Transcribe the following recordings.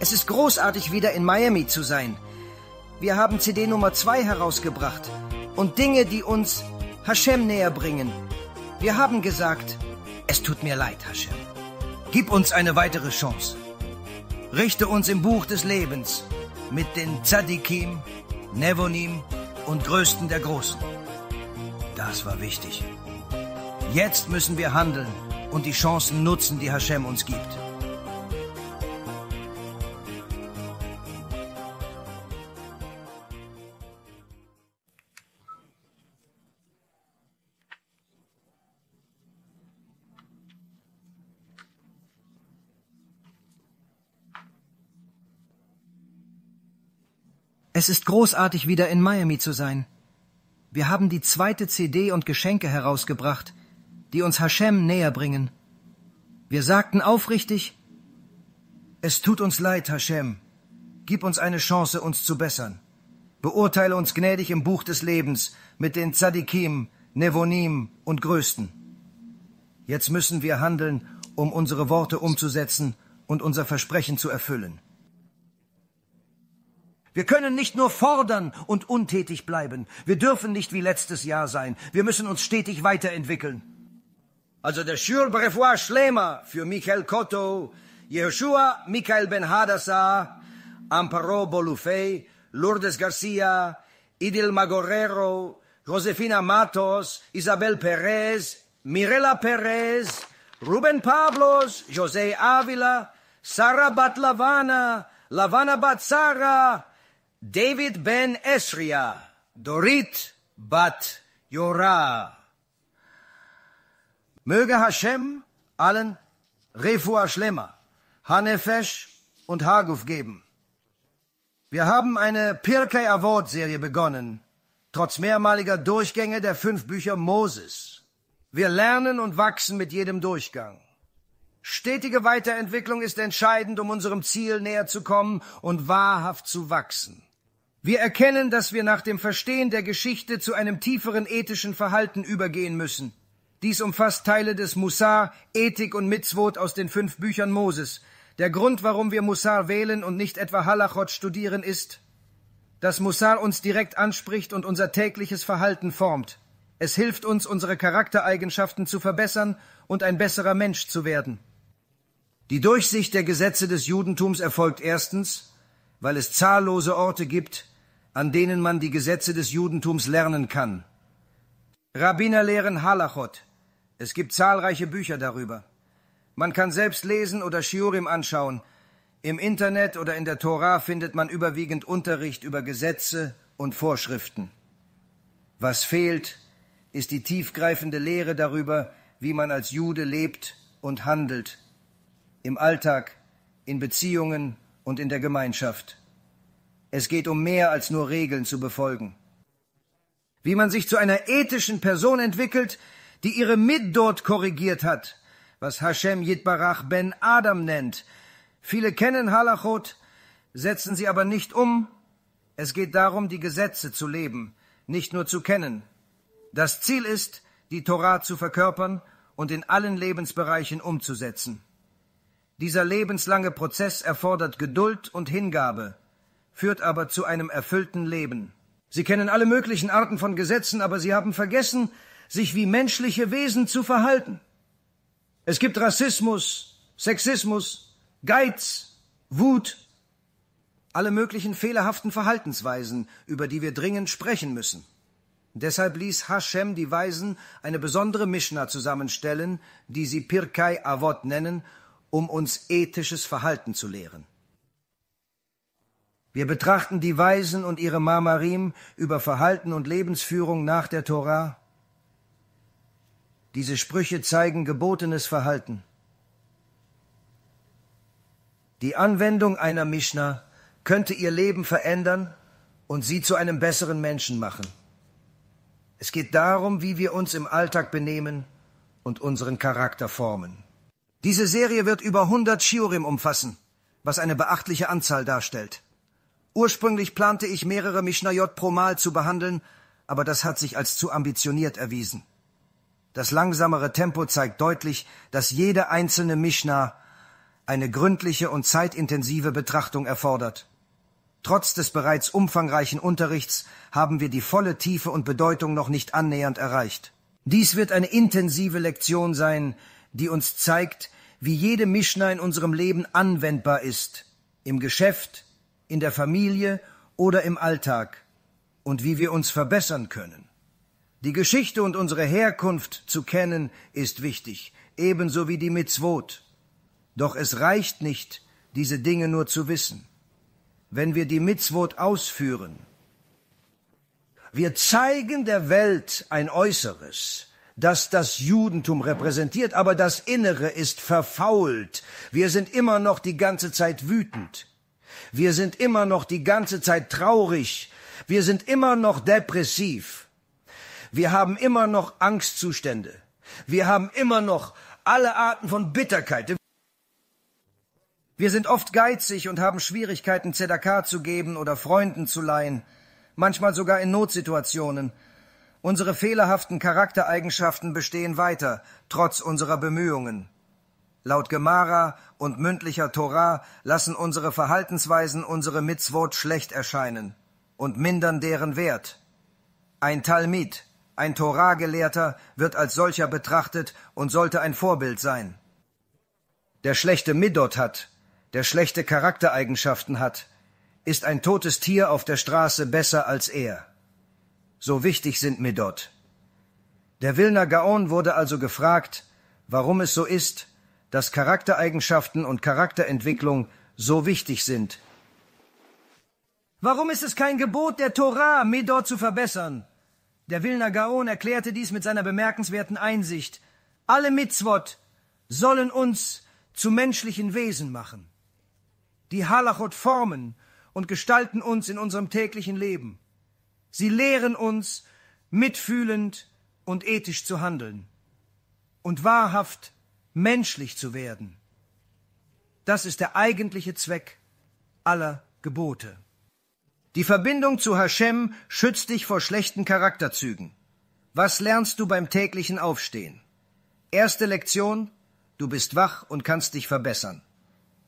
Es ist großartig, wieder in Miami zu sein. Wir haben CD Nummer 2 herausgebracht und Dinge, die uns Hashem näher bringen. Wir haben gesagt, es tut mir leid, Hashem. Gib uns eine weitere Chance. Richte uns im Buch des Lebens mit den Tzadikim, Nevonim und Größten der Großen. Das war wichtig. Jetzt müssen wir handeln und die Chancen nutzen, die Hashem uns gibt. Es ist großartig, wieder in Miami zu sein. Wir haben die zweite CD und Geschenke herausgebracht, die uns Hashem näher bringen. Wir sagten aufrichtig, es tut uns leid, Hashem. Gib uns eine Chance, uns zu bessern. Beurteile uns gnädig im Buch des Lebens mit den Tzadikim, Nevonim und Größten. Jetzt müssen wir handeln, um unsere Worte umzusetzen und unser Versprechen zu erfüllen. Wir können nicht nur fordern und untätig bleiben. Wir dürfen nicht wie letztes Jahr sein. Wir müssen uns stetig weiterentwickeln. Also der Shur Brefois Schlema für Michael Cotto, Yehoshua Michael Ben Hadassah, Amparo Bolufei, Lourdes Garcia, Idil Magorero, Josefina Matos, Isabel Perez, Mirela Perez, Ruben Pablos, José Avila, Sara Bat Lavana, Lavana Bat Sarah, David ben Esria, Dorit bat Jorah. Möge Hashem allen Refua Shlema, Hanefesh und Haguf geben. Wir haben eine Pirkei Avot Serie begonnen, trotz mehrmaliger Durchgänge der fünf Bücher Moses. Wir lernen und wachsen mit jedem Durchgang. Stetige Weiterentwicklung ist entscheidend, um unserem Ziel näher zu kommen und wahrhaft zu wachsen. Wir erkennen, dass wir nach dem Verstehen der Geschichte zu einem tieferen ethischen Verhalten übergehen müssen. Dies umfasst Teile des Mussar, Ethik und Mitzvot aus den fünf Büchern Moses. Der Grund, warum wir Mussar wählen und nicht etwa Halachot studieren, ist, dass Mussar uns direkt anspricht und unser tägliches Verhalten formt. Es hilft uns, unsere Charaktereigenschaften zu verbessern und ein besserer Mensch zu werden. Die Durchsicht der Gesetze des Judentums erfolgt erstens, weil es zahllose Orte gibt, an denen man die Gesetze des Judentums lernen kann. Rabbiner lehren Halachot. Es gibt zahlreiche Bücher darüber. Man kann selbst lesen oder Shiurim anschauen. Im Internet oder in der Tora findet man überwiegend Unterricht über Gesetze und Vorschriften. Was fehlt, ist die tiefgreifende Lehre darüber, wie man als Jude lebt und handelt. Im Alltag, in Beziehungen und in der Gemeinschaft. Es geht um mehr als nur Regeln zu befolgen. Wie man sich zu einer ethischen Person entwickelt, die ihre Middort korrigiert hat, was Hashem Yitbarach ben Adam nennt. Viele kennen Halachot, setzen sie aber nicht um. Es geht darum, die Gesetze zu leben, nicht nur zu kennen. Das Ziel ist, die Torah zu verkörpern und in allen Lebensbereichen umzusetzen. Dieser lebenslange Prozess erfordert Geduld und Hingabe, führt aber zu einem erfüllten Leben. Sie kennen alle möglichen Arten von Gesetzen, aber sie haben vergessen, sich wie menschliche Wesen zu verhalten. Es gibt Rassismus, Sexismus, Geiz, Wut, alle möglichen fehlerhaften Verhaltensweisen, über die wir dringend sprechen müssen. Deshalb ließ Hashem die Weisen eine besondere Mishnah zusammenstellen, die sie Pirkei Avot nennen um uns ethisches Verhalten zu lehren. Wir betrachten die Weisen und ihre Mamarim über Verhalten und Lebensführung nach der Torah. Diese Sprüche zeigen gebotenes Verhalten. Die Anwendung einer Mishnah könnte ihr Leben verändern und sie zu einem besseren Menschen machen. Es geht darum, wie wir uns im Alltag benehmen und unseren Charakter formen. Diese Serie wird über 100 Shiurim umfassen, was eine beachtliche Anzahl darstellt. Ursprünglich plante ich mehrere Mishnayot pro Mal zu behandeln, aber das hat sich als zu ambitioniert erwiesen. Das langsamere Tempo zeigt deutlich, dass jede einzelne Mishnah eine gründliche und zeitintensive Betrachtung erfordert. Trotz des bereits umfangreichen Unterrichts haben wir die volle Tiefe und Bedeutung noch nicht annähernd erreicht. Dies wird eine intensive Lektion sein, die uns zeigt, wie jede Mischna in unserem Leben anwendbar ist, im Geschäft, in der Familie oder im Alltag, und wie wir uns verbessern können. Die Geschichte und unsere Herkunft zu kennen ist wichtig, ebenso wie die Mitzvot. Doch es reicht nicht, diese Dinge nur zu wissen. Wenn wir die Mitzvot ausführen, wir zeigen der Welt ein Äußeres, das das Judentum repräsentiert, aber das Innere ist verfault. Wir sind immer noch die ganze Zeit wütend. Wir sind immer noch die ganze Zeit traurig. Wir sind immer noch depressiv. Wir haben immer noch Angstzustände. Wir haben immer noch alle Arten von Bitterkeit. Wir sind oft geizig und haben Schwierigkeiten, Zedakah zu geben oder Freunden zu leihen, manchmal sogar in Notsituationen. Unsere fehlerhaften Charaktereigenschaften bestehen weiter, trotz unserer Bemühungen. Laut Gemara und mündlicher Torah lassen unsere Verhaltensweisen unsere Mitzvot schlecht erscheinen und mindern deren Wert. Ein Talmid, ein Torah-Gelehrter, wird als solcher betrachtet und sollte ein Vorbild sein. Der schlechte Midot hat, der schlechte Charaktereigenschaften hat, ist ein totes Tier auf der Straße besser als er. So wichtig sind Midot. Der Wilner Gaon wurde also gefragt, warum es so ist, dass Charaktereigenschaften und Charakterentwicklung so wichtig sind. Warum ist es kein Gebot der Torah, Midot zu verbessern? Der Wilner Gaon erklärte dies mit seiner bemerkenswerten Einsicht. Alle Mitzvot sollen uns zu menschlichen Wesen machen. Die Halachot formen und gestalten uns in unserem täglichen Leben. Sie lehren uns, mitfühlend und ethisch zu handeln und wahrhaft menschlich zu werden. Das ist der eigentliche Zweck aller Gebote. Die Verbindung zu Hashem schützt dich vor schlechten Charakterzügen. Was lernst du beim täglichen Aufstehen? Erste Lektion, du bist wach und kannst dich verbessern.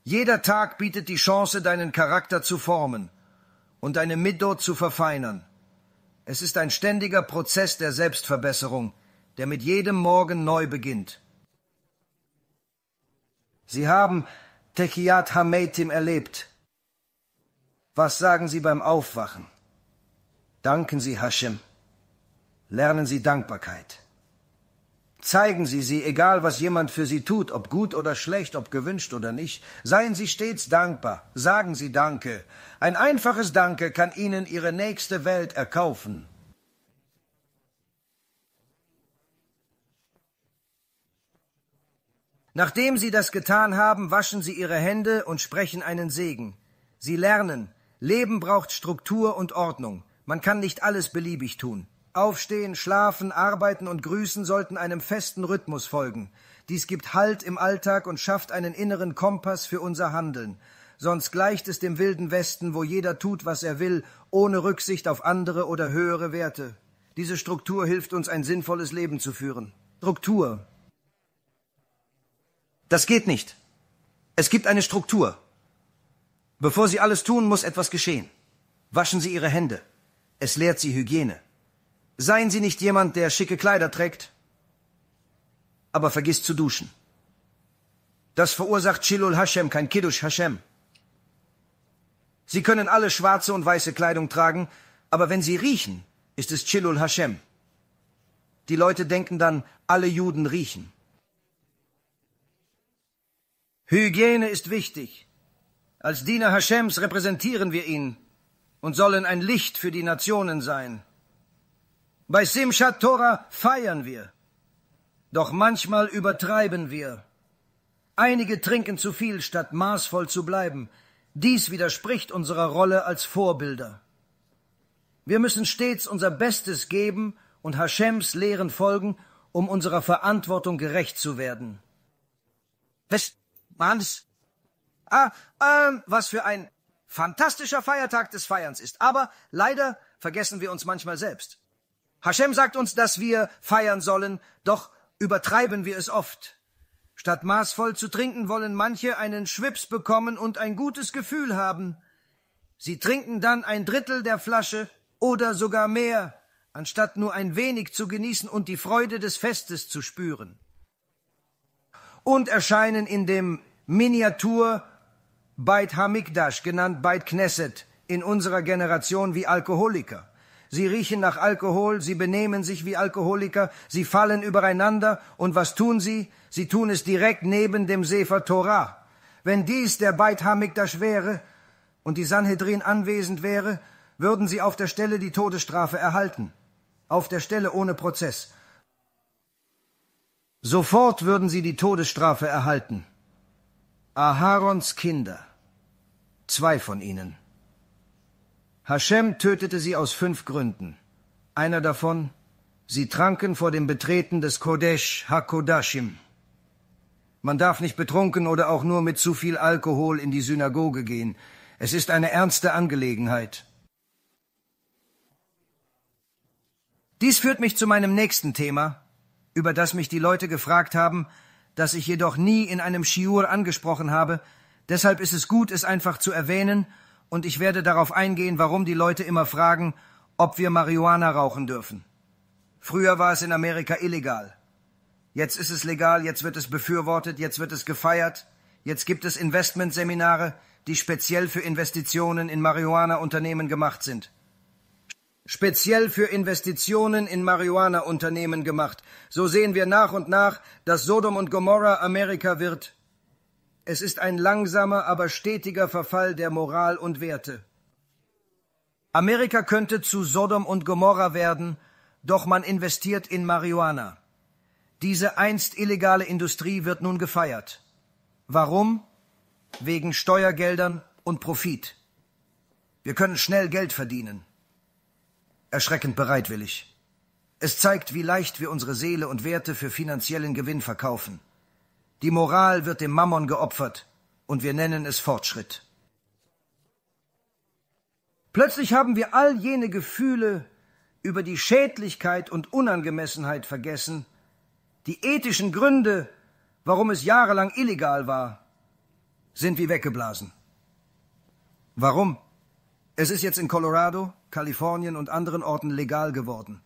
Jeder Tag bietet die Chance, deinen Charakter zu formen und deine Middot zu verfeinern. Es ist ein ständiger Prozess der Selbstverbesserung, der mit jedem Morgen neu beginnt. Sie haben Techiyat Hameitim erlebt, was sagen Sie beim Aufwachen? Danken Sie Hashem. Lernen Sie Dankbarkeit. Zeigen Sie sie, egal was jemand für Sie tut, ob gut oder schlecht, ob gewünscht oder nicht. Seien Sie stets dankbar. Sagen Sie Danke. Ein einfaches Danke kann Ihnen Ihre nächste Welt erkaufen. Nachdem Sie das getan haben, waschen Sie Ihre Hände und sprechen einen Segen. Sie lernen, Leben braucht Struktur und Ordnung. Man kann nicht alles beliebig tun. Aufstehen, schlafen, arbeiten und grüßen sollten einem festen Rhythmus folgen. Dies gibt Halt im Alltag und schafft einen inneren Kompass für unser Handeln. Sonst gleicht es dem wilden Westen, wo jeder tut, was er will, ohne Rücksicht auf andere oder höhere Werte. Diese Struktur hilft uns, ein sinnvolles Leben zu führen. Struktur. Das geht nicht. Es gibt eine Struktur. Bevor Sie alles tun, muss etwas geschehen. Waschen Sie Ihre Hände. Es lehrt Sie Hygiene. Seien Sie nicht jemand, der schicke Kleider trägt, aber vergisst zu duschen. Das verursacht Chilul Hashem, kein Kiddush Hashem. Sie können alle schwarze und weiße Kleidung tragen, aber wenn Sie riechen, ist es Chilul Hashem. Die Leute denken dann, alle Juden riechen. Hygiene ist wichtig. Als Diener Hashems repräsentieren wir ihn und sollen ein Licht für die Nationen sein. Bei Simchat Torah feiern wir, doch manchmal übertreiben wir. Einige trinken zu viel, statt maßvoll zu bleiben. Dies widerspricht unserer Rolle als Vorbilder. Wir müssen stets unser Bestes geben und Hashems Lehren folgen, um unserer Verantwortung gerecht zu werden. Was? Manns, Ah, ähm, was für ein fantastischer Feiertag des Feierns ist. Aber leider vergessen wir uns manchmal selbst. Hashem sagt uns, dass wir feiern sollen, doch übertreiben wir es oft. Statt maßvoll zu trinken, wollen manche einen Schwips bekommen und ein gutes Gefühl haben. Sie trinken dann ein Drittel der Flasche oder sogar mehr, anstatt nur ein wenig zu genießen und die Freude des Festes zu spüren. Und erscheinen in dem Miniatur Beit Hamikdash, genannt Beit Knesset, in unserer Generation wie Alkoholiker. Sie riechen nach Alkohol, sie benehmen sich wie Alkoholiker, sie fallen übereinander, und was tun sie? Sie tun es direkt neben dem Sefer Torah. Wenn dies der Beit Hamikdash wäre und die Sanhedrin anwesend wäre, würden sie auf der Stelle die Todesstrafe erhalten. Auf der Stelle ohne Prozess. Sofort würden sie die Todesstrafe erhalten. Aharons Kinder zwei von ihnen. Hashem tötete sie aus fünf Gründen. Einer davon, sie tranken vor dem Betreten des Kodesh Hakodashim. Man darf nicht betrunken oder auch nur mit zu viel Alkohol in die Synagoge gehen. Es ist eine ernste Angelegenheit. Dies führt mich zu meinem nächsten Thema, über das mich die Leute gefragt haben, das ich jedoch nie in einem Shiur angesprochen habe, Deshalb ist es gut, es einfach zu erwähnen, und ich werde darauf eingehen, warum die Leute immer fragen, ob wir Marihuana rauchen dürfen. Früher war es in Amerika illegal. Jetzt ist es legal, jetzt wird es befürwortet, jetzt wird es gefeiert, jetzt gibt es Investmentseminare, die speziell für Investitionen in Marihuana-Unternehmen gemacht sind. Speziell für Investitionen in Marihuana-Unternehmen gemacht. So sehen wir nach und nach, dass Sodom und Gomorra Amerika wird es ist ein langsamer, aber stetiger Verfall der Moral und Werte. Amerika könnte zu Sodom und Gomorra werden, doch man investiert in Marihuana. Diese einst illegale Industrie wird nun gefeiert. Warum? Wegen Steuergeldern und Profit. Wir können schnell Geld verdienen. Erschreckend bereitwillig. Es zeigt, wie leicht wir unsere Seele und Werte für finanziellen Gewinn verkaufen. Die Moral wird dem Mammon geopfert, und wir nennen es Fortschritt. Plötzlich haben wir all jene Gefühle über die Schädlichkeit und Unangemessenheit vergessen, die ethischen Gründe, warum es jahrelang illegal war, sind wie weggeblasen. Warum? Es ist jetzt in Colorado, Kalifornien und anderen Orten legal geworden.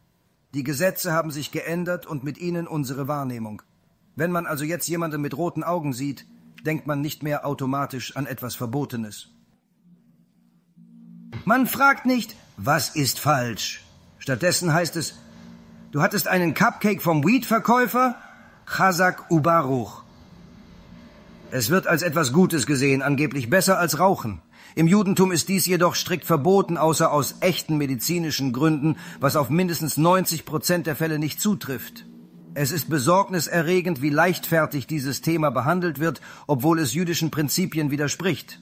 Die Gesetze haben sich geändert und mit ihnen unsere Wahrnehmung. Wenn man also jetzt jemanden mit roten Augen sieht, denkt man nicht mehr automatisch an etwas Verbotenes. Man fragt nicht, was ist falsch. Stattdessen heißt es, du hattest einen Cupcake vom Weed-Verkäufer, Chazak Ubaruch. Es wird als etwas Gutes gesehen, angeblich besser als Rauchen. Im Judentum ist dies jedoch strikt verboten, außer aus echten medizinischen Gründen, was auf mindestens 90 Prozent der Fälle nicht zutrifft. Es ist besorgniserregend, wie leichtfertig dieses Thema behandelt wird, obwohl es jüdischen Prinzipien widerspricht.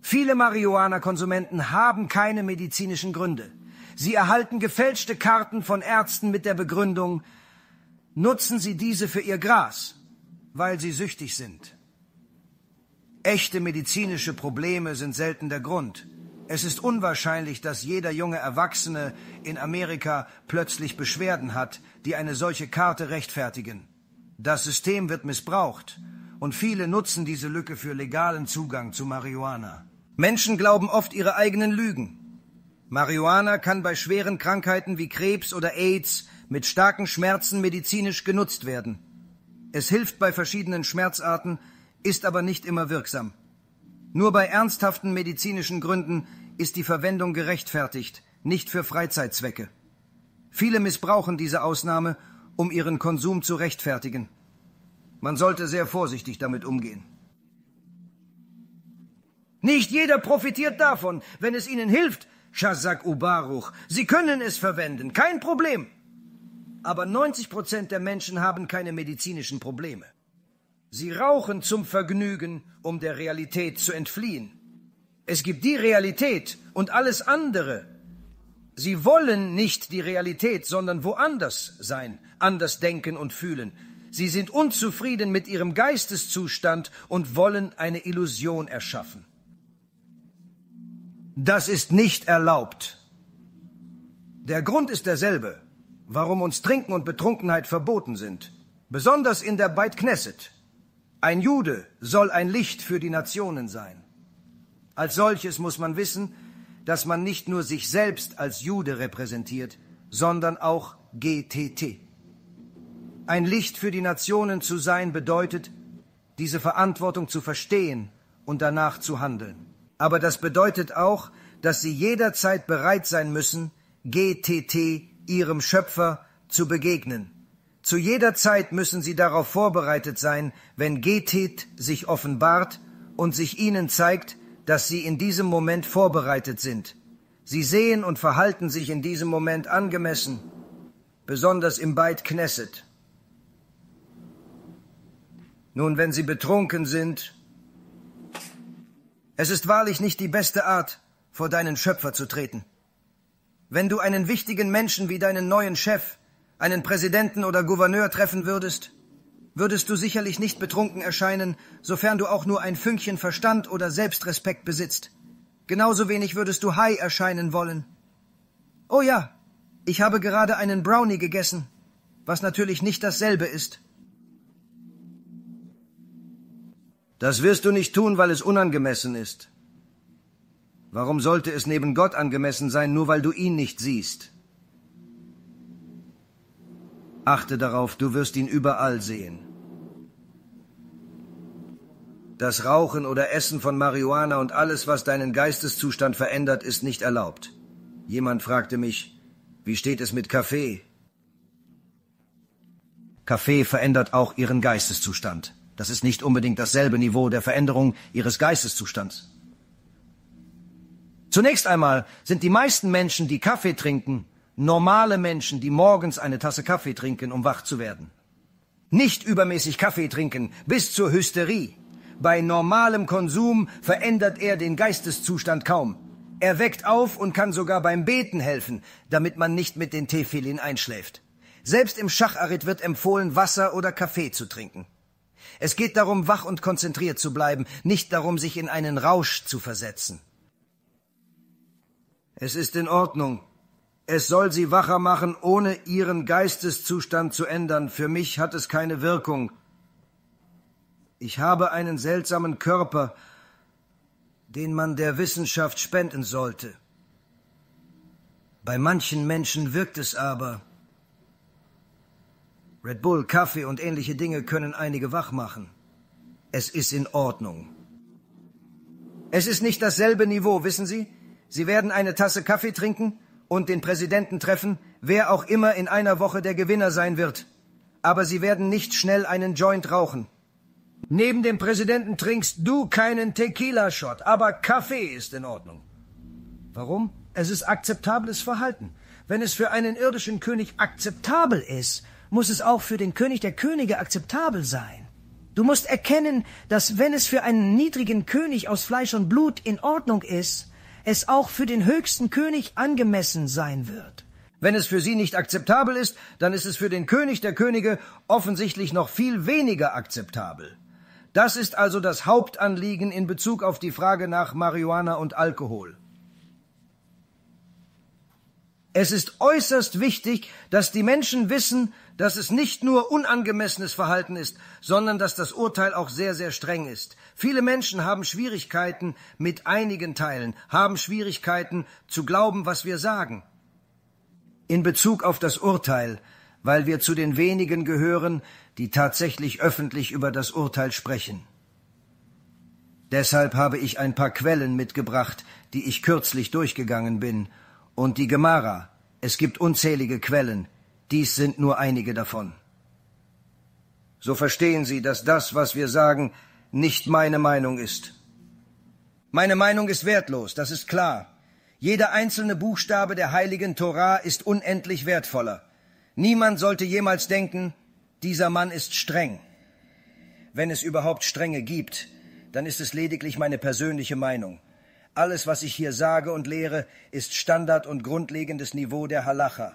Viele Marihuana-Konsumenten haben keine medizinischen Gründe. Sie erhalten gefälschte Karten von Ärzten mit der Begründung, nutzen Sie diese für Ihr Gras, weil Sie süchtig sind. Echte medizinische Probleme sind selten der Grund. Es ist unwahrscheinlich, dass jeder junge Erwachsene in Amerika plötzlich Beschwerden hat, die eine solche Karte rechtfertigen. Das System wird missbraucht und viele nutzen diese Lücke für legalen Zugang zu Marihuana. Menschen glauben oft ihre eigenen Lügen. Marihuana kann bei schweren Krankheiten wie Krebs oder AIDS mit starken Schmerzen medizinisch genutzt werden. Es hilft bei verschiedenen Schmerzarten, ist aber nicht immer wirksam. Nur bei ernsthaften medizinischen Gründen ist die Verwendung gerechtfertigt, nicht für Freizeitzwecke. Viele missbrauchen diese Ausnahme, um ihren Konsum zu rechtfertigen. Man sollte sehr vorsichtig damit umgehen. Nicht jeder profitiert davon, wenn es ihnen hilft, Shazak Ubaruch. Sie können es verwenden, kein Problem. Aber 90 Prozent der Menschen haben keine medizinischen Probleme. Sie rauchen zum Vergnügen, um der Realität zu entfliehen. Es gibt die Realität und alles andere. Sie wollen nicht die Realität, sondern woanders sein, anders denken und fühlen. Sie sind unzufrieden mit ihrem Geisteszustand und wollen eine Illusion erschaffen. Das ist nicht erlaubt. Der Grund ist derselbe, warum uns Trinken und Betrunkenheit verboten sind. besonders in der Beit Knesset. Ein Jude soll ein Licht für die Nationen sein. Als solches muss man wissen, dass man nicht nur sich selbst als Jude repräsentiert, sondern auch GTT. Ein Licht für die Nationen zu sein bedeutet, diese Verantwortung zu verstehen und danach zu handeln. Aber das bedeutet auch, dass sie jederzeit bereit sein müssen, GTT, ihrem Schöpfer, zu begegnen. Zu jeder Zeit müssen sie darauf vorbereitet sein, wenn GTT sich offenbart und sich ihnen zeigt, dass sie in diesem Moment vorbereitet sind. Sie sehen und verhalten sich in diesem Moment angemessen, besonders im Beit Knesset. Nun, wenn sie betrunken sind, es ist wahrlich nicht die beste Art, vor deinen Schöpfer zu treten. Wenn du einen wichtigen Menschen wie deinen neuen Chef, einen Präsidenten oder Gouverneur treffen würdest, würdest du sicherlich nicht betrunken erscheinen, sofern du auch nur ein Fünkchen Verstand oder Selbstrespekt besitzt. Genauso wenig würdest du high erscheinen wollen. Oh ja, ich habe gerade einen Brownie gegessen, was natürlich nicht dasselbe ist. Das wirst du nicht tun, weil es unangemessen ist. Warum sollte es neben Gott angemessen sein, nur weil du ihn nicht siehst? Achte darauf, du wirst ihn überall sehen. Das Rauchen oder Essen von Marihuana und alles, was deinen Geisteszustand verändert, ist nicht erlaubt. Jemand fragte mich, wie steht es mit Kaffee? Kaffee verändert auch ihren Geisteszustand. Das ist nicht unbedingt dasselbe Niveau der Veränderung ihres Geisteszustands. Zunächst einmal sind die meisten Menschen, die Kaffee trinken, normale Menschen, die morgens eine Tasse Kaffee trinken, um wach zu werden. Nicht übermäßig Kaffee trinken, bis zur Hysterie. Bei normalem Konsum verändert er den Geisteszustand kaum. Er weckt auf und kann sogar beim Beten helfen, damit man nicht mit den Tefillin einschläft. Selbst im Schacharit wird empfohlen, Wasser oder Kaffee zu trinken. Es geht darum, wach und konzentriert zu bleiben, nicht darum, sich in einen Rausch zu versetzen. Es ist in Ordnung. Es soll sie wacher machen, ohne ihren Geisteszustand zu ändern. Für mich hat es keine Wirkung. Ich habe einen seltsamen Körper, den man der Wissenschaft spenden sollte. Bei manchen Menschen wirkt es aber. Red Bull, Kaffee und ähnliche Dinge können einige wach machen. Es ist in Ordnung. Es ist nicht dasselbe Niveau, wissen Sie? Sie werden eine Tasse Kaffee trinken und den Präsidenten treffen, wer auch immer in einer Woche der Gewinner sein wird. Aber Sie werden nicht schnell einen Joint rauchen. Neben dem Präsidenten trinkst du keinen Tequila-Shot, aber Kaffee ist in Ordnung. Warum? Es ist akzeptables Verhalten. Wenn es für einen irdischen König akzeptabel ist, muss es auch für den König der Könige akzeptabel sein. Du musst erkennen, dass wenn es für einen niedrigen König aus Fleisch und Blut in Ordnung ist, es auch für den höchsten König angemessen sein wird. Wenn es für sie nicht akzeptabel ist, dann ist es für den König der Könige offensichtlich noch viel weniger akzeptabel. Das ist also das Hauptanliegen in Bezug auf die Frage nach Marihuana und Alkohol. Es ist äußerst wichtig, dass die Menschen wissen, dass es nicht nur unangemessenes Verhalten ist, sondern dass das Urteil auch sehr, sehr streng ist. Viele Menschen haben Schwierigkeiten mit einigen Teilen, haben Schwierigkeiten zu glauben, was wir sagen. In Bezug auf das Urteil, weil wir zu den wenigen gehören, die tatsächlich öffentlich über das Urteil sprechen. Deshalb habe ich ein paar Quellen mitgebracht, die ich kürzlich durchgegangen bin, und die Gemara. Es gibt unzählige Quellen, dies sind nur einige davon. So verstehen Sie, dass das, was wir sagen, nicht meine Meinung ist. Meine Meinung ist wertlos, das ist klar. Jeder einzelne Buchstabe der heiligen Torah ist unendlich wertvoller. Niemand sollte jemals denken, dieser Mann ist streng. Wenn es überhaupt Strenge gibt, dann ist es lediglich meine persönliche Meinung. Alles, was ich hier sage und lehre, ist Standard und grundlegendes Niveau der Halacha.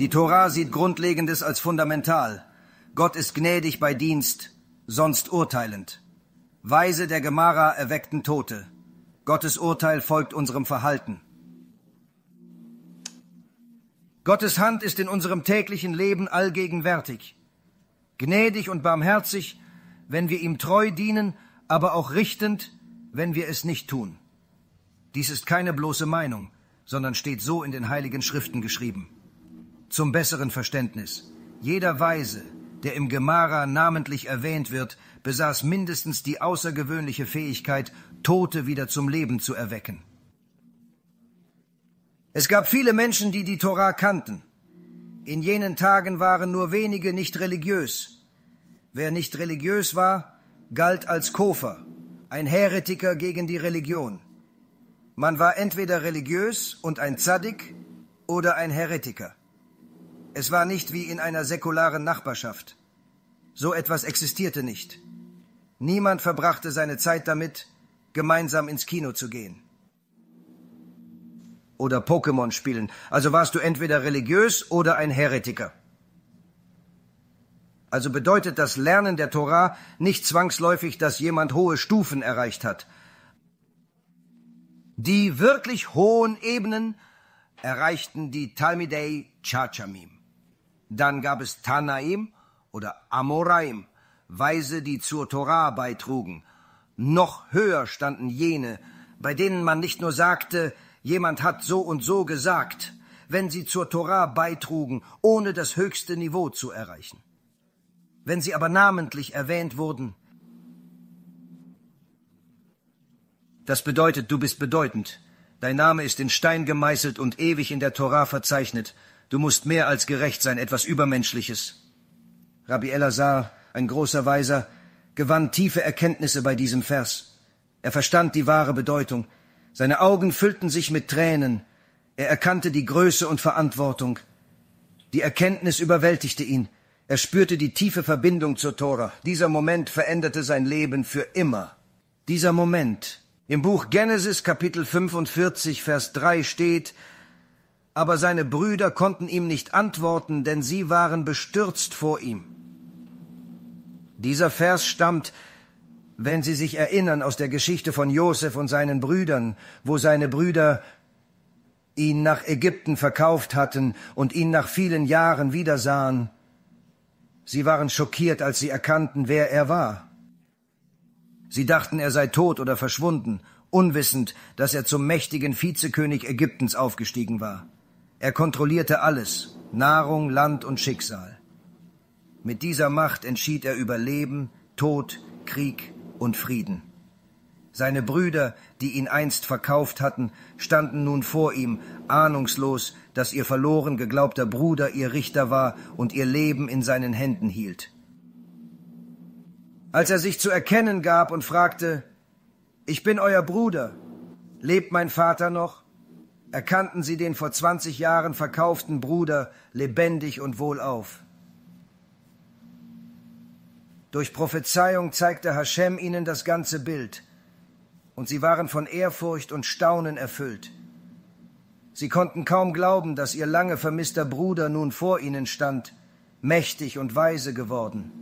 Die Tora sieht Grundlegendes als fundamental. Gott ist gnädig bei Dienst, sonst urteilend. Weise der Gemara erweckten Tote. Gottes Urteil folgt unserem Verhalten. Gottes Hand ist in unserem täglichen Leben allgegenwärtig. gnädig und barmherzig, wenn wir ihm treu dienen, aber auch richtend, wenn wir es nicht tun. Dies ist keine bloße Meinung, sondern steht so in den heiligen Schriften geschrieben. Zum besseren Verständnis. Jeder Weise, der im Gemara namentlich erwähnt wird, besaß mindestens die außergewöhnliche Fähigkeit, Tote wieder zum Leben zu erwecken. Es gab viele Menschen, die die Torah kannten. In jenen Tagen waren nur wenige nicht religiös. Wer nicht religiös war, galt als Kofer, ein Heretiker gegen die Religion. Man war entweder religiös und ein Zaddik oder ein Heretiker. Es war nicht wie in einer säkularen Nachbarschaft. So etwas existierte nicht. Niemand verbrachte seine Zeit damit, gemeinsam ins Kino zu gehen. Oder Pokémon spielen. Also warst du entweder religiös oder ein Heretiker. Also bedeutet das Lernen der Torah nicht zwangsläufig, dass jemand hohe Stufen erreicht hat. Die wirklich hohen Ebenen erreichten die Talmidei Chachamim. Dann gab es Tanaim oder Amoraim, Weise, die zur Torah beitrugen. Noch höher standen jene, bei denen man nicht nur sagte, jemand hat so und so gesagt, wenn sie zur Torah beitrugen, ohne das höchste Niveau zu erreichen. Wenn sie aber namentlich erwähnt wurden, das bedeutet, du bist bedeutend. Dein Name ist in Stein gemeißelt und ewig in der Torah verzeichnet. Du musst mehr als gerecht sein, etwas Übermenschliches. Rabbi Elazar ein großer Weiser, gewann tiefe Erkenntnisse bei diesem Vers. Er verstand die wahre Bedeutung. Seine Augen füllten sich mit Tränen. Er erkannte die Größe und Verantwortung. Die Erkenntnis überwältigte ihn. Er spürte die tiefe Verbindung zur Tora. Dieser Moment veränderte sein Leben für immer. Dieser Moment. Im Buch Genesis Kapitel 45 Vers 3 steht, aber seine Brüder konnten ihm nicht antworten, denn sie waren bestürzt vor ihm. Dieser Vers stammt, wenn Sie sich erinnern, aus der Geschichte von Josef und seinen Brüdern, wo seine Brüder ihn nach Ägypten verkauft hatten und ihn nach vielen Jahren wiedersahen. Sie waren schockiert, als sie erkannten, wer er war. Sie dachten, er sei tot oder verschwunden, unwissend, dass er zum mächtigen Vizekönig Ägyptens aufgestiegen war. Er kontrollierte alles, Nahrung, Land und Schicksal. Mit dieser Macht entschied er über Leben, Tod, Krieg und Frieden. Seine Brüder, die ihn einst verkauft hatten, standen nun vor ihm, ahnungslos, dass ihr verloren geglaubter Bruder ihr Richter war und ihr Leben in seinen Händen hielt. Als er sich zu erkennen gab und fragte, Ich bin euer Bruder, lebt mein Vater noch? erkannten sie den vor zwanzig Jahren verkauften Bruder lebendig und wohlauf. Durch Prophezeiung zeigte Hashem ihnen das ganze Bild, und sie waren von Ehrfurcht und Staunen erfüllt. Sie konnten kaum glauben, dass ihr lange vermisster Bruder nun vor ihnen stand, mächtig und weise geworden.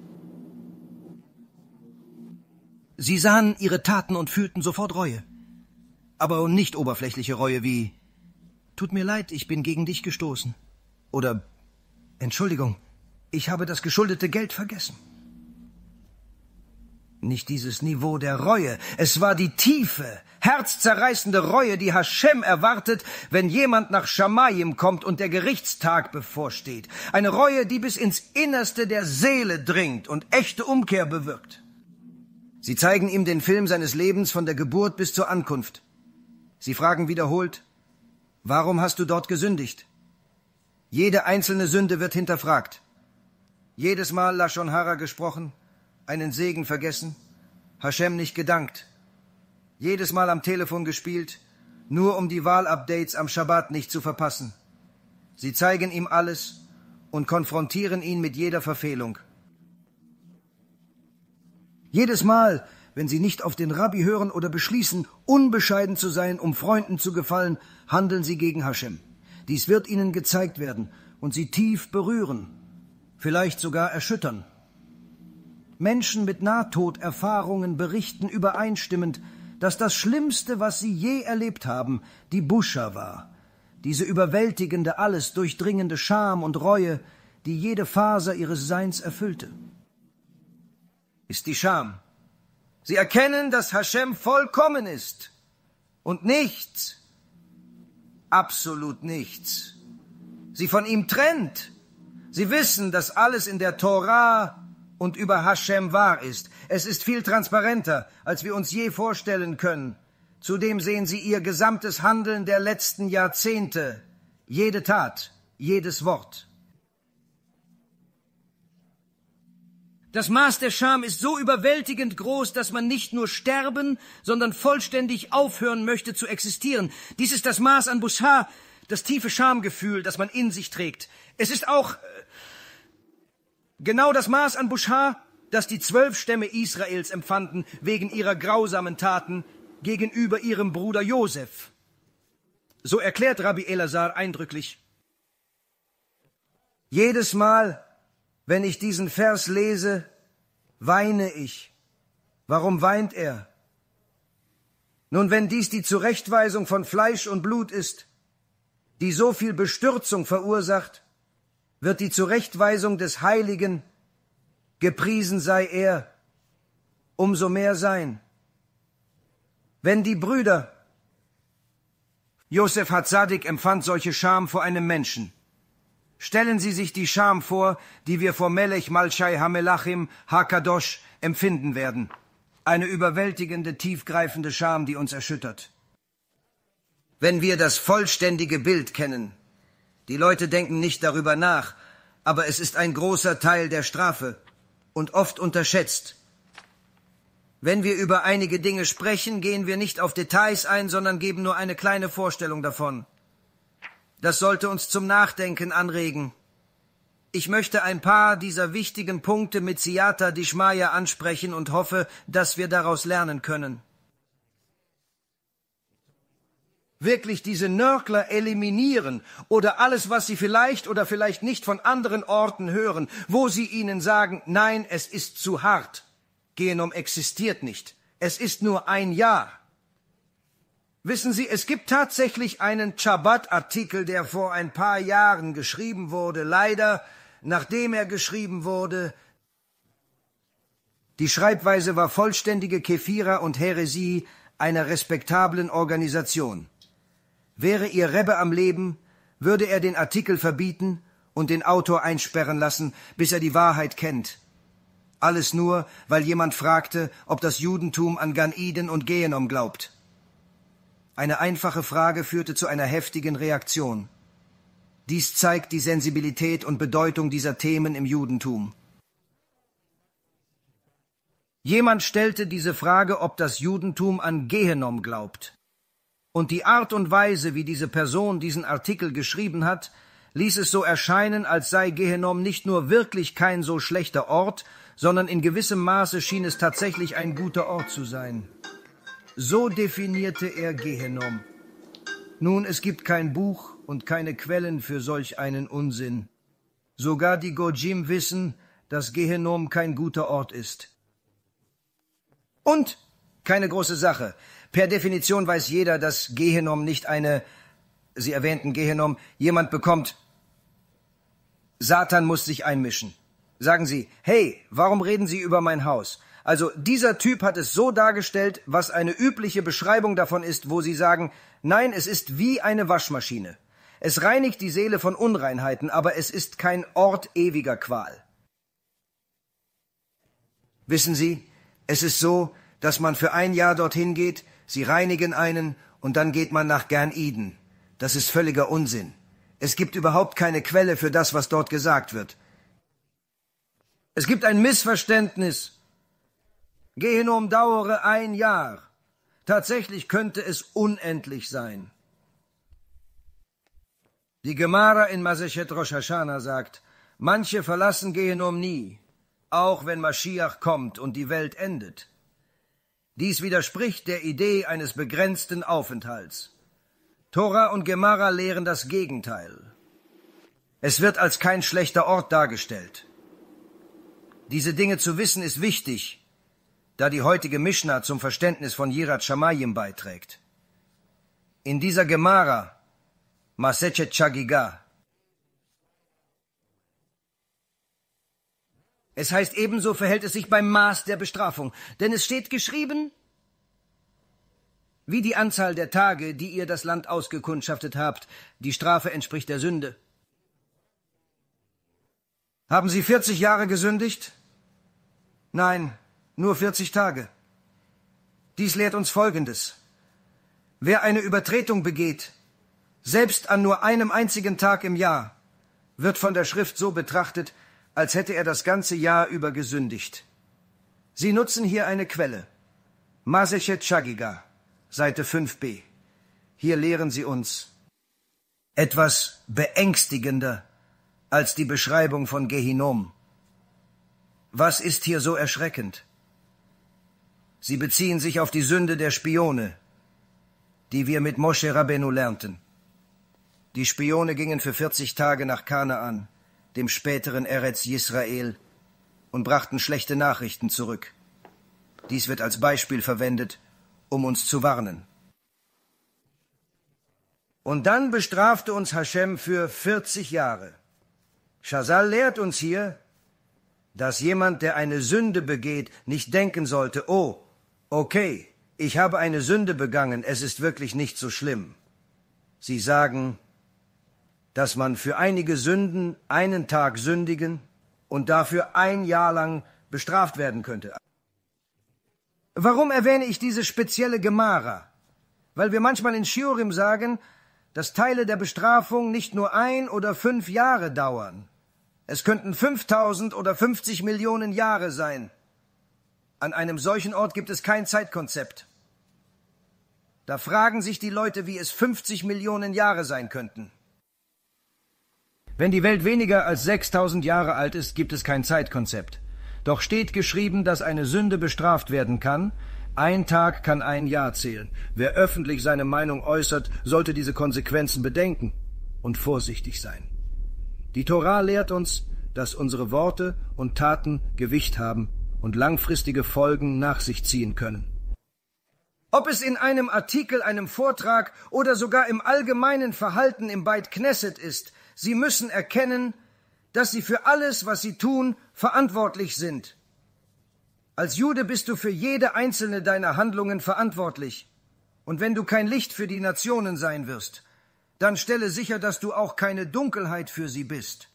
Sie sahen ihre Taten und fühlten sofort Reue. Aber nicht oberflächliche Reue wie Tut mir leid, ich bin gegen dich gestoßen. Oder Entschuldigung, ich habe das geschuldete Geld vergessen. Nicht dieses Niveau der Reue, es war die tiefe, herzzerreißende Reue, die Hashem erwartet, wenn jemand nach Schamayim kommt und der Gerichtstag bevorsteht. Eine Reue, die bis ins Innerste der Seele dringt und echte Umkehr bewirkt. Sie zeigen ihm den Film seines Lebens von der Geburt bis zur Ankunft. Sie fragen wiederholt, warum hast du dort gesündigt? Jede einzelne Sünde wird hinterfragt. Jedes Mal Lashon Hara gesprochen, einen Segen vergessen, Hashem nicht gedankt, jedes Mal am Telefon gespielt, nur um die Wahlupdates am Schabbat nicht zu verpassen. Sie zeigen ihm alles und konfrontieren ihn mit jeder Verfehlung. Jedes Mal, wenn sie nicht auf den Rabbi hören oder beschließen, unbescheiden zu sein, um Freunden zu gefallen, handeln sie gegen Hashem. Dies wird ihnen gezeigt werden und sie tief berühren, vielleicht sogar erschüttern. Menschen mit Nahtoderfahrungen berichten übereinstimmend, dass das Schlimmste, was sie je erlebt haben, die Buscha war. Diese überwältigende, alles durchdringende Scham und Reue, die jede Faser ihres Seins erfüllte. ist die Scham. Sie erkennen, dass Hashem vollkommen ist und nichts, absolut nichts, sie von ihm trennt. Sie wissen, dass alles in der Torah und über Hashem wahr ist. Es ist viel transparenter, als wir uns je vorstellen können. Zudem sehen sie ihr gesamtes Handeln der letzten Jahrzehnte, jede Tat, jedes Wort. Das Maß der Scham ist so überwältigend groß, dass man nicht nur sterben, sondern vollständig aufhören möchte zu existieren. Dies ist das Maß an Bushar, das tiefe Schamgefühl, das man in sich trägt. Es ist auch äh, genau das Maß an Bushar, das die zwölf Stämme Israels empfanden wegen ihrer grausamen Taten gegenüber ihrem Bruder Josef. So erklärt Rabbi Elazar eindrücklich. Jedes Mal, wenn ich diesen Vers lese, weine ich. Warum weint er? Nun, wenn dies die Zurechtweisung von Fleisch und Blut ist, die so viel Bestürzung verursacht, wird die Zurechtweisung des Heiligen, gepriesen sei er, umso mehr sein. Wenn die Brüder Josef Hatzadik empfand solche Scham vor einem Menschen. Stellen Sie sich die Scham vor, die wir vor Melech Malchai Hamelachim Hakadosh empfinden werden. Eine überwältigende, tiefgreifende Scham, die uns erschüttert. Wenn wir das vollständige Bild kennen, die Leute denken nicht darüber nach, aber es ist ein großer Teil der Strafe und oft unterschätzt. Wenn wir über einige Dinge sprechen, gehen wir nicht auf Details ein, sondern geben nur eine kleine Vorstellung davon. Das sollte uns zum Nachdenken anregen. Ich möchte ein paar dieser wichtigen Punkte mit Siata Dishmaya ansprechen und hoffe, dass wir daraus lernen können. Wirklich diese Nörgler eliminieren oder alles, was sie vielleicht oder vielleicht nicht von anderen Orten hören, wo sie ihnen sagen, nein, es ist zu hart. Genom existiert nicht. Es ist nur ein Jahr. Wissen Sie, es gibt tatsächlich einen Chabad-Artikel, der vor ein paar Jahren geschrieben wurde. Leider, nachdem er geschrieben wurde, die Schreibweise war vollständige Kefira und Häresie einer respektablen Organisation. Wäre ihr Rebbe am Leben, würde er den Artikel verbieten und den Autor einsperren lassen, bis er die Wahrheit kennt. Alles nur, weil jemand fragte, ob das Judentum an Gan Eden und Gehenom glaubt. Eine einfache Frage führte zu einer heftigen Reaktion. Dies zeigt die Sensibilität und Bedeutung dieser Themen im Judentum. Jemand stellte diese Frage, ob das Judentum an Gehenom glaubt. Und die Art und Weise, wie diese Person diesen Artikel geschrieben hat, ließ es so erscheinen, als sei Gehenom nicht nur wirklich kein so schlechter Ort, sondern in gewissem Maße schien es tatsächlich ein guter Ort zu sein. So definierte er Gehenom. Nun, es gibt kein Buch und keine Quellen für solch einen Unsinn. Sogar die Gojim wissen, dass Gehenom kein guter Ort ist. Und keine große Sache. Per Definition weiß jeder, dass Gehenom nicht eine, Sie erwähnten Gehenom, jemand bekommt. Satan muss sich einmischen. Sagen Sie, hey, warum reden Sie über mein Haus? Also dieser Typ hat es so dargestellt, was eine übliche Beschreibung davon ist, wo sie sagen, nein, es ist wie eine Waschmaschine. Es reinigt die Seele von Unreinheiten, aber es ist kein Ort ewiger Qual. Wissen Sie, es ist so, dass man für ein Jahr dorthin geht, sie reinigen einen und dann geht man nach Gern Eden. Das ist völliger Unsinn. Es gibt überhaupt keine Quelle für das, was dort gesagt wird. Es gibt ein Missverständnis Gehenom dauere ein Jahr. Tatsächlich könnte es unendlich sein. Die Gemara in Masechet Rosh Hashanah sagt, manche verlassen Gehenom nie, auch wenn Maschiach kommt und die Welt endet. Dies widerspricht der Idee eines begrenzten Aufenthalts. Tora und Gemara lehren das Gegenteil. Es wird als kein schlechter Ort dargestellt. Diese Dinge zu wissen ist wichtig, da die heutige Mishnah zum Verständnis von Yirat Shamayim beiträgt. In dieser Gemara, Masechet Chagiga, Es heißt ebenso verhält es sich beim Maß der Bestrafung, denn es steht geschrieben, wie die Anzahl der Tage, die ihr das Land ausgekundschaftet habt, die Strafe entspricht der Sünde. Haben Sie 40 Jahre gesündigt? Nein, nur 40 Tage. Dies lehrt uns Folgendes. Wer eine Übertretung begeht, selbst an nur einem einzigen Tag im Jahr, wird von der Schrift so betrachtet, als hätte er das ganze Jahr über gesündigt. Sie nutzen hier eine Quelle. Masechet Chagiga, Seite 5b. Hier lehren sie uns etwas beängstigender als die Beschreibung von Gehinom. Was ist hier so erschreckend? Sie beziehen sich auf die Sünde der Spione, die wir mit Moshe Rabenu lernten. Die Spione gingen für 40 Tage nach Kanaan, dem späteren Eretz Yisrael, und brachten schlechte Nachrichten zurück. Dies wird als Beispiel verwendet, um uns zu warnen. Und dann bestrafte uns Hashem für 40 Jahre. Shazal lehrt uns hier, dass jemand, der eine Sünde begeht, nicht denken sollte, oh, okay, ich habe eine Sünde begangen, es ist wirklich nicht so schlimm. Sie sagen, dass man für einige Sünden einen Tag sündigen und dafür ein Jahr lang bestraft werden könnte. Warum erwähne ich diese spezielle Gemara? Weil wir manchmal in Shiurim sagen, dass Teile der Bestrafung nicht nur ein oder fünf Jahre dauern. Es könnten 5000 oder 50 Millionen Jahre sein. An einem solchen Ort gibt es kein Zeitkonzept. Da fragen sich die Leute, wie es 50 Millionen Jahre sein könnten. Wenn die Welt weniger als 6000 Jahre alt ist, gibt es kein Zeitkonzept. Doch steht geschrieben, dass eine Sünde bestraft werden kann. Ein Tag kann ein Jahr zählen. Wer öffentlich seine Meinung äußert, sollte diese Konsequenzen bedenken und vorsichtig sein. Die Torah lehrt uns, dass unsere Worte und Taten Gewicht haben und langfristige Folgen nach sich ziehen können. Ob es in einem Artikel, einem Vortrag oder sogar im allgemeinen Verhalten im Beit Knesset ist, Sie müssen erkennen, dass sie für alles, was sie tun, verantwortlich sind. Als Jude bist du für jede einzelne deiner Handlungen verantwortlich. Und wenn du kein Licht für die Nationen sein wirst, dann stelle sicher, dass du auch keine Dunkelheit für sie bist.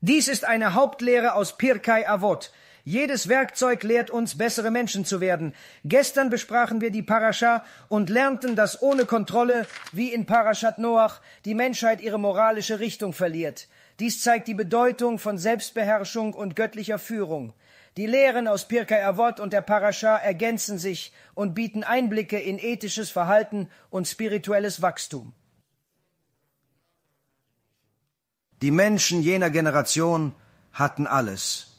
Dies ist eine Hauptlehre aus Pirkei Avot, jedes Werkzeug lehrt uns, bessere Menschen zu werden. Gestern besprachen wir die Parascha und lernten, dass ohne Kontrolle, wie in Parashat Noach, die Menschheit ihre moralische Richtung verliert. Dies zeigt die Bedeutung von Selbstbeherrschung und göttlicher Führung. Die Lehren aus Pirkei Avot und der Parascha ergänzen sich und bieten Einblicke in ethisches Verhalten und spirituelles Wachstum. Die Menschen jener Generation hatten alles.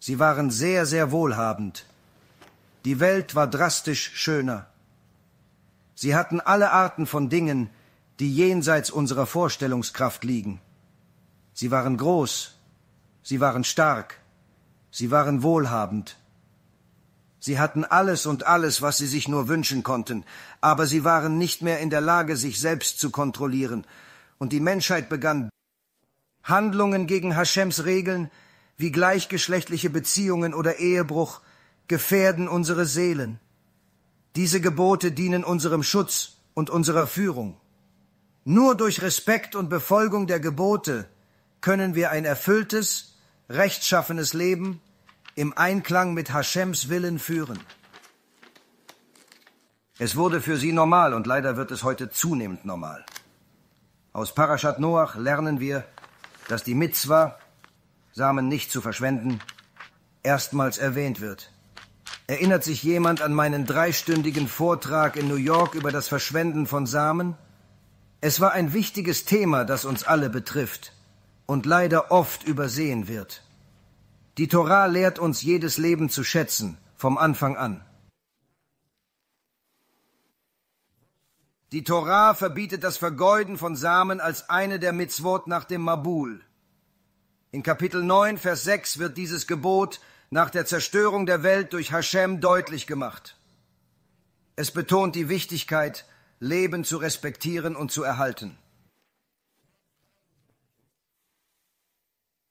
Sie waren sehr, sehr wohlhabend. Die Welt war drastisch schöner. Sie hatten alle Arten von Dingen, die jenseits unserer Vorstellungskraft liegen. Sie waren groß, sie waren stark, sie waren wohlhabend. Sie hatten alles und alles, was sie sich nur wünschen konnten, aber sie waren nicht mehr in der Lage, sich selbst zu kontrollieren, und die Menschheit begann Handlungen gegen Hashems Regeln, wie gleichgeschlechtliche Beziehungen oder Ehebruch gefährden unsere Seelen. Diese Gebote dienen unserem Schutz und unserer Führung. Nur durch Respekt und Befolgung der Gebote können wir ein erfülltes, rechtschaffenes Leben im Einklang mit Hashems Willen führen. Es wurde für sie normal und leider wird es heute zunehmend normal. Aus Parashat Noach lernen wir, dass die Mitzwa Samen nicht zu verschwenden, erstmals erwähnt wird. Erinnert sich jemand an meinen dreistündigen Vortrag in New York über das Verschwenden von Samen? Es war ein wichtiges Thema, das uns alle betrifft und leider oft übersehen wird. Die Torah lehrt uns jedes Leben zu schätzen, vom Anfang an. Die Torah verbietet das Vergeuden von Samen als eine der Mitzvot nach dem Mabul. In Kapitel 9, Vers 6 wird dieses Gebot nach der Zerstörung der Welt durch Hashem deutlich gemacht. Es betont die Wichtigkeit, Leben zu respektieren und zu erhalten.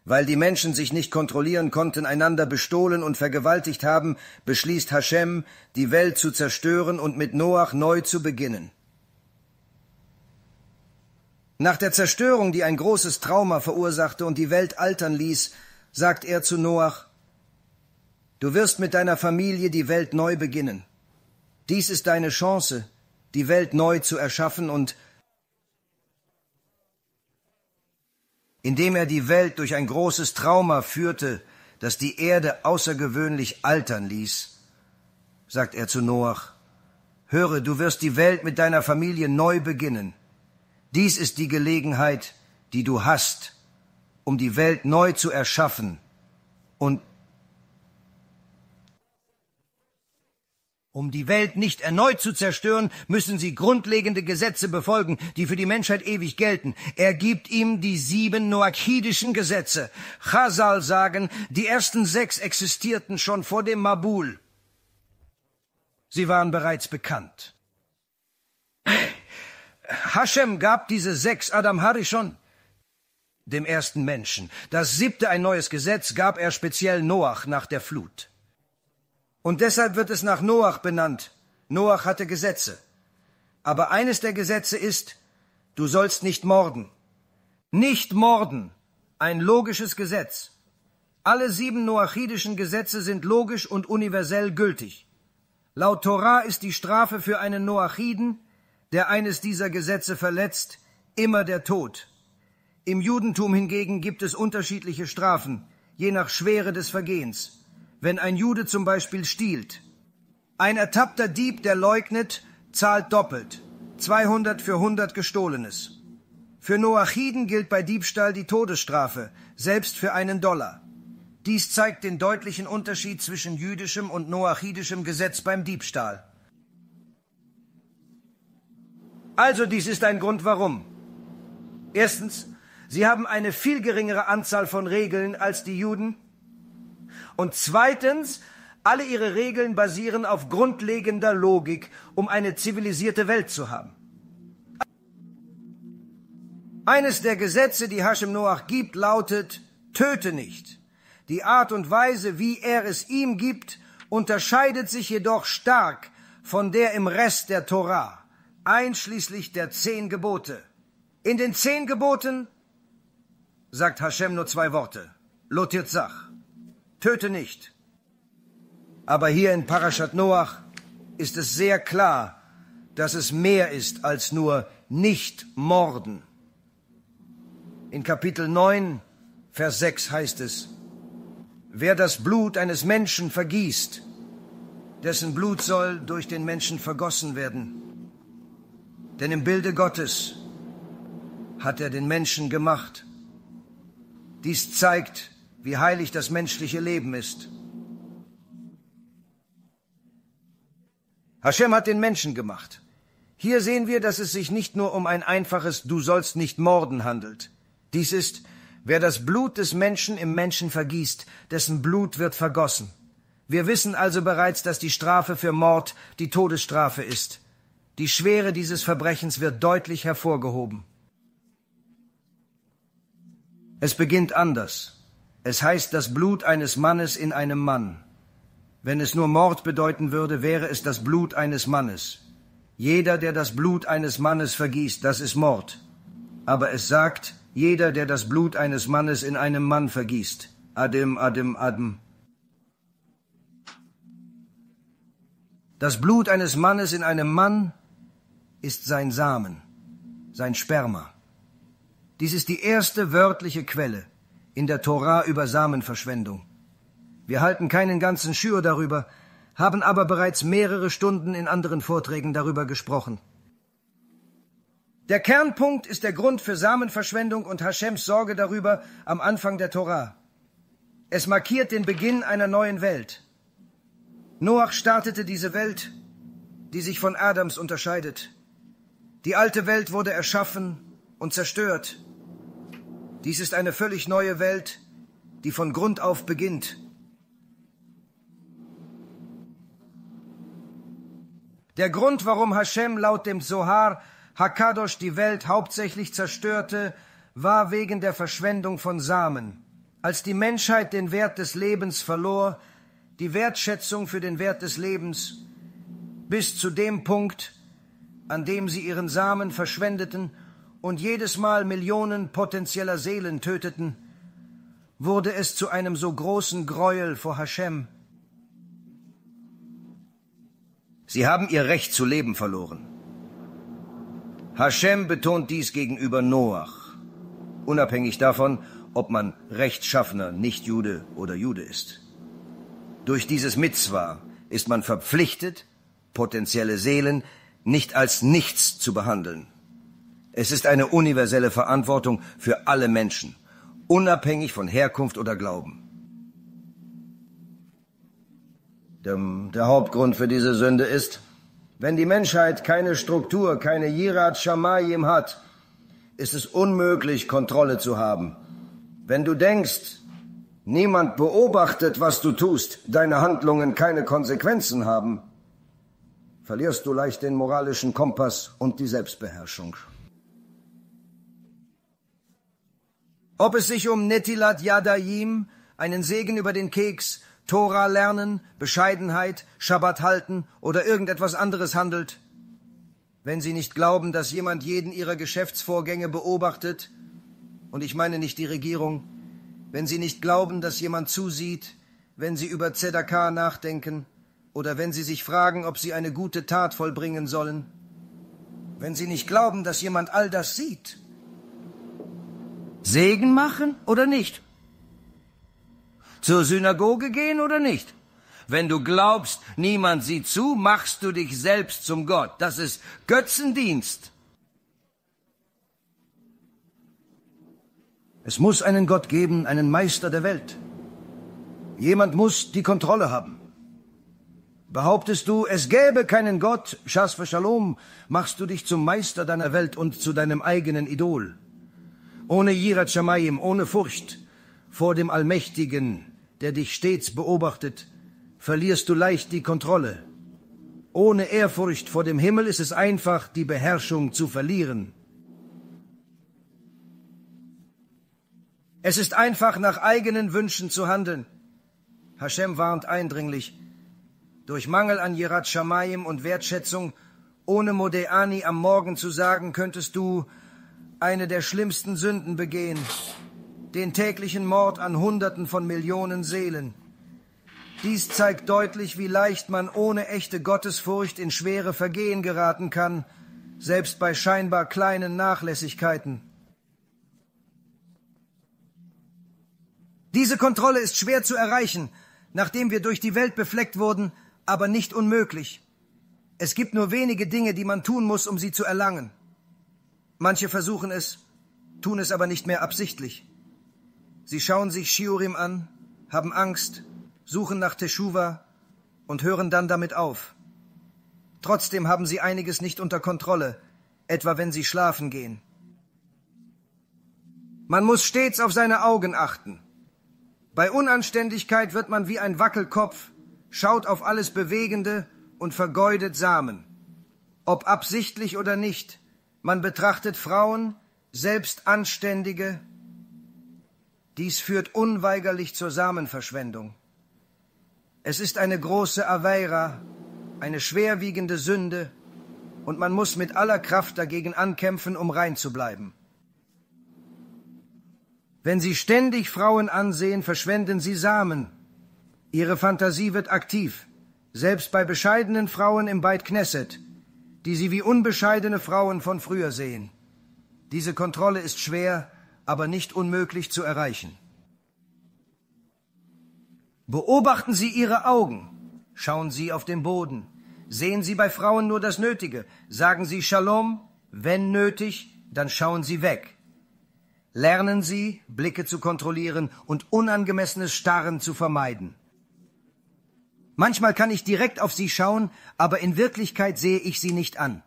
Weil die Menschen sich nicht kontrollieren konnten, einander bestohlen und vergewaltigt haben, beschließt Hashem, die Welt zu zerstören und mit Noach neu zu beginnen. Nach der Zerstörung, die ein großes Trauma verursachte und die Welt altern ließ, sagt er zu Noach, Du wirst mit deiner Familie die Welt neu beginnen. Dies ist deine Chance, die Welt neu zu erschaffen und indem er die Welt durch ein großes Trauma führte, das die Erde außergewöhnlich altern ließ, sagt er zu Noach, höre, du wirst die Welt mit deiner Familie neu beginnen. Dies ist die Gelegenheit, die du hast, um die Welt neu zu erschaffen und Um die Welt nicht erneut zu zerstören, müssen sie grundlegende Gesetze befolgen, die für die Menschheit ewig gelten. Er gibt ihm die sieben noachidischen Gesetze. Chazal sagen, die ersten sechs existierten schon vor dem Mabul. Sie waren bereits bekannt. Hashem gab diese sechs Adam Harishon, dem ersten Menschen. Das siebte, ein neues Gesetz, gab er speziell Noach nach der Flut. Und deshalb wird es nach Noach benannt. Noach hatte Gesetze. Aber eines der Gesetze ist, du sollst nicht morden. Nicht morden. Ein logisches Gesetz. Alle sieben noachidischen Gesetze sind logisch und universell gültig. Laut Torah ist die Strafe für einen Noachiden, der eines dieser Gesetze verletzt, immer der Tod. Im Judentum hingegen gibt es unterschiedliche Strafen, je nach Schwere des Vergehens wenn ein Jude zum Beispiel stiehlt. Ein ertappter Dieb, der leugnet, zahlt doppelt. 200 für 100 Gestohlenes. Für Noachiden gilt bei Diebstahl die Todesstrafe, selbst für einen Dollar. Dies zeigt den deutlichen Unterschied zwischen jüdischem und noachidischem Gesetz beim Diebstahl. Also dies ist ein Grund warum. Erstens, sie haben eine viel geringere Anzahl von Regeln als die Juden und zweitens, alle ihre Regeln basieren auf grundlegender Logik, um eine zivilisierte Welt zu haben. Eines der Gesetze, die Hashem Noach gibt, lautet, töte nicht. Die Art und Weise, wie er es ihm gibt, unterscheidet sich jedoch stark von der im Rest der Torah, einschließlich der zehn Gebote. In den zehn Geboten sagt Hashem nur zwei Worte. Lotirzach. Töte nicht. Aber hier in Parashat Noach ist es sehr klar, dass es mehr ist als nur nicht morden. In Kapitel 9, Vers 6 heißt es, Wer das Blut eines Menschen vergießt, dessen Blut soll durch den Menschen vergossen werden. Denn im Bilde Gottes hat er den Menschen gemacht. Dies zeigt, wie heilig das menschliche Leben ist. Hashem hat den Menschen gemacht. Hier sehen wir, dass es sich nicht nur um ein einfaches Du sollst nicht morden handelt. Dies ist, wer das Blut des Menschen im Menschen vergießt, dessen Blut wird vergossen. Wir wissen also bereits, dass die Strafe für Mord die Todesstrafe ist. Die Schwere dieses Verbrechens wird deutlich hervorgehoben. Es beginnt anders. Es heißt das Blut eines Mannes in einem Mann. Wenn es nur Mord bedeuten würde, wäre es das Blut eines Mannes. Jeder, der das Blut eines Mannes vergießt, das ist Mord. Aber es sagt, jeder, der das Blut eines Mannes in einem Mann vergießt. Adem, Adem, Adem. Das Blut eines Mannes in einem Mann ist sein Samen, sein Sperma. Dies ist die erste wörtliche Quelle in der Tora über Samenverschwendung. Wir halten keinen ganzen Schür darüber, haben aber bereits mehrere Stunden in anderen Vorträgen darüber gesprochen. Der Kernpunkt ist der Grund für Samenverschwendung und Hashems Sorge darüber am Anfang der Tora. Es markiert den Beginn einer neuen Welt. Noach startete diese Welt, die sich von Adams unterscheidet. Die alte Welt wurde erschaffen und zerstört. Dies ist eine völlig neue Welt, die von Grund auf beginnt. Der Grund, warum Hashem laut dem Sohar Hakadosh die Welt hauptsächlich zerstörte, war wegen der Verschwendung von Samen. Als die Menschheit den Wert des Lebens verlor, die Wertschätzung für den Wert des Lebens, bis zu dem Punkt, an dem sie ihren Samen verschwendeten und jedes Mal Millionen potenzieller Seelen töteten, wurde es zu einem so großen Gräuel vor Hashem. Sie haben ihr Recht zu leben verloren. Hashem betont dies gegenüber Noach, unabhängig davon, ob man rechtschaffener Nichtjude oder Jude ist. Durch dieses Mitzwa ist man verpflichtet, potenzielle Seelen nicht als nichts zu behandeln. Es ist eine universelle Verantwortung für alle Menschen, unabhängig von Herkunft oder Glauben. Der, Hauptgrund für diese Sünde ist, wenn die Menschheit keine Struktur, keine Yirat Shamayim hat, ist es unmöglich, Kontrolle zu haben. Wenn du denkst, niemand beobachtet, was du tust, deine Handlungen keine Konsequenzen haben, verlierst du leicht den moralischen Kompass und die Selbstbeherrschung. Ob es sich um Netilat Yadayim, einen Segen über den Keks, Tora lernen, Bescheidenheit, Schabbat halten oder irgendetwas anderes handelt. Wenn Sie nicht glauben, dass jemand jeden Ihrer Geschäftsvorgänge beobachtet, und ich meine nicht die Regierung, wenn Sie nicht glauben, dass jemand zusieht, wenn Sie über Zedakah nachdenken, oder wenn Sie sich fragen, ob Sie eine gute Tat vollbringen sollen, wenn Sie nicht glauben, dass jemand all das sieht, Segen machen oder nicht? Zur Synagoge gehen oder nicht? Wenn du glaubst, niemand sieht zu, machst du dich selbst zum Gott. Das ist Götzendienst. Es muss einen Gott geben, einen Meister der Welt. Jemand muss die Kontrolle haben. Behauptest du, es gäbe keinen Gott, Schas für Shalom, machst du dich zum Meister deiner Welt und zu deinem eigenen Idol. Ohne Yirat Shamayim, ohne Furcht vor dem Allmächtigen, der dich stets beobachtet, verlierst du leicht die Kontrolle. Ohne Ehrfurcht vor dem Himmel ist es einfach, die Beherrschung zu verlieren. Es ist einfach, nach eigenen Wünschen zu handeln. Hashem warnt eindringlich. Durch Mangel an Yirat Shamayim und Wertschätzung, ohne Modeani am Morgen zu sagen, könntest du eine der schlimmsten Sünden begehen den täglichen Mord an Hunderten von Millionen Seelen. Dies zeigt deutlich, wie leicht man ohne echte Gottesfurcht in schwere Vergehen geraten kann, selbst bei scheinbar kleinen Nachlässigkeiten. Diese Kontrolle ist schwer zu erreichen, nachdem wir durch die Welt befleckt wurden, aber nicht unmöglich. Es gibt nur wenige Dinge, die man tun muss, um sie zu erlangen. Manche versuchen es, tun es aber nicht mehr absichtlich. Sie schauen sich Shiurim an, haben Angst, suchen nach Teshuva und hören dann damit auf. Trotzdem haben sie einiges nicht unter Kontrolle, etwa wenn sie schlafen gehen. Man muss stets auf seine Augen achten. Bei Unanständigkeit wird man wie ein Wackelkopf, schaut auf alles Bewegende und vergeudet Samen. Ob absichtlich oder nicht, man betrachtet Frauen, selbst Anständige, dies führt unweigerlich zur Samenverschwendung. Es ist eine große Aveira, eine schwerwiegende Sünde, und man muss mit aller Kraft dagegen ankämpfen, um rein zu bleiben. Wenn Sie ständig Frauen ansehen, verschwenden Sie Samen. Ihre Fantasie wird aktiv, selbst bei bescheidenen Frauen im Beit Knesset, die Sie wie unbescheidene Frauen von früher sehen. Diese Kontrolle ist schwer, aber nicht unmöglich zu erreichen. Beobachten Sie Ihre Augen, schauen Sie auf den Boden, sehen Sie bei Frauen nur das Nötige, sagen Sie Shalom, wenn nötig, dann schauen Sie weg. Lernen Sie, Blicke zu kontrollieren und unangemessenes Starren zu vermeiden. Manchmal kann ich direkt auf Sie schauen, aber in Wirklichkeit sehe ich Sie nicht an.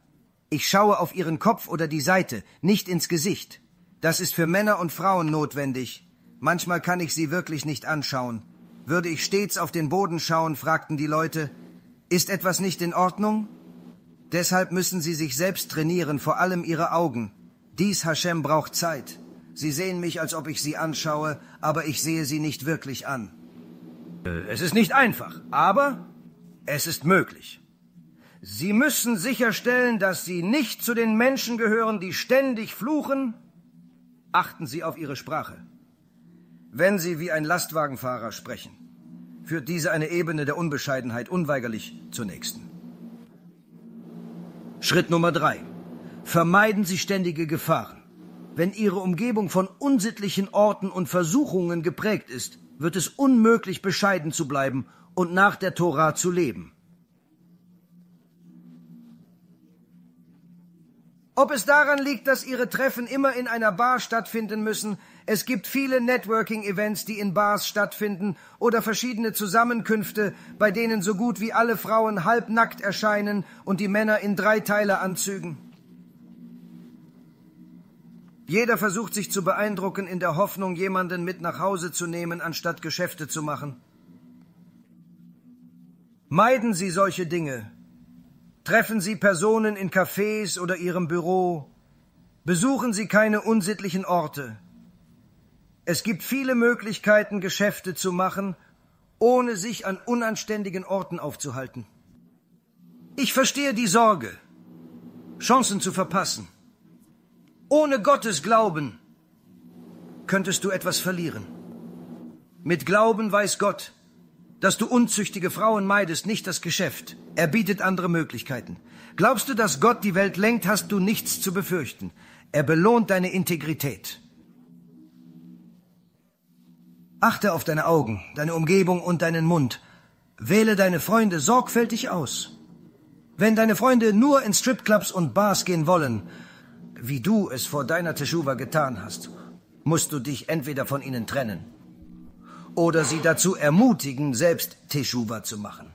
Ich schaue auf Ihren Kopf oder die Seite, nicht ins Gesicht. Das ist für Männer und Frauen notwendig. Manchmal kann ich sie wirklich nicht anschauen. Würde ich stets auf den Boden schauen, fragten die Leute, ist etwas nicht in Ordnung? Deshalb müssen sie sich selbst trainieren, vor allem ihre Augen. Dies Hashem braucht Zeit. Sie sehen mich, als ob ich Sie anschaue, aber ich sehe Sie nicht wirklich an. Äh, es ist nicht einfach, aber es ist möglich. Sie müssen sicherstellen, dass Sie nicht zu den Menschen gehören, die ständig fluchen. Achten Sie auf Ihre Sprache. Wenn Sie wie ein Lastwagenfahrer sprechen, führt diese eine Ebene der Unbescheidenheit unweigerlich zur nächsten. Schritt Nummer drei. Vermeiden Sie ständige Gefahren. Wenn Ihre Umgebung von unsittlichen Orten und Versuchungen geprägt ist, wird es unmöglich, bescheiden zu bleiben und nach der Tora zu leben. Ob es daran liegt, dass Ihre Treffen immer in einer Bar stattfinden müssen, es gibt viele Networking-Events, die in Bars stattfinden, oder verschiedene Zusammenkünfte, bei denen so gut wie alle Frauen halbnackt erscheinen und die Männer in Dreiteileranzügen. Jeder versucht sich zu beeindrucken in der Hoffnung, jemanden mit nach Hause zu nehmen, anstatt Geschäfte zu machen. Meiden Sie solche Dinge. Treffen Sie Personen in Cafés oder Ihrem Büro. Besuchen Sie keine unsittlichen Orte. Es gibt viele Möglichkeiten, Geschäfte zu machen, ohne sich an unanständigen Orten aufzuhalten. Ich verstehe die Sorge, Chancen zu verpassen. Ohne Gottes Glauben könntest du etwas verlieren. Mit Glauben weiß Gott, dass du unzüchtige Frauen meidest, nicht das Geschäft. Er bietet andere Möglichkeiten. Glaubst du, dass Gott die Welt lenkt, hast du nichts zu befürchten. Er belohnt deine Integrität. Achte auf deine Augen, deine Umgebung und deinen Mund. Wähle deine Freunde sorgfältig aus. Wenn deine Freunde nur in Stripclubs und Bars gehen wollen, wie du es vor deiner Teshuva getan hast, musst du dich entweder von ihnen trennen oder sie dazu ermutigen, selbst Teshuva zu machen.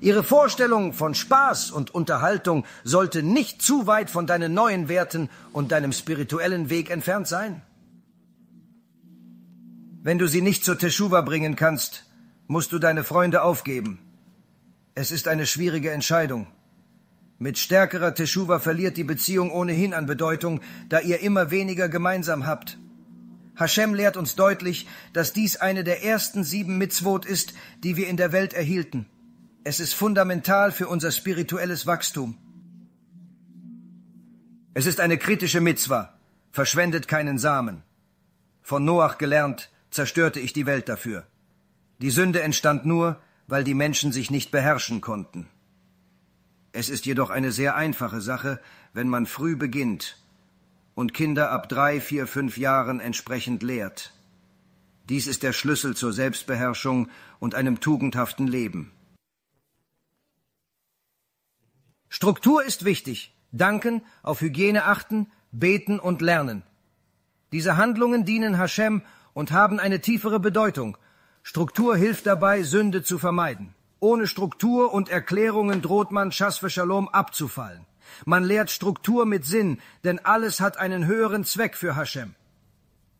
Ihre Vorstellung von Spaß und Unterhaltung sollte nicht zu weit von deinen neuen Werten und deinem spirituellen Weg entfernt sein. Wenn du sie nicht zur Teshuva bringen kannst, musst du deine Freunde aufgeben. Es ist eine schwierige Entscheidung. Mit stärkerer Teshuva verliert die Beziehung ohnehin an Bedeutung, da ihr immer weniger gemeinsam habt. Hashem lehrt uns deutlich, dass dies eine der ersten sieben Mitzvot ist, die wir in der Welt erhielten. Es ist fundamental für unser spirituelles Wachstum. Es ist eine kritische Mitzwa. Verschwendet keinen Samen. Von Noach gelernt, zerstörte ich die Welt dafür. Die Sünde entstand nur, weil die Menschen sich nicht beherrschen konnten. Es ist jedoch eine sehr einfache Sache, wenn man früh beginnt und Kinder ab drei, vier, fünf Jahren entsprechend lehrt. Dies ist der Schlüssel zur Selbstbeherrschung und einem tugendhaften Leben. Struktur ist wichtig. Danken, auf Hygiene achten, beten und lernen. Diese Handlungen dienen Hashem und haben eine tiefere Bedeutung. Struktur hilft dabei, Sünde zu vermeiden. Ohne Struktur und Erklärungen droht man Chas für Shalom abzufallen. Man lehrt Struktur mit Sinn, denn alles hat einen höheren Zweck für Hashem.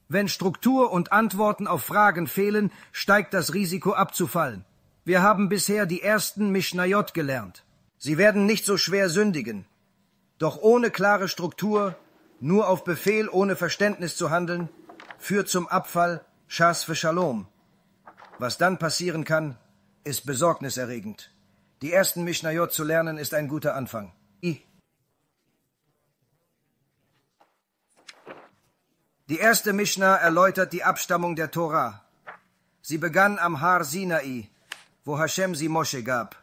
Wenn Struktur und Antworten auf Fragen fehlen, steigt das Risiko abzufallen. Wir haben bisher die ersten Mishnayot gelernt. Sie werden nicht so schwer sündigen. Doch ohne klare Struktur, nur auf Befehl ohne Verständnis zu handeln, führt zum Abfall Chas für Shalom. Was dann passieren kann, ist besorgniserregend. Die ersten Mishnayot zu lernen ist ein guter Anfang. I. Die erste Mishnah erläutert die Abstammung der Torah. Sie begann am Har Sinai, wo Hashem sie Mosche gab.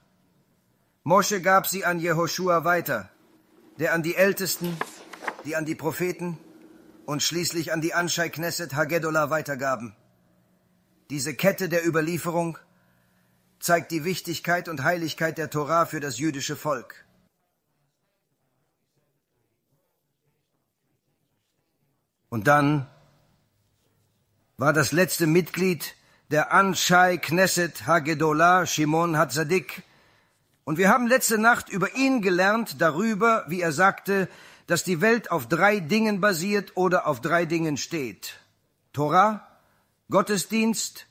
Mosche gab sie an Jehoshua weiter, der an die Ältesten, die an die Propheten und schließlich an die Anschei Knesset Hagedollah weitergaben. Diese Kette der Überlieferung zeigt die Wichtigkeit und Heiligkeit der Torah für das jüdische Volk. Und dann war das letzte Mitglied der Anschai Knesset Hagedolah, Shimon Hatzadik. Und wir haben letzte Nacht über ihn gelernt, darüber, wie er sagte, dass die Welt auf drei Dingen basiert oder auf drei Dingen steht. Torah, Gottesdienst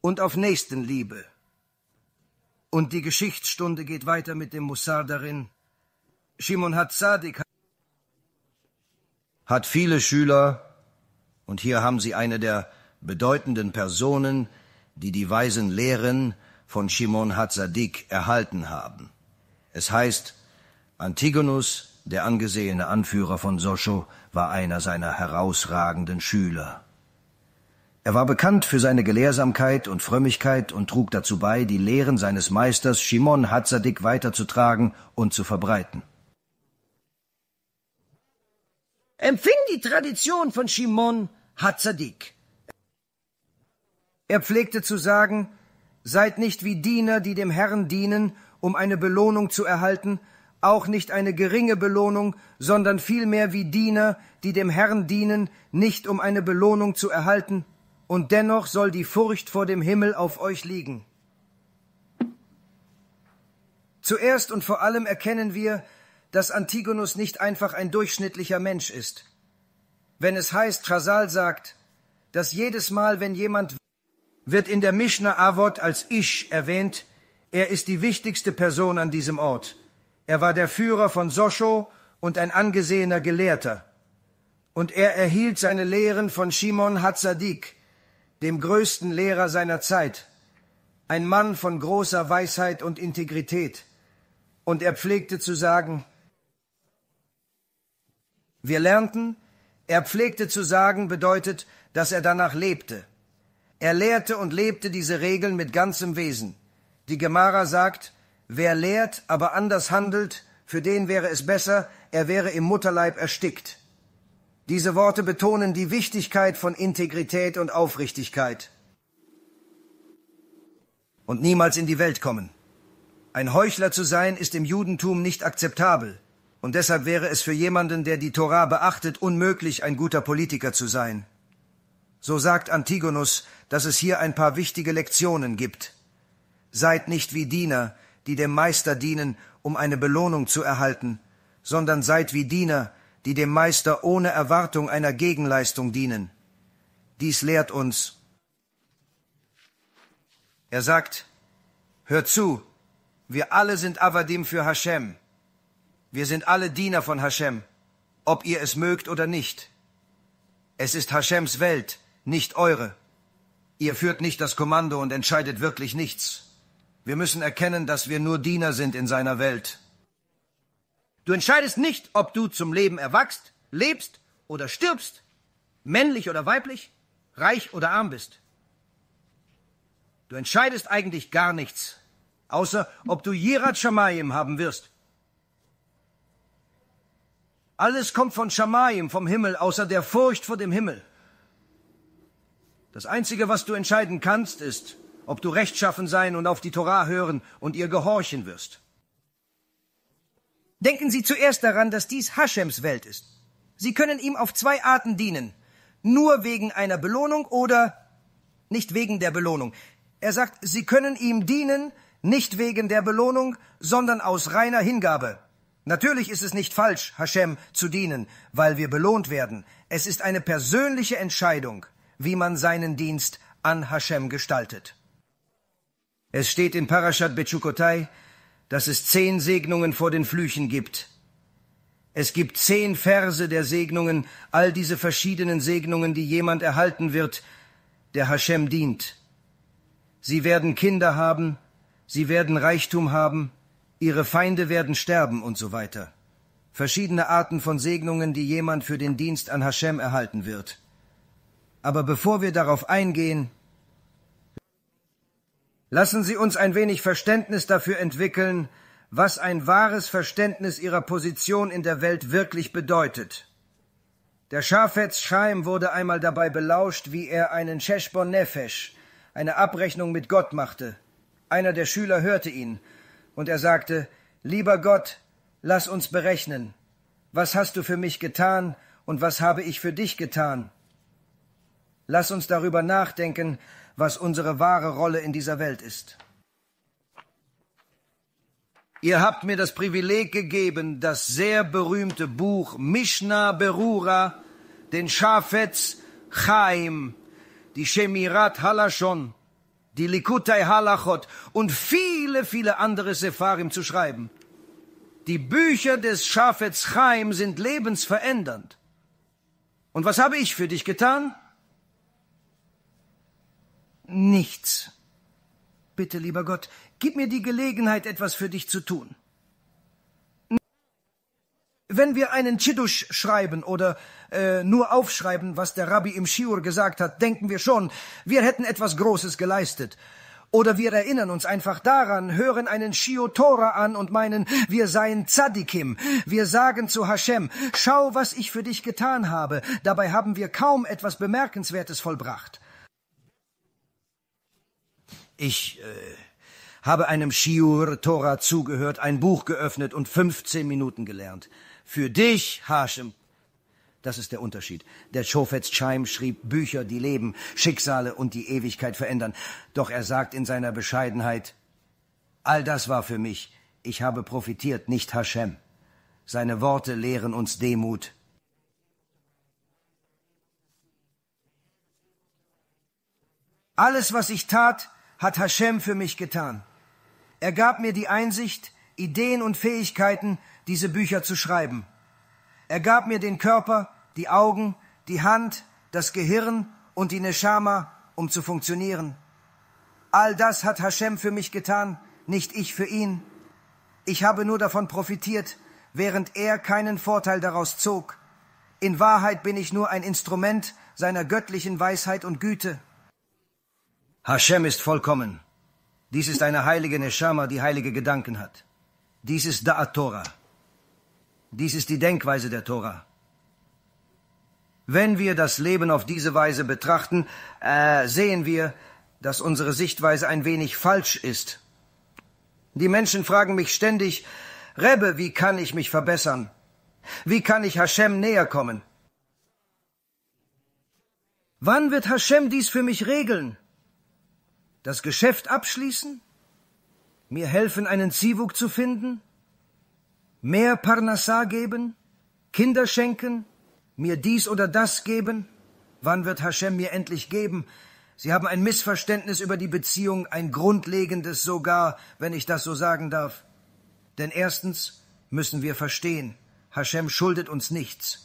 und auf Nächstenliebe. Und die Geschichtsstunde geht weiter mit dem Mussar darin. Shimon Hatzadik hat viele Schüler Und hier haben Sie eine der bedeutenden Personen, die die weisen Lehren von Shimon Hatzadik erhalten haben. Es heißt, Antigonus, der angesehene Anführer von Soscho, war einer seiner herausragenden Schüler. Er war bekannt für seine Gelehrsamkeit und Frömmigkeit und trug dazu bei, die Lehren seines Meisters Shimon Hatzadik weiterzutragen und zu verbreiten. Empfing die Tradition von Shimon Hatzadik. Er pflegte zu sagen, seid nicht wie Diener, die dem Herrn dienen, um eine Belohnung zu erhalten, auch nicht eine geringe Belohnung, sondern vielmehr wie Diener, die dem Herrn dienen, nicht um eine Belohnung zu erhalten, und dennoch soll die Furcht vor dem Himmel auf euch liegen. Zuerst und vor allem erkennen wir, dass Antigonus nicht einfach ein durchschnittlicher Mensch ist. Wenn es heißt, Chasal sagt, dass jedes Mal, wenn jemand wird in der Mishnah Avot als Ish erwähnt, er ist die wichtigste Person an diesem Ort. Er war der Führer von Soscho und ein angesehener Gelehrter. Und er erhielt seine Lehren von Shimon Hatzadik, dem größten Lehrer seiner Zeit, ein Mann von großer Weisheit und Integrität. Und er pflegte zu sagen, wir lernten, er pflegte zu sagen bedeutet, dass er danach lebte. Er lehrte und lebte diese Regeln mit ganzem Wesen. Die Gemara sagt, wer lehrt, aber anders handelt, für den wäre es besser, er wäre im Mutterleib erstickt. Diese Worte betonen die Wichtigkeit von Integrität und Aufrichtigkeit. Und niemals in die Welt kommen. Ein Heuchler zu sein ist im Judentum nicht akzeptabel. Und deshalb wäre es für jemanden, der die Torah beachtet, unmöglich, ein guter Politiker zu sein. So sagt Antigonus, dass es hier ein paar wichtige Lektionen gibt. Seid nicht wie Diener, die dem Meister dienen, um eine Belohnung zu erhalten, sondern seid wie Diener, die dem Meister ohne Erwartung einer Gegenleistung dienen. Dies lehrt uns. Er sagt, hört zu, wir alle sind Avadim für Hashem. Wir sind alle Diener von Hashem, ob ihr es mögt oder nicht. Es ist Hashems Welt, nicht eure. Ihr führt nicht das Kommando und entscheidet wirklich nichts. Wir müssen erkennen, dass wir nur Diener sind in seiner Welt. Du entscheidest nicht, ob du zum Leben erwachst, lebst oder stirbst, männlich oder weiblich, reich oder arm bist. Du entscheidest eigentlich gar nichts, außer ob du Yirat Shamayim haben wirst. Alles kommt von Shamayim, vom Himmel, außer der Furcht vor dem Himmel. Das Einzige, was du entscheiden kannst, ist, ob du rechtschaffen sein und auf die Torah hören und ihr gehorchen wirst. Denken Sie zuerst daran, dass dies Hashems Welt ist. Sie können ihm auf zwei Arten dienen. Nur wegen einer Belohnung oder nicht wegen der Belohnung. Er sagt, Sie können ihm dienen, nicht wegen der Belohnung, sondern aus reiner Hingabe. Natürlich ist es nicht falsch, Hashem zu dienen, weil wir belohnt werden. Es ist eine persönliche Entscheidung, wie man seinen Dienst an Hashem gestaltet. Es steht in Parashat Bechukotai, dass es zehn Segnungen vor den Flüchen gibt. Es gibt zehn Verse der Segnungen, all diese verschiedenen Segnungen, die jemand erhalten wird, der Hashem dient. Sie werden Kinder haben, sie werden Reichtum haben, ihre Feinde werden sterben und so weiter. Verschiedene Arten von Segnungen, die jemand für den Dienst an Hashem erhalten wird. Aber bevor wir darauf eingehen, Lassen Sie uns ein wenig Verständnis dafür entwickeln, was ein wahres Verständnis Ihrer Position in der Welt wirklich bedeutet. Der Schafetz Scheim wurde einmal dabei belauscht, wie er einen Sheshbon Nefesh, eine Abrechnung mit Gott machte. Einer der Schüler hörte ihn, und er sagte, Lieber Gott, lass uns berechnen. Was hast du für mich getan und was habe ich für dich getan? Lass uns darüber nachdenken, was unsere wahre Rolle in dieser Welt ist. Ihr habt mir das Privileg gegeben, das sehr berühmte Buch Mishnah Berura, den Schafetz Chaim, die Shemirat Halashon, die Likutai Halachot und viele, viele andere Sepharim zu schreiben. Die Bücher des Schafetz Chaim sind lebensverändernd. Und was habe ich für dich getan? Nichts. Bitte, lieber Gott, gib mir die Gelegenheit, etwas für dich zu tun. Wenn wir einen Chiddush schreiben oder äh, nur aufschreiben, was der Rabbi im Shiur gesagt hat, denken wir schon, wir hätten etwas Großes geleistet. Oder wir erinnern uns einfach daran, hören einen Shio Torah an und meinen, wir seien Tzadikim. Wir sagen zu Hashem, schau, was ich für dich getan habe. Dabei haben wir kaum etwas Bemerkenswertes vollbracht. Ich äh, habe einem Shiur Torah zugehört, ein Buch geöffnet und 15 Minuten gelernt. Für dich, Hashem. Das ist der Unterschied. Der Chofetz Chaim schrieb Bücher, die Leben, Schicksale und die Ewigkeit verändern. Doch er sagt in seiner Bescheidenheit, all das war für mich. Ich habe profitiert, nicht Hashem. Seine Worte lehren uns Demut. Alles, was ich tat, hat Hashem für mich getan. Er gab mir die Einsicht, Ideen und Fähigkeiten, diese Bücher zu schreiben. Er gab mir den Körper, die Augen, die Hand, das Gehirn und die Neshama, um zu funktionieren. All das hat Hashem für mich getan, nicht ich für ihn. Ich habe nur davon profitiert, während er keinen Vorteil daraus zog. In Wahrheit bin ich nur ein Instrument seiner göttlichen Weisheit und Güte. Hashem ist vollkommen. Dies ist eine heilige Neshama, die heilige Gedanken hat. Dies ist Da'at Torah. Dies ist die Denkweise der Tora. Wenn wir das Leben auf diese Weise betrachten, äh, sehen wir, dass unsere Sichtweise ein wenig falsch ist. Die Menschen fragen mich ständig, Rebbe, wie kann ich mich verbessern? Wie kann ich Hashem näher kommen? Wann wird Hashem dies für mich regeln? Das Geschäft abschließen? Mir helfen, einen Zivuk zu finden? mehr Parnassah geben, Kinder schenken, mir dies oder das geben? Wann wird Hashem mir endlich geben? Sie haben ein Missverständnis über die Beziehung, ein grundlegendes sogar, wenn ich das so sagen darf. Denn erstens müssen wir verstehen, Hashem schuldet uns nichts.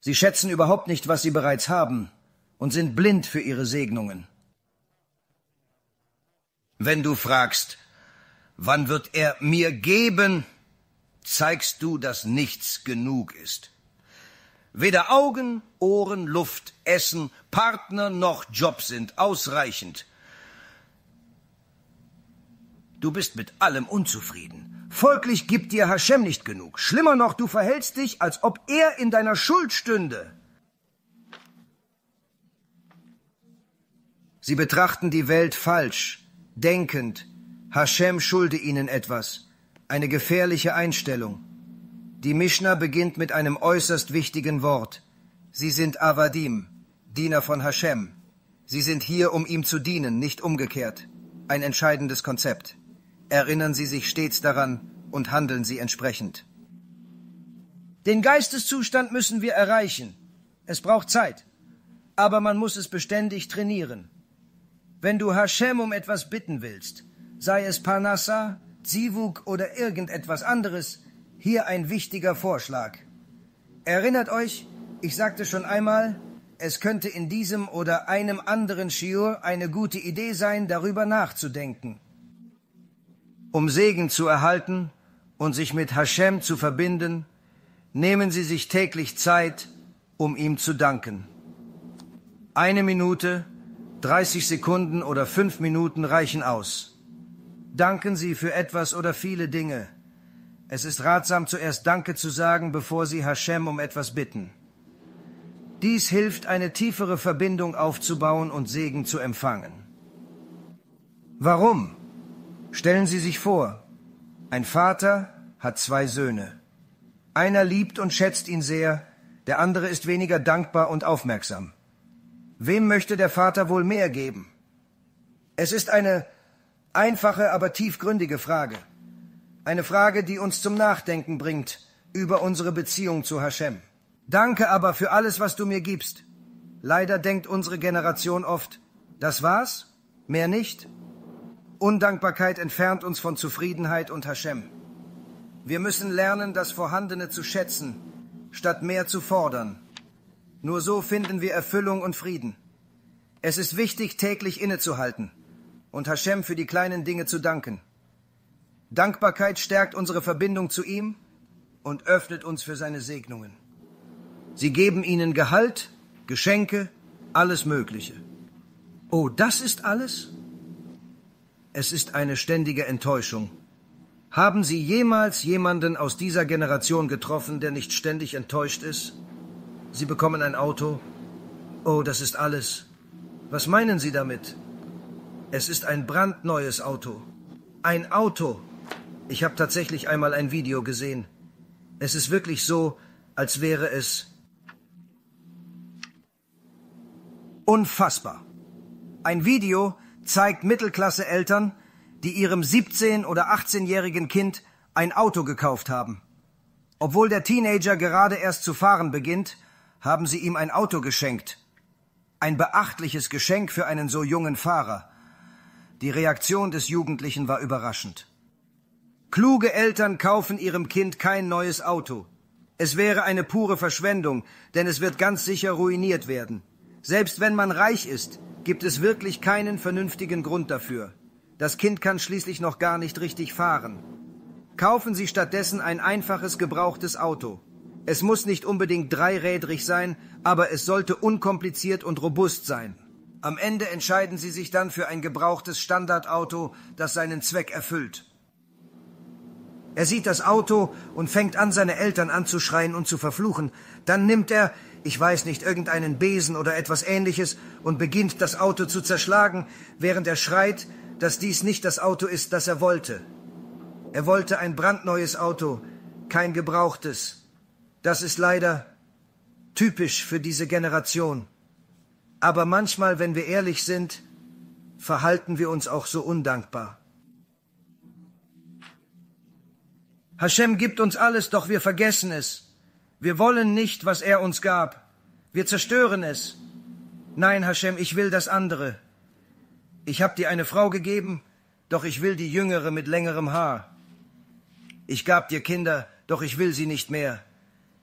Sie schätzen überhaupt nicht, was sie bereits haben und sind blind für ihre Segnungen. Wenn du fragst, wann wird er mir geben, zeigst du, dass nichts genug ist. Weder Augen, Ohren, Luft, Essen, Partner noch Job sind ausreichend. Du bist mit allem unzufrieden. Folglich gibt dir Hashem nicht genug. Schlimmer noch, du verhältst dich, als ob er in deiner Schuld stünde. Sie betrachten die Welt falsch denkend, Hashem schulde ihnen etwas, eine gefährliche Einstellung. Die Mishnah beginnt mit einem äußerst wichtigen Wort. Sie sind Avadim, Diener von Hashem. Sie sind hier, um ihm zu dienen, nicht umgekehrt. Ein entscheidendes Konzept. Erinnern Sie sich stets daran und handeln Sie entsprechend. Den Geisteszustand müssen wir erreichen. Es braucht Zeit. Aber man muss es beständig trainieren. Wenn du Hashem um etwas bitten willst, sei es Parnassa, Zivuk oder irgendetwas anderes, hier ein wichtiger Vorschlag. Erinnert euch, ich sagte schon einmal, es könnte in diesem oder einem anderen Shiur eine gute Idee sein, darüber nachzudenken. Um Segen zu erhalten und sich mit Hashem zu verbinden, nehmen Sie sich täglich Zeit, um ihm zu danken. Eine Minute 30 Sekunden oder fünf Minuten reichen aus. Danken Sie für etwas oder viele Dinge. Es ist ratsam, zuerst Danke zu sagen, bevor Sie Hashem um etwas bitten. Dies hilft, eine tiefere Verbindung aufzubauen und Segen zu empfangen. Warum? Stellen Sie sich vor, ein Vater hat zwei Söhne. Einer liebt und schätzt ihn sehr, der andere ist weniger dankbar und aufmerksam. Wem möchte der Vater wohl mehr geben? Es ist eine einfache, aber tiefgründige Frage. Eine Frage, die uns zum Nachdenken bringt über unsere Beziehung zu Hashem. Danke aber für alles, was du mir gibst. Leider denkt unsere Generation oft, das war's? Mehr nicht? Undankbarkeit entfernt uns von Zufriedenheit und Hashem. Wir müssen lernen, das Vorhandene zu schätzen, statt mehr zu fordern. Nur so finden wir Erfüllung und Frieden. Es ist wichtig, täglich innezuhalten und Hashem für die kleinen Dinge zu danken. Dankbarkeit stärkt unsere Verbindung zu ihm und öffnet uns für seine Segnungen. Sie geben ihnen Gehalt, Geschenke, alles Mögliche. Oh, das ist alles? Es ist eine ständige Enttäuschung. Haben Sie jemals jemanden aus dieser Generation getroffen, der nicht ständig enttäuscht ist? Sie bekommen ein Auto. Oh, das ist alles. Was meinen Sie damit? Es ist ein brandneues Auto. Ein Auto. Ich habe tatsächlich einmal ein Video gesehen. Es ist wirklich so, als wäre es unfassbar. Ein Video zeigt Mittelklasse-Eltern, die ihrem 17- oder 18-jährigen Kind ein Auto gekauft haben. Obwohl der Teenager gerade erst zu fahren beginnt, haben sie ihm ein Auto geschenkt. Ein beachtliches Geschenk für einen so jungen Fahrer. Die Reaktion des Jugendlichen war überraschend. Kluge Eltern kaufen ihrem Kind kein neues Auto. Es wäre eine pure Verschwendung, denn es wird ganz sicher ruiniert werden. Selbst wenn man reich ist, gibt es wirklich keinen vernünftigen Grund dafür. Das Kind kann schließlich noch gar nicht richtig fahren. Kaufen Sie stattdessen ein einfaches gebrauchtes Auto. Es muss nicht unbedingt dreirädrig sein, aber es sollte unkompliziert und robust sein. Am Ende entscheiden Sie sich dann für ein gebrauchtes Standardauto, das seinen Zweck erfüllt. Er sieht das Auto und fängt an, seine Eltern anzuschreien und zu verfluchen. Dann nimmt er, ich weiß nicht, irgendeinen Besen oder etwas ähnliches und beginnt das Auto zu zerschlagen, während er schreit, dass dies nicht das Auto ist, das er wollte. Er wollte ein brandneues Auto, kein gebrauchtes. Das ist leider typisch für diese Generation. Aber manchmal, wenn wir ehrlich sind, verhalten wir uns auch so undankbar. Hashem gibt uns alles, doch wir vergessen es. Wir wollen nicht, was er uns gab. Wir zerstören es. Nein, Hashem, ich will das andere. Ich habe dir eine Frau gegeben, doch ich will die jüngere mit längerem Haar. Ich gab dir Kinder, doch ich will sie nicht mehr.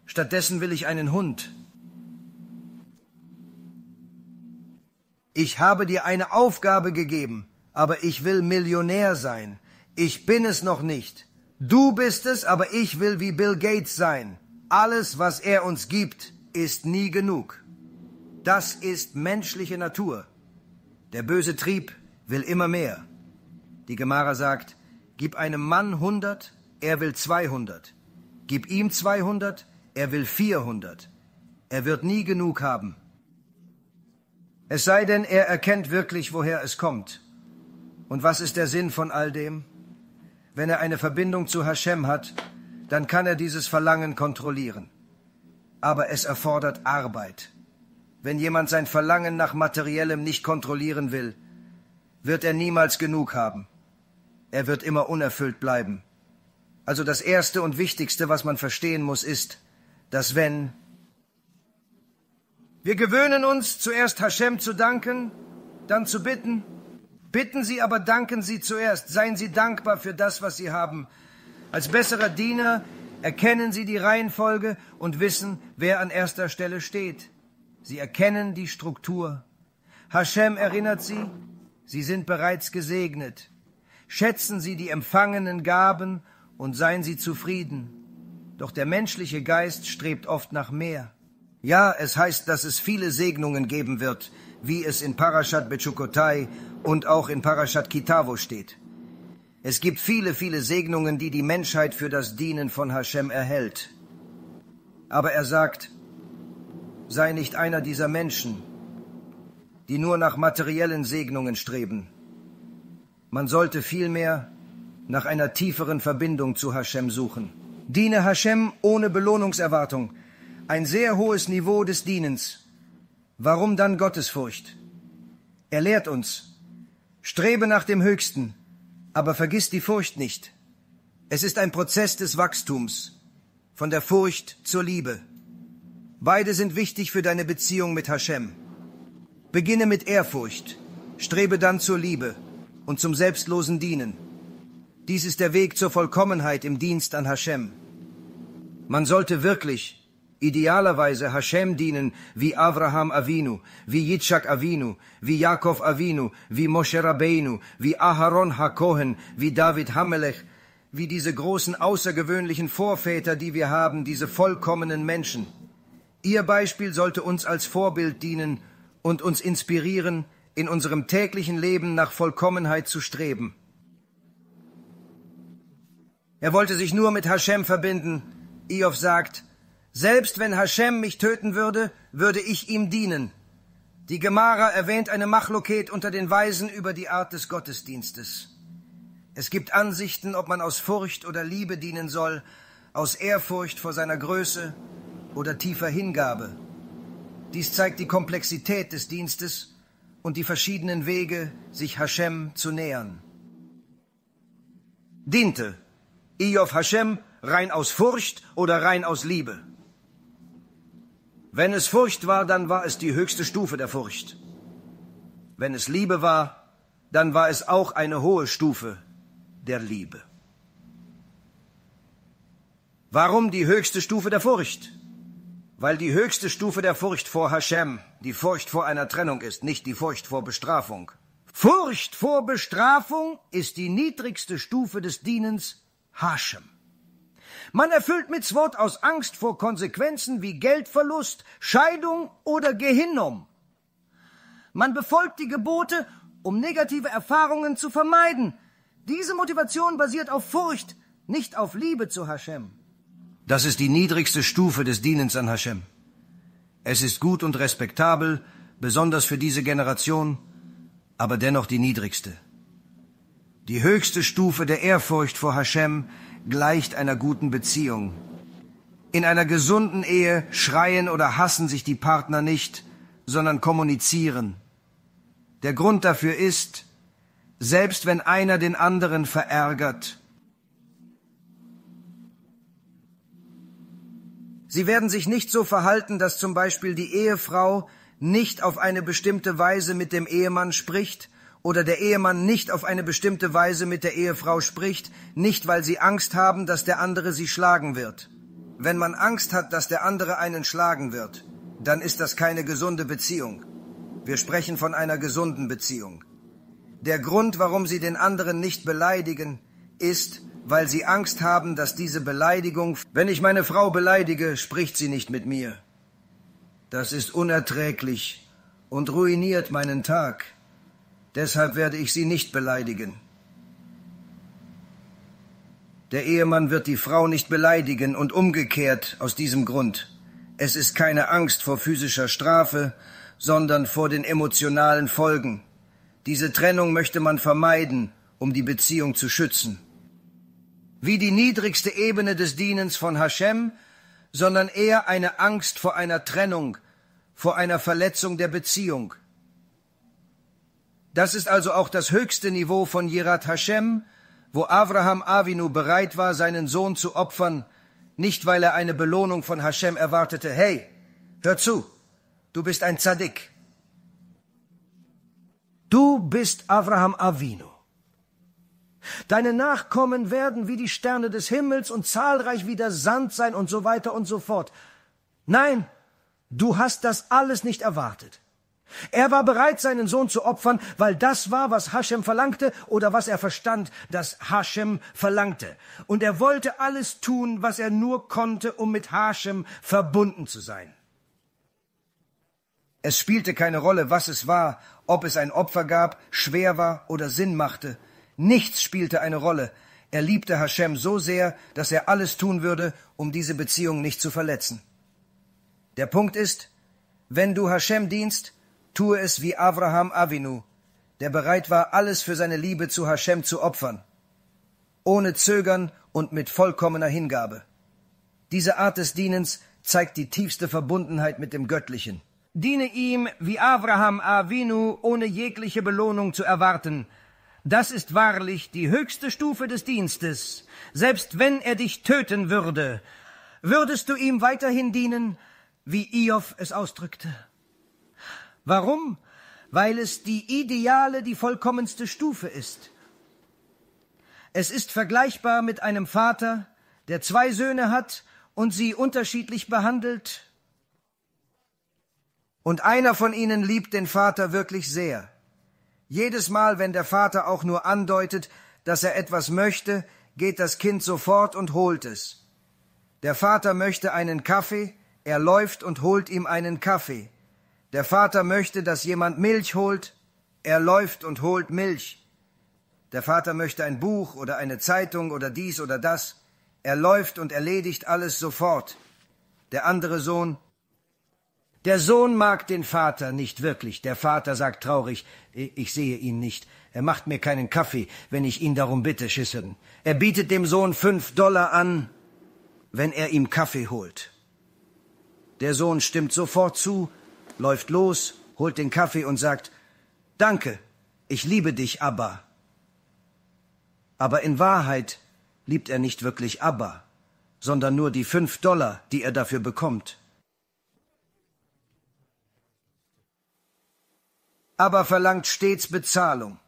Stattdessen will ich einen Hund. Ich habe dir eine Aufgabe gegeben, aber ich will Millionär sein. Ich bin es noch nicht. Du bist es, aber ich will wie Bill Gates sein. Alles, was er uns gibt, ist nie genug. Das ist menschliche Natur. Der böse Trieb will immer mehr. Die Gemara sagt, gib einem Mann hundert, er will zweihundert. Gib ihm zweihundert, er will vierhundert. Er wird nie genug haben. Es sei denn, er erkennt wirklich, woher es kommt. Und was ist der Sinn von all dem? Wenn er eine Verbindung zu Hashem hat, dann kann er dieses Verlangen kontrollieren. Aber es erfordert Arbeit. Wenn jemand sein Verlangen nach Materiellem nicht kontrollieren will, wird er niemals genug haben. Er wird immer unerfüllt bleiben. Also das Erste und Wichtigste, was man verstehen muss, ist, dass wenn wir gewöhnen uns, zuerst Hashem zu danken, dann zu bitten, Bitten Sie aber, danken Sie zuerst. Seien Sie dankbar für das, was Sie haben. Als besserer Diener erkennen Sie die Reihenfolge und wissen, wer an erster Stelle steht. Sie erkennen die Struktur. Hashem erinnert Sie, Sie sind bereits gesegnet. Schätzen Sie die empfangenen Gaben und seien Sie zufrieden. Doch der menschliche Geist strebt oft nach mehr. Ja, es heißt, dass es viele Segnungen geben wird, wie es in Parashat Bechukotai und auch in Parashat Kitavo steht. Es gibt viele, viele Segnungen, die die Menschheit für das Dienen von Hashem erhält. Aber er sagt, sei nicht einer dieser Menschen, die nur nach materiellen Segnungen streben. Man sollte vielmehr nach einer tieferen Verbindung zu Hashem suchen. Diene Hashem ohne Belohnungserwartung. Ein sehr hohes Niveau des Dienens. Warum dann Gottesfurcht? Er lehrt uns, strebe nach dem Höchsten, aber vergiss die Furcht nicht. Es ist ein Prozess des Wachstums, von der Furcht zur Liebe. Beide sind wichtig für deine Beziehung mit Hashem. Beginne mit Ehrfurcht, strebe dann zur Liebe und zum selbstlosen Dienen. Dies ist der Weg zur Vollkommenheit im Dienst an Hashem. Man sollte wirklich, idealerweise Hashem dienen wie Avraham Avinu, wie Yitzchak Avinu, wie Jakob Avinu, wie Moshe Rabbeinu, wie Aharon HaKohen, wie David Hamelech, wie diese großen außergewöhnlichen Vorväter, die wir haben, diese vollkommenen Menschen. Ihr Beispiel sollte uns als Vorbild dienen und uns inspirieren, in unserem täglichen Leben nach Vollkommenheit zu streben. Er wollte sich nur mit Hashem verbinden. Iof sagt, selbst wenn Hashem mich töten würde, würde ich ihm dienen. Die Gemara erwähnt eine Machloket unter den Weisen über die Art des Gottesdienstes. Es gibt Ansichten, ob man aus Furcht oder Liebe dienen soll, aus Ehrfurcht vor seiner Größe oder tiefer Hingabe. Dies zeigt die Komplexität des Dienstes und die verschiedenen Wege, sich Hashem zu nähern. Diente Iof Hashem rein aus Furcht oder rein aus Liebe? Wenn es Furcht war, dann war es die höchste Stufe der Furcht. Wenn es Liebe war, dann war es auch eine hohe Stufe der Liebe. Warum die höchste Stufe der Furcht? Weil die höchste Stufe der Furcht vor Hashem die Furcht vor einer Trennung ist, nicht die Furcht vor Bestrafung. Furcht vor Bestrafung ist die niedrigste Stufe des Dienens Hashem. Man erfüllt Mitzvot aus Angst vor Konsequenzen wie Geldverlust, Scheidung oder Gehinnom. Man befolgt die Gebote, um negative Erfahrungen zu vermeiden. Diese Motivation basiert auf Furcht, nicht auf Liebe zu Hashem. Das ist die niedrigste Stufe des Dienens an Hashem. Es ist gut und respektabel, besonders für diese Generation, aber dennoch die niedrigste. Die höchste Stufe der Ehrfurcht vor Hashem gleicht einer guten Beziehung. In einer gesunden Ehe schreien oder hassen sich die Partner nicht, sondern kommunizieren. Der Grund dafür ist, selbst wenn einer den anderen verärgert, Sie werden sich nicht so verhalten, dass zum Beispiel die Ehefrau nicht auf eine bestimmte Weise mit dem Ehemann spricht, oder der Ehemann nicht auf eine bestimmte Weise mit der Ehefrau spricht, nicht weil sie Angst haben, dass der andere sie schlagen wird. Wenn man Angst hat, dass der andere einen schlagen wird, dann ist das keine gesunde Beziehung. Wir sprechen von einer gesunden Beziehung. Der Grund, warum sie den anderen nicht beleidigen, ist, weil sie Angst haben, dass diese Beleidigung, wenn ich meine Frau beleidige, spricht sie nicht mit mir. Das ist unerträglich und ruiniert meinen Tag. Deshalb werde ich sie nicht beleidigen. Der Ehemann wird die Frau nicht beleidigen und umgekehrt aus diesem Grund. Es ist keine Angst vor physischer Strafe, sondern vor den emotionalen Folgen. Diese Trennung möchte man vermeiden, um die Beziehung zu schützen. Wie die niedrigste Ebene des Dienens von Hashem, sondern eher eine Angst vor einer Trennung, vor einer Verletzung der Beziehung. Das ist also auch das höchste Niveau von Yirat Hashem, wo Avraham Avinu bereit war, seinen Sohn zu opfern, nicht weil er eine Belohnung von Hashem erwartete. Hey, hör zu, du bist ein Tzadik. Du bist Avraham Avinu. Deine Nachkommen werden wie die Sterne des Himmels und zahlreich wie der Sand sein und so weiter und so fort. Nein, du hast das alles nicht erwartet. Er war bereit, seinen Sohn zu opfern, weil das war, was Hashem verlangte oder was er verstand, dass Hashem verlangte. Und er wollte alles tun, was er nur konnte, um mit Hashem verbunden zu sein. Es spielte keine Rolle, was es war, ob es ein Opfer gab, schwer war oder Sinn machte. Nichts spielte eine Rolle. Er liebte Hashem so sehr, dass er alles tun würde, um diese Beziehung nicht zu verletzen. Der Punkt ist, wenn du Hashem dienst, Tue es wie Avraham Avinu, der bereit war, alles für seine Liebe zu Hashem zu opfern, ohne Zögern und mit vollkommener Hingabe. Diese Art des Dienens zeigt die tiefste Verbundenheit mit dem Göttlichen. Diene ihm wie Avraham Avinu, ohne jegliche Belohnung zu erwarten. Das ist wahrlich die höchste Stufe des Dienstes. Selbst wenn er dich töten würde, würdest du ihm weiterhin dienen, wie Iof es ausdrückte. Warum? Weil es die ideale, die vollkommenste Stufe ist. Es ist vergleichbar mit einem Vater, der zwei Söhne hat und sie unterschiedlich behandelt. Und einer von ihnen liebt den Vater wirklich sehr. Jedes Mal, wenn der Vater auch nur andeutet, dass er etwas möchte, geht das Kind sofort und holt es. Der Vater möchte einen Kaffee, er läuft und holt ihm einen Kaffee. Der Vater möchte, dass jemand Milch holt, er läuft und holt Milch. Der Vater möchte ein Buch oder eine Zeitung oder dies oder das, er läuft und erledigt alles sofort. Der andere Sohn der Sohn mag den Vater nicht wirklich. Der Vater sagt traurig, ich sehe ihn nicht. Er macht mir keinen Kaffee, wenn ich ihn darum bitte, Schissern. Er bietet dem Sohn fünf Dollar an, wenn er ihm Kaffee holt. Der Sohn stimmt sofort zu, läuft los, holt den Kaffee und sagt, Danke, ich liebe dich, Abba. Aber in Wahrheit liebt er nicht wirklich Abba, sondern nur die fünf Dollar, die er dafür bekommt. aber verlangt stets Bezahlung.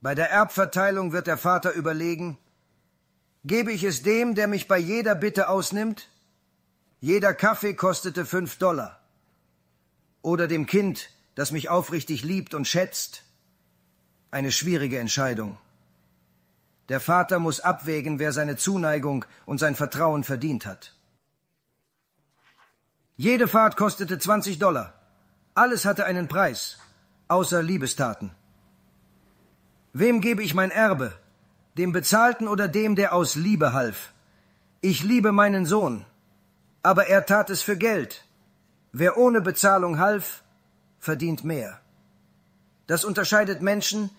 Bei der Erbverteilung wird der Vater überlegen, gebe ich es dem, der mich bei jeder Bitte ausnimmt? Jeder Kaffee kostete fünf Dollar. Oder dem Kind, das mich aufrichtig liebt und schätzt? Eine schwierige Entscheidung. Der Vater muss abwägen, wer seine Zuneigung und sein Vertrauen verdient hat. Jede Fahrt kostete 20 Dollar. Alles hatte einen Preis außer Liebestaten. Wem gebe ich mein Erbe? Dem Bezahlten oder dem, der aus Liebe half? Ich liebe meinen Sohn, aber er tat es für Geld. Wer ohne Bezahlung half, verdient mehr. Das unterscheidet Menschen,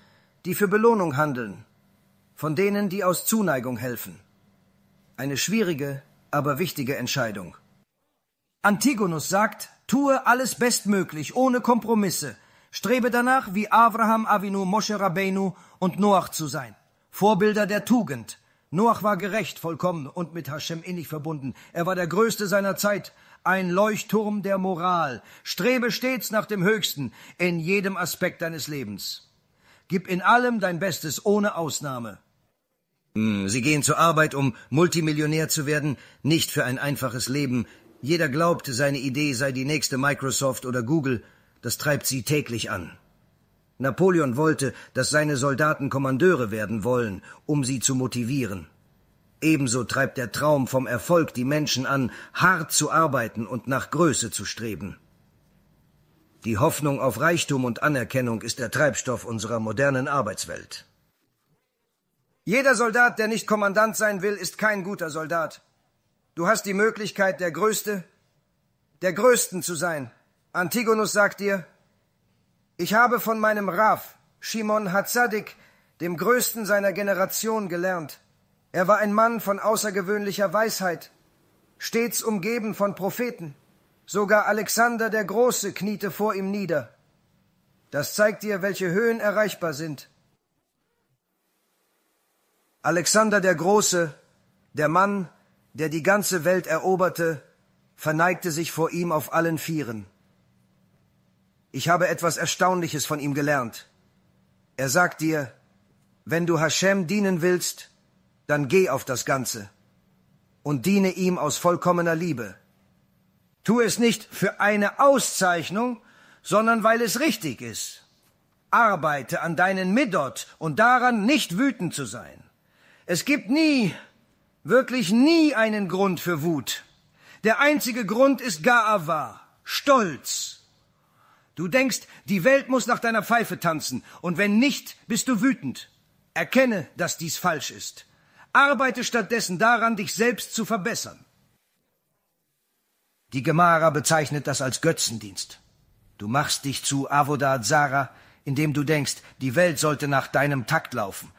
die für Belohnung handeln, von denen, die aus Zuneigung helfen. Eine schwierige, aber wichtige Entscheidung. Antigonus sagt, tue alles bestmöglich, ohne Kompromisse, Strebe danach, wie Abraham, Avinu, Moshe Rabbeinu und Noach zu sein. Vorbilder der Tugend. Noach war gerecht, vollkommen und mit Hashem innig verbunden. Er war der Größte seiner Zeit, ein Leuchtturm der Moral. Strebe stets nach dem Höchsten in jedem Aspekt deines Lebens. Gib in allem dein Bestes, ohne Ausnahme. Hm, Sie gehen zur Arbeit, um Multimillionär zu werden, nicht für ein einfaches Leben. Jeder glaubt, seine Idee sei die nächste Microsoft oder Google. Das treibt sie täglich an. Napoleon wollte, dass seine Soldaten Kommandeure werden wollen, um sie zu motivieren. Ebenso treibt der Traum vom Erfolg die Menschen an, hart zu arbeiten und nach Größe zu streben. Die Hoffnung auf Reichtum und Anerkennung ist der Treibstoff unserer modernen Arbeitswelt. Jeder Soldat, der nicht Kommandant sein will, ist kein guter Soldat. Du hast die Möglichkeit, der Größte, der Größten zu sein, Antigonus sagt dir, ich habe von meinem Raf, Shimon Hatzadik, dem größten seiner Generation, gelernt. Er war ein Mann von außergewöhnlicher Weisheit, stets umgeben von Propheten. Sogar Alexander der Große kniete vor ihm nieder. Das zeigt dir, welche Höhen erreichbar sind. Alexander der Große, der Mann, der die ganze Welt eroberte, verneigte sich vor ihm auf allen Vieren. Ich habe etwas Erstaunliches von ihm gelernt. Er sagt dir, wenn du Hashem dienen willst, dann geh auf das Ganze und diene ihm aus vollkommener Liebe. Tu es nicht für eine Auszeichnung, sondern weil es richtig ist. Arbeite an deinen Midot und daran, nicht wütend zu sein. Es gibt nie, wirklich nie einen Grund für Wut. Der einzige Grund ist Ga'ava, Stolz. Du denkst, die Welt muss nach deiner Pfeife tanzen, und wenn nicht, bist du wütend. Erkenne, dass dies falsch ist. Arbeite stattdessen daran, dich selbst zu verbessern. Die Gemara bezeichnet das als Götzendienst. Du machst dich zu Avodat Zara, indem du denkst, die Welt sollte nach deinem Takt laufen.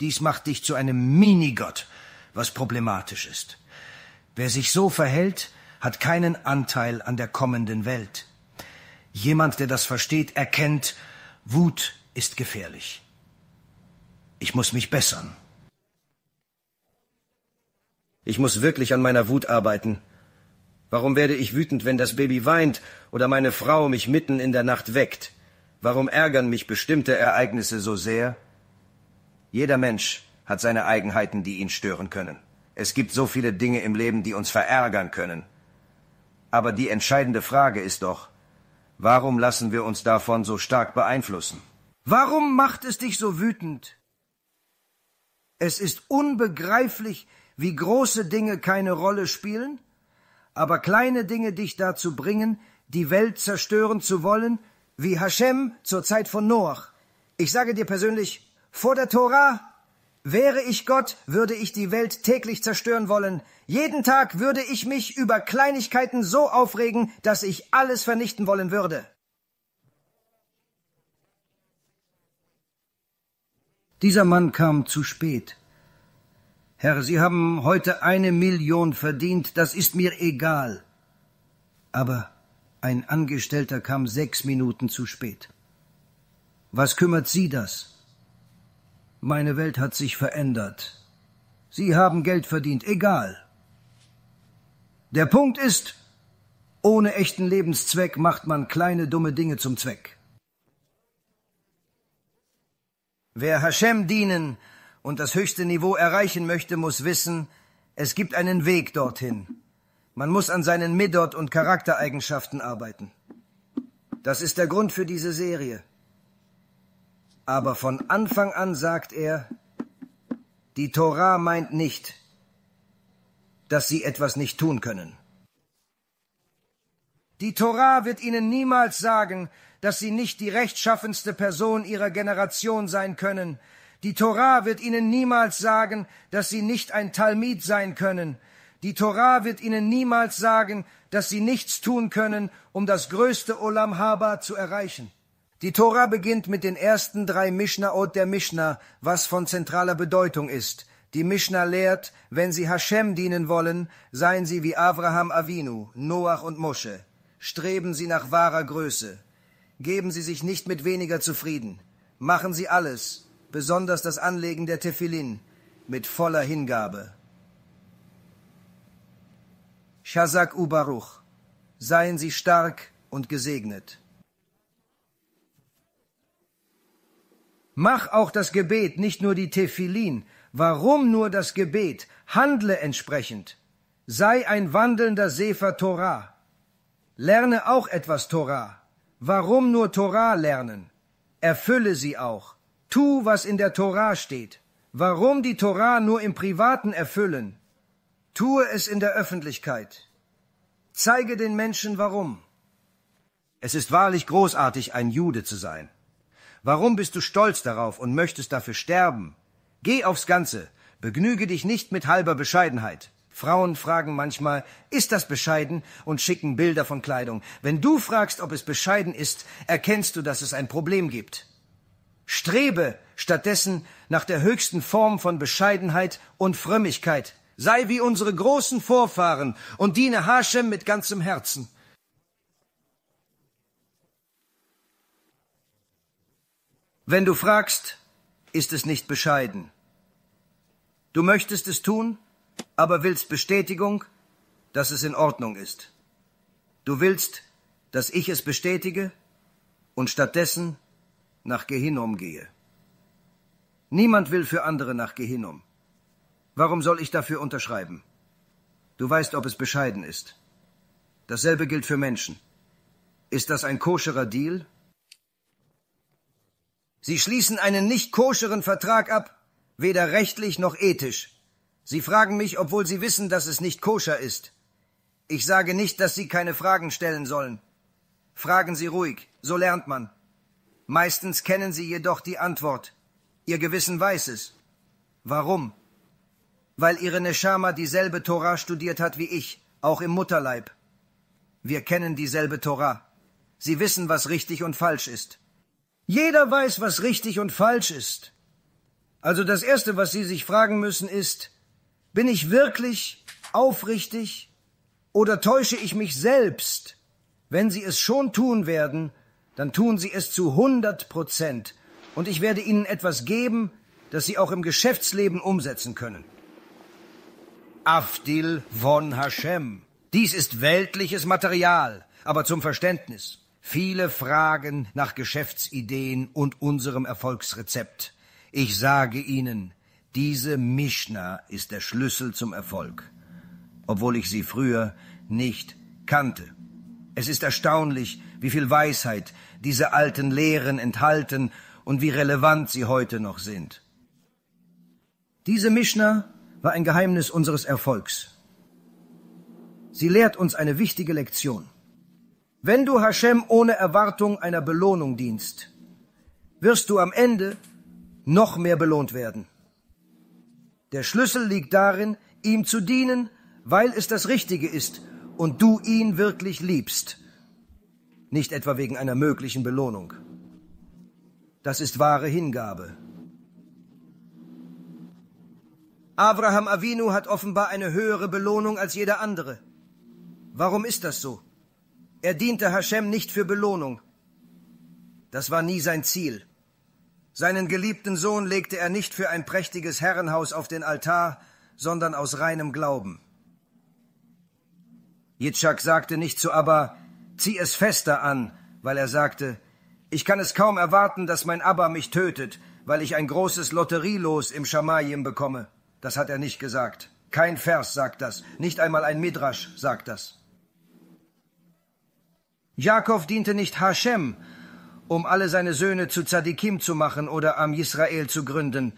Dies macht dich zu einem Minigott, was problematisch ist. Wer sich so verhält, hat keinen Anteil an der kommenden Welt. Jemand, der das versteht, erkennt, Wut ist gefährlich. Ich muss mich bessern. Ich muss wirklich an meiner Wut arbeiten. Warum werde ich wütend, wenn das Baby weint oder meine Frau mich mitten in der Nacht weckt? Warum ärgern mich bestimmte Ereignisse so sehr? Jeder Mensch hat seine Eigenheiten, die ihn stören können. Es gibt so viele Dinge im Leben, die uns verärgern können. Aber die entscheidende Frage ist doch, warum lassen wir uns davon so stark beeinflussen? Warum macht es dich so wütend? Es ist unbegreiflich, wie große Dinge keine Rolle spielen, aber kleine Dinge dich dazu bringen, die Welt zerstören zu wollen, wie Hashem zur Zeit von Noach. Ich sage dir persönlich, vor der Tora Wäre ich Gott, würde ich die Welt täglich zerstören wollen. Jeden Tag würde ich mich über Kleinigkeiten so aufregen, dass ich alles vernichten wollen würde. Dieser Mann kam zu spät. Herr, Sie haben heute eine Million verdient, das ist mir egal. Aber ein Angestellter kam sechs Minuten zu spät. Was kümmert Sie das? Meine Welt hat sich verändert. Sie haben Geld verdient, egal. Der Punkt ist, ohne echten Lebenszweck macht man kleine dumme Dinge zum Zweck. Wer Hashem dienen und das höchste Niveau erreichen möchte, muss wissen, es gibt einen Weg dorthin. Man muss an seinen Midot und Charaktereigenschaften arbeiten. Das ist der Grund für diese Serie. Aber von Anfang an sagt er, die Torah meint nicht, dass sie etwas nicht tun können. Die Torah wird ihnen niemals sagen, dass sie nicht die rechtschaffenste Person ihrer Generation sein können. Die Torah wird ihnen niemals sagen, dass sie nicht ein Talmid sein können. Die Torah wird ihnen niemals sagen, dass sie nichts tun können, um das größte Olam Haba zu erreichen. Die Tora beginnt mit den ersten drei Mishnahot der Mishnah, was von zentraler Bedeutung ist. Die Mishnah lehrt, wenn Sie Hashem dienen wollen, seien Sie wie Avraham Avinu, Noach und Mosche. Streben Sie nach wahrer Größe. Geben Sie sich nicht mit weniger zufrieden. Machen Sie alles, besonders das Anlegen der Tefillin, mit voller Hingabe. Shazak Ubaruch. Seien Sie stark und gesegnet. Mach auch das Gebet, nicht nur die Tefillin. Warum nur das Gebet? Handle entsprechend. Sei ein wandelnder Sefer Torah. Lerne auch etwas Torah. Warum nur Torah lernen? Erfülle sie auch. Tu, was in der Torah steht. Warum die Torah nur im Privaten erfüllen? Tue es in der Öffentlichkeit. Zeige den Menschen warum. Es ist wahrlich großartig, ein Jude zu sein. Warum bist du stolz darauf und möchtest dafür sterben? Geh aufs Ganze. Begnüge dich nicht mit halber Bescheidenheit. Frauen fragen manchmal, ist das bescheiden und schicken Bilder von Kleidung. Wenn du fragst, ob es bescheiden ist, erkennst du, dass es ein Problem gibt. Strebe stattdessen nach der höchsten Form von Bescheidenheit und Frömmigkeit. Sei wie unsere großen Vorfahren und diene Hashem mit ganzem Herzen. Wenn du fragst, ist es nicht bescheiden. Du möchtest es tun, aber willst Bestätigung, dass es in Ordnung ist. Du willst, dass ich es bestätige und stattdessen nach Gehinnom gehe. Niemand will für andere nach Gehinnom. Warum soll ich dafür unterschreiben? Du weißt, ob es bescheiden ist. Dasselbe gilt für Menschen. Ist das ein koscherer Deal Sie schließen einen nicht koscheren Vertrag ab, weder rechtlich noch ethisch. Sie fragen mich, obwohl Sie wissen, dass es nicht koscher ist. Ich sage nicht, dass Sie keine Fragen stellen sollen. Fragen Sie ruhig, so lernt man. Meistens kennen Sie jedoch die Antwort. Ihr Gewissen weiß es. Warum? Weil Ihre Neshama dieselbe Torah studiert hat wie ich, auch im Mutterleib. Wir kennen dieselbe Torah. Sie wissen, was richtig und falsch ist. Jeder weiß, was richtig und falsch ist. Also das Erste, was Sie sich fragen müssen, ist, bin ich wirklich aufrichtig oder täusche ich mich selbst? Wenn Sie es schon tun werden, dann tun Sie es zu 100 Prozent. Und ich werde Ihnen etwas geben, das Sie auch im Geschäftsleben umsetzen können. Afdil von Hashem. Dies ist weltliches Material, aber zum Verständnis. Viele fragen nach Geschäftsideen und unserem Erfolgsrezept. Ich sage Ihnen, Diese Mishnah ist der Schlüssel zum Erfolg, obwohl ich sie früher nicht kannte. Es ist erstaunlich, wie viel Weisheit diese alten Lehren enthalten und wie relevant sie heute noch sind. Diese Mishnah war ein Geheimnis unseres Erfolgs. Sie lehrt uns eine wichtige Lektion. Wenn du Hashem ohne Erwartung einer Belohnung dienst, wirst du am Ende noch mehr belohnt werden. Der Schlüssel liegt darin, ihm zu dienen, weil es das Richtige ist und du ihn wirklich liebst, nicht etwa wegen einer möglichen Belohnung. Das ist wahre Hingabe. Abraham Avinu hat offenbar eine höhere Belohnung als jeder andere. Warum ist das so? Er diente Hashem nicht für Belohnung. Das war nie sein Ziel. Seinen geliebten Sohn legte er nicht für ein prächtiges Herrenhaus auf den Altar, sondern aus reinem Glauben. Yitzchak sagte nicht zu Abba, zieh es fester an, weil er sagte, ich kann es kaum erwarten, dass mein Abba mich tötet, weil ich ein großes Lotterielos im Schamayim bekomme. Das hat er nicht gesagt. Kein Vers sagt das, nicht einmal ein Midrasch sagt das. Jakob diente nicht Hashem, um alle seine Söhne zu Tzadikim zu machen oder am Israel zu gründen.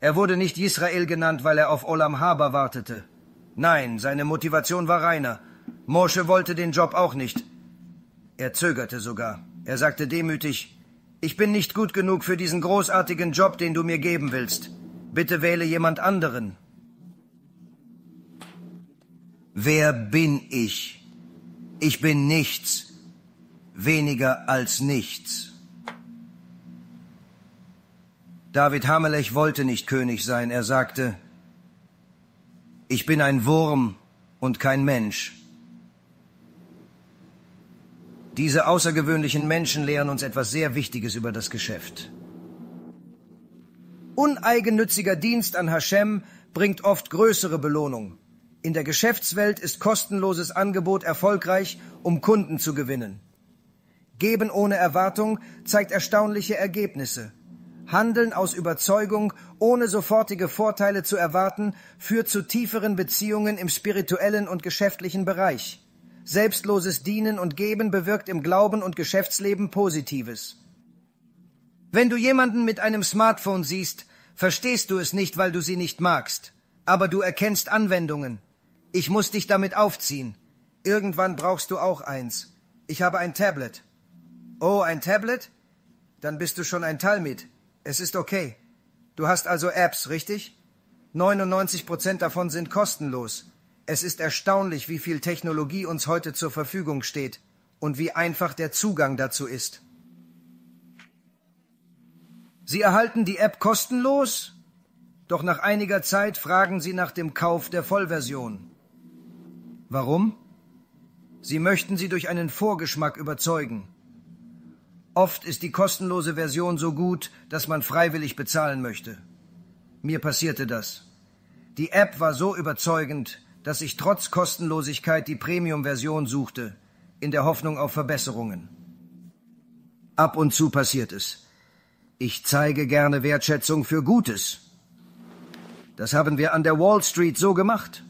Er wurde nicht Israel genannt, weil er auf Olam Haba wartete. Nein, seine Motivation war reiner. Mosche wollte den Job auch nicht. Er zögerte sogar. Er sagte demütig, ich bin nicht gut genug für diesen großartigen Job, den du mir geben willst. Bitte wähle jemand anderen. Wer bin ich? Ich bin nichts, weniger als nichts. David Hamelech wollte nicht König sein. Er sagte, ich bin ein Wurm und kein Mensch. Diese außergewöhnlichen Menschen lehren uns etwas sehr Wichtiges über das Geschäft. Uneigennütziger Dienst an Hashem bringt oft größere Belohnung. In der Geschäftswelt ist kostenloses Angebot erfolgreich, um Kunden zu gewinnen. Geben ohne Erwartung zeigt erstaunliche Ergebnisse. Handeln aus Überzeugung, ohne sofortige Vorteile zu erwarten, führt zu tieferen Beziehungen im spirituellen und geschäftlichen Bereich. Selbstloses Dienen und Geben bewirkt im Glauben und Geschäftsleben Positives. Wenn du jemanden mit einem Smartphone siehst, verstehst du es nicht, weil du sie nicht magst. Aber du erkennst Anwendungen. Ich muss dich damit aufziehen. Irgendwann brauchst du auch eins. Ich habe ein Tablet. Oh, ein Tablet? Dann bist du schon ein Talmid. Es ist okay. Du hast also Apps, richtig? 99 Prozent davon sind kostenlos. Es ist erstaunlich, wie viel Technologie uns heute zur Verfügung steht und wie einfach der Zugang dazu ist. Sie erhalten die App kostenlos, doch nach einiger Zeit fragen Sie nach dem Kauf der Vollversion. Warum? Sie möchten Sie durch einen Vorgeschmack überzeugen. Oft ist die kostenlose Version so gut, dass man freiwillig bezahlen möchte. Mir passierte das. Die App war so überzeugend, dass ich trotz Kostenlosigkeit die Premium-Version suchte, in der Hoffnung auf Verbesserungen. Ab und zu passiert es. Ich zeige gerne Wertschätzung für Gutes. Das haben wir an der Wall Street so gemacht.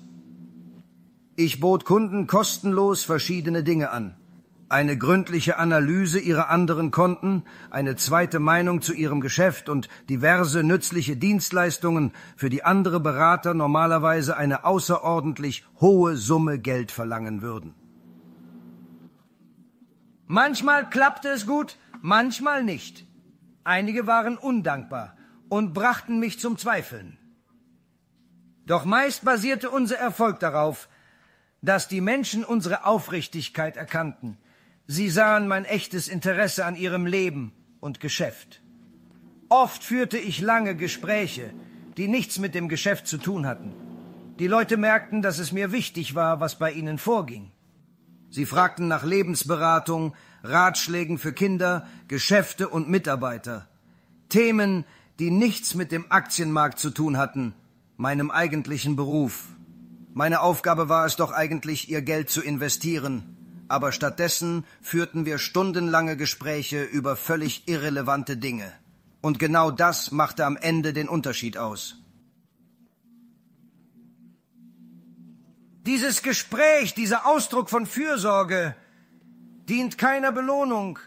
Ich bot Kunden kostenlos verschiedene Dinge an. Eine gründliche Analyse ihrer anderen Konten, eine zweite Meinung zu ihrem Geschäft und diverse nützliche Dienstleistungen, für die andere Berater normalerweise eine außerordentlich hohe Summe Geld verlangen würden. Manchmal klappte es gut, manchmal nicht. Einige waren undankbar und brachten mich zum Zweifeln. Doch meist basierte unser Erfolg darauf, dass die Menschen unsere Aufrichtigkeit erkannten. Sie sahen mein echtes Interesse an ihrem Leben und Geschäft. Oft führte ich lange Gespräche, die nichts mit dem Geschäft zu tun hatten. Die Leute merkten, dass es mir wichtig war, was bei ihnen vorging. Sie fragten nach Lebensberatung, Ratschlägen für Kinder, Geschäfte und Mitarbeiter. Themen, die nichts mit dem Aktienmarkt zu tun hatten, meinem eigentlichen Beruf. Meine Aufgabe war es doch eigentlich, ihr Geld zu investieren, aber stattdessen führten wir stundenlange Gespräche über völlig irrelevante Dinge. Und genau das machte am Ende den Unterschied aus. Dieses Gespräch, dieser Ausdruck von Fürsorge dient keiner Belohnung.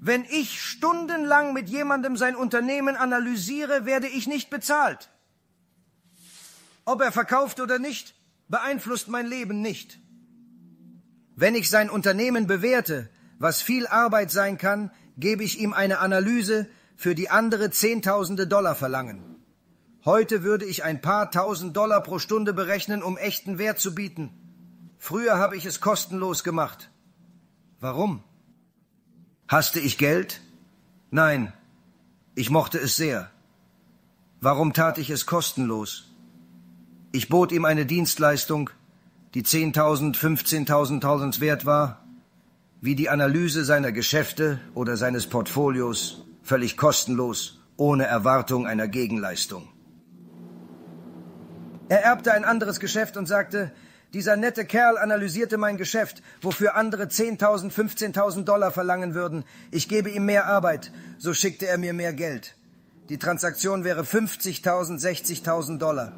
Wenn ich stundenlang mit jemandem sein Unternehmen analysiere, werde ich nicht bezahlt. Ob er verkauft oder nicht, beeinflusst mein Leben nicht. Wenn ich sein Unternehmen bewerte, was viel Arbeit sein kann, gebe ich ihm eine Analyse, für die andere Zehntausende Dollar verlangen. Heute würde ich ein paar tausend Dollar pro Stunde berechnen, um echten Wert zu bieten. Früher habe ich es kostenlos gemacht. Warum? Hasste ich Geld? Nein, ich mochte es sehr. Warum tat ich es kostenlos? Ich bot ihm eine Dienstleistung, die 10.000, 15.000 Tausends wert war, wie die Analyse seiner Geschäfte oder seines Portfolios, völlig kostenlos, ohne Erwartung einer Gegenleistung. Er erbte ein anderes Geschäft und sagte, dieser nette Kerl analysierte mein Geschäft, wofür andere 10.000, 15.000 Dollar verlangen würden. Ich gebe ihm mehr Arbeit, so schickte er mir mehr Geld. Die Transaktion wäre 50.000, 60.000 Dollar.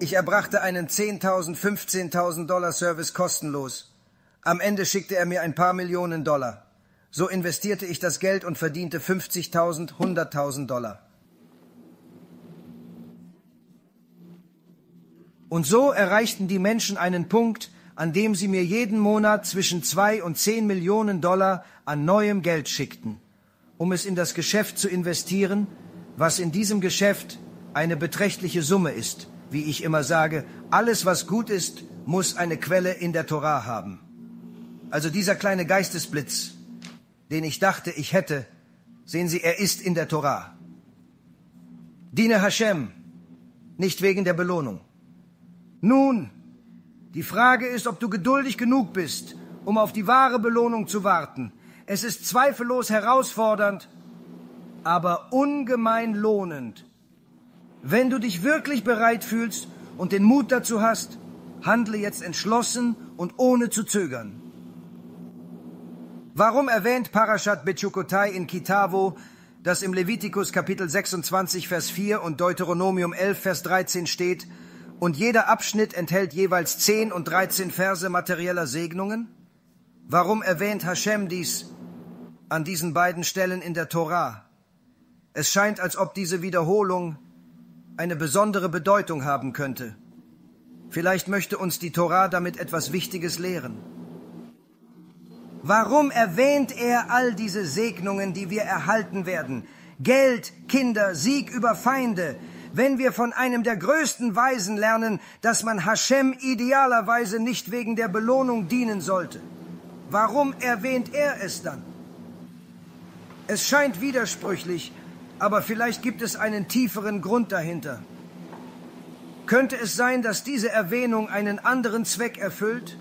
Ich erbrachte einen 10.000, 15.000 Dollar Service kostenlos. Am Ende schickte er mir ein paar Millionen Dollar. So investierte ich das Geld und verdiente 50.000, 100.000 Dollar. Und so erreichten die Menschen einen Punkt, an dem sie mir jeden Monat zwischen zwei und zehn Millionen Dollar an neuem Geld schickten, um es in das Geschäft zu investieren, was in diesem Geschäft eine beträchtliche Summe ist. Wie ich immer sage, alles, was gut ist, muss eine Quelle in der Torah haben. Also dieser kleine Geistesblitz, den ich dachte, ich hätte, sehen Sie, er ist in der Torah. Diene Hashem, nicht wegen der Belohnung. Nun, die Frage ist, ob du geduldig genug bist, um auf die wahre Belohnung zu warten. Es ist zweifellos herausfordernd, aber ungemein lohnend. Wenn du dich wirklich bereit fühlst und den Mut dazu hast, handle jetzt entschlossen und ohne zu zögern. Warum erwähnt Parashat Bechukotai in Kitavo, dass im Levitikus Kapitel 26 Vers 4 und Deuteronomium 11 Vers 13 steht, und jeder Abschnitt enthält jeweils zehn und dreizehn Verse materieller Segnungen? Warum erwähnt Hashem dies an diesen beiden Stellen in der Torah? Es scheint, als ob diese Wiederholung eine besondere Bedeutung haben könnte. Vielleicht möchte uns die Torah damit etwas Wichtiges lehren. Warum erwähnt er all diese Segnungen, die wir erhalten werden? Geld, Kinder, Sieg über Feinde, wenn wir von einem der größten Weisen lernen, dass man Hashem idealerweise nicht wegen der Belohnung dienen sollte? Warum erwähnt er es dann? Es scheint widersprüchlich, aber vielleicht gibt es einen tieferen Grund dahinter. Könnte es sein, dass diese Erwähnung einen anderen Zweck erfüllt?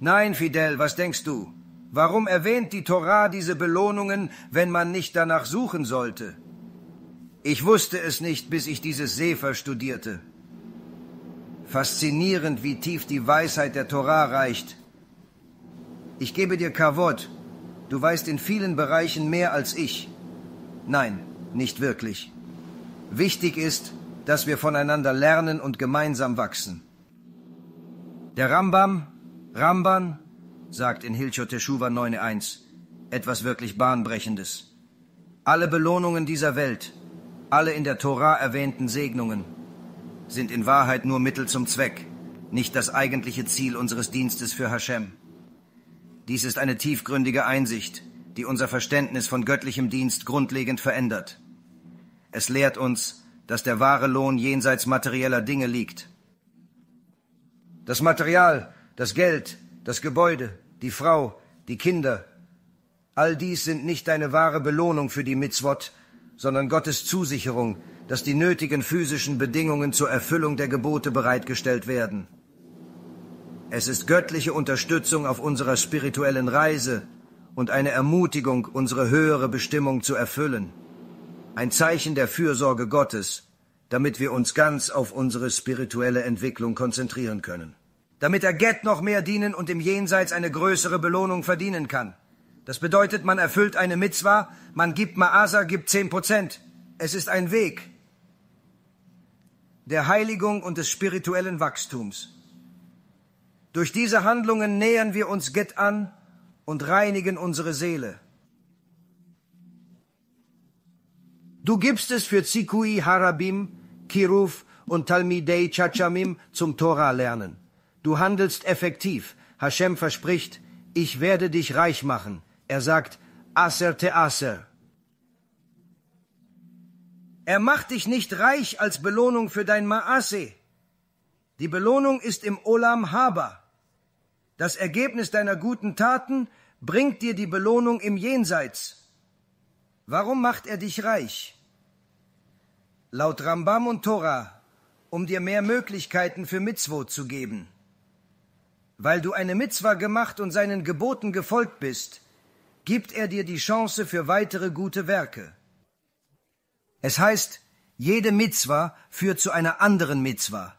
Nein, Fidel, was denkst du? Warum erwähnt die Torah diese Belohnungen, wenn man nicht danach suchen sollte? Ich wusste es nicht, bis ich dieses Sefer studierte. Faszinierend, wie tief die Weisheit der Torah reicht. Ich gebe dir Kavod. Du weißt in vielen Bereichen mehr als ich. Nein, nicht wirklich. Wichtig ist, dass wir voneinander lernen und gemeinsam wachsen. Der Rambam, Ramban sagt in Hilchot Teshuva 9.1 etwas wirklich Bahnbrechendes. Alle Belohnungen dieser Welt, alle in der Torah erwähnten Segnungen, sind in Wahrheit nur Mittel zum Zweck, nicht das eigentliche Ziel unseres Dienstes für Hashem. Dies ist eine tiefgründige Einsicht, die unser Verständnis von göttlichem Dienst grundlegend verändert. Es lehrt uns, dass der wahre Lohn jenseits materieller Dinge liegt. Das Material, das Geld, das Gebäude, die Frau, die Kinder. All dies sind nicht deine wahre Belohnung für die Mitzvot, sondern Gottes Zusicherung, dass die nötigen physischen Bedingungen zur Erfüllung der Gebote bereitgestellt werden. Es ist göttliche Unterstützung auf unserer spirituellen Reise und eine Ermutigung, unsere höhere Bestimmung zu erfüllen. Ein Zeichen der Fürsorge Gottes, damit wir uns ganz auf unsere spirituelle Entwicklung konzentrieren können damit er Gett noch mehr dienen und im Jenseits eine größere Belohnung verdienen kann. Das bedeutet, man erfüllt eine Mitzwa, man gibt Maasa, gibt zehn Prozent. Es ist ein Weg der Heiligung und des spirituellen Wachstums. Durch diese Handlungen nähern wir uns Get an und reinigen unsere Seele. Du gibst es für Zikui Harabim, Kiruf und Talmidei Chachamim zum Torah lernen. Du handelst effektiv. Hashem verspricht, ich werde dich reich machen. Er sagt, Aser te Aser. Er macht dich nicht reich als Belohnung für dein Maase. Die Belohnung ist im Olam Haba. Das Ergebnis deiner guten Taten bringt dir die Belohnung im Jenseits. Warum macht er dich reich? Laut Rambam und Torah, um dir mehr Möglichkeiten für Mitzvot zu geben. Weil du eine Mitzwa gemacht und seinen Geboten gefolgt bist, gibt er dir die Chance für weitere gute Werke. Es heißt, jede Mitzwa führt zu einer anderen Mitzwa.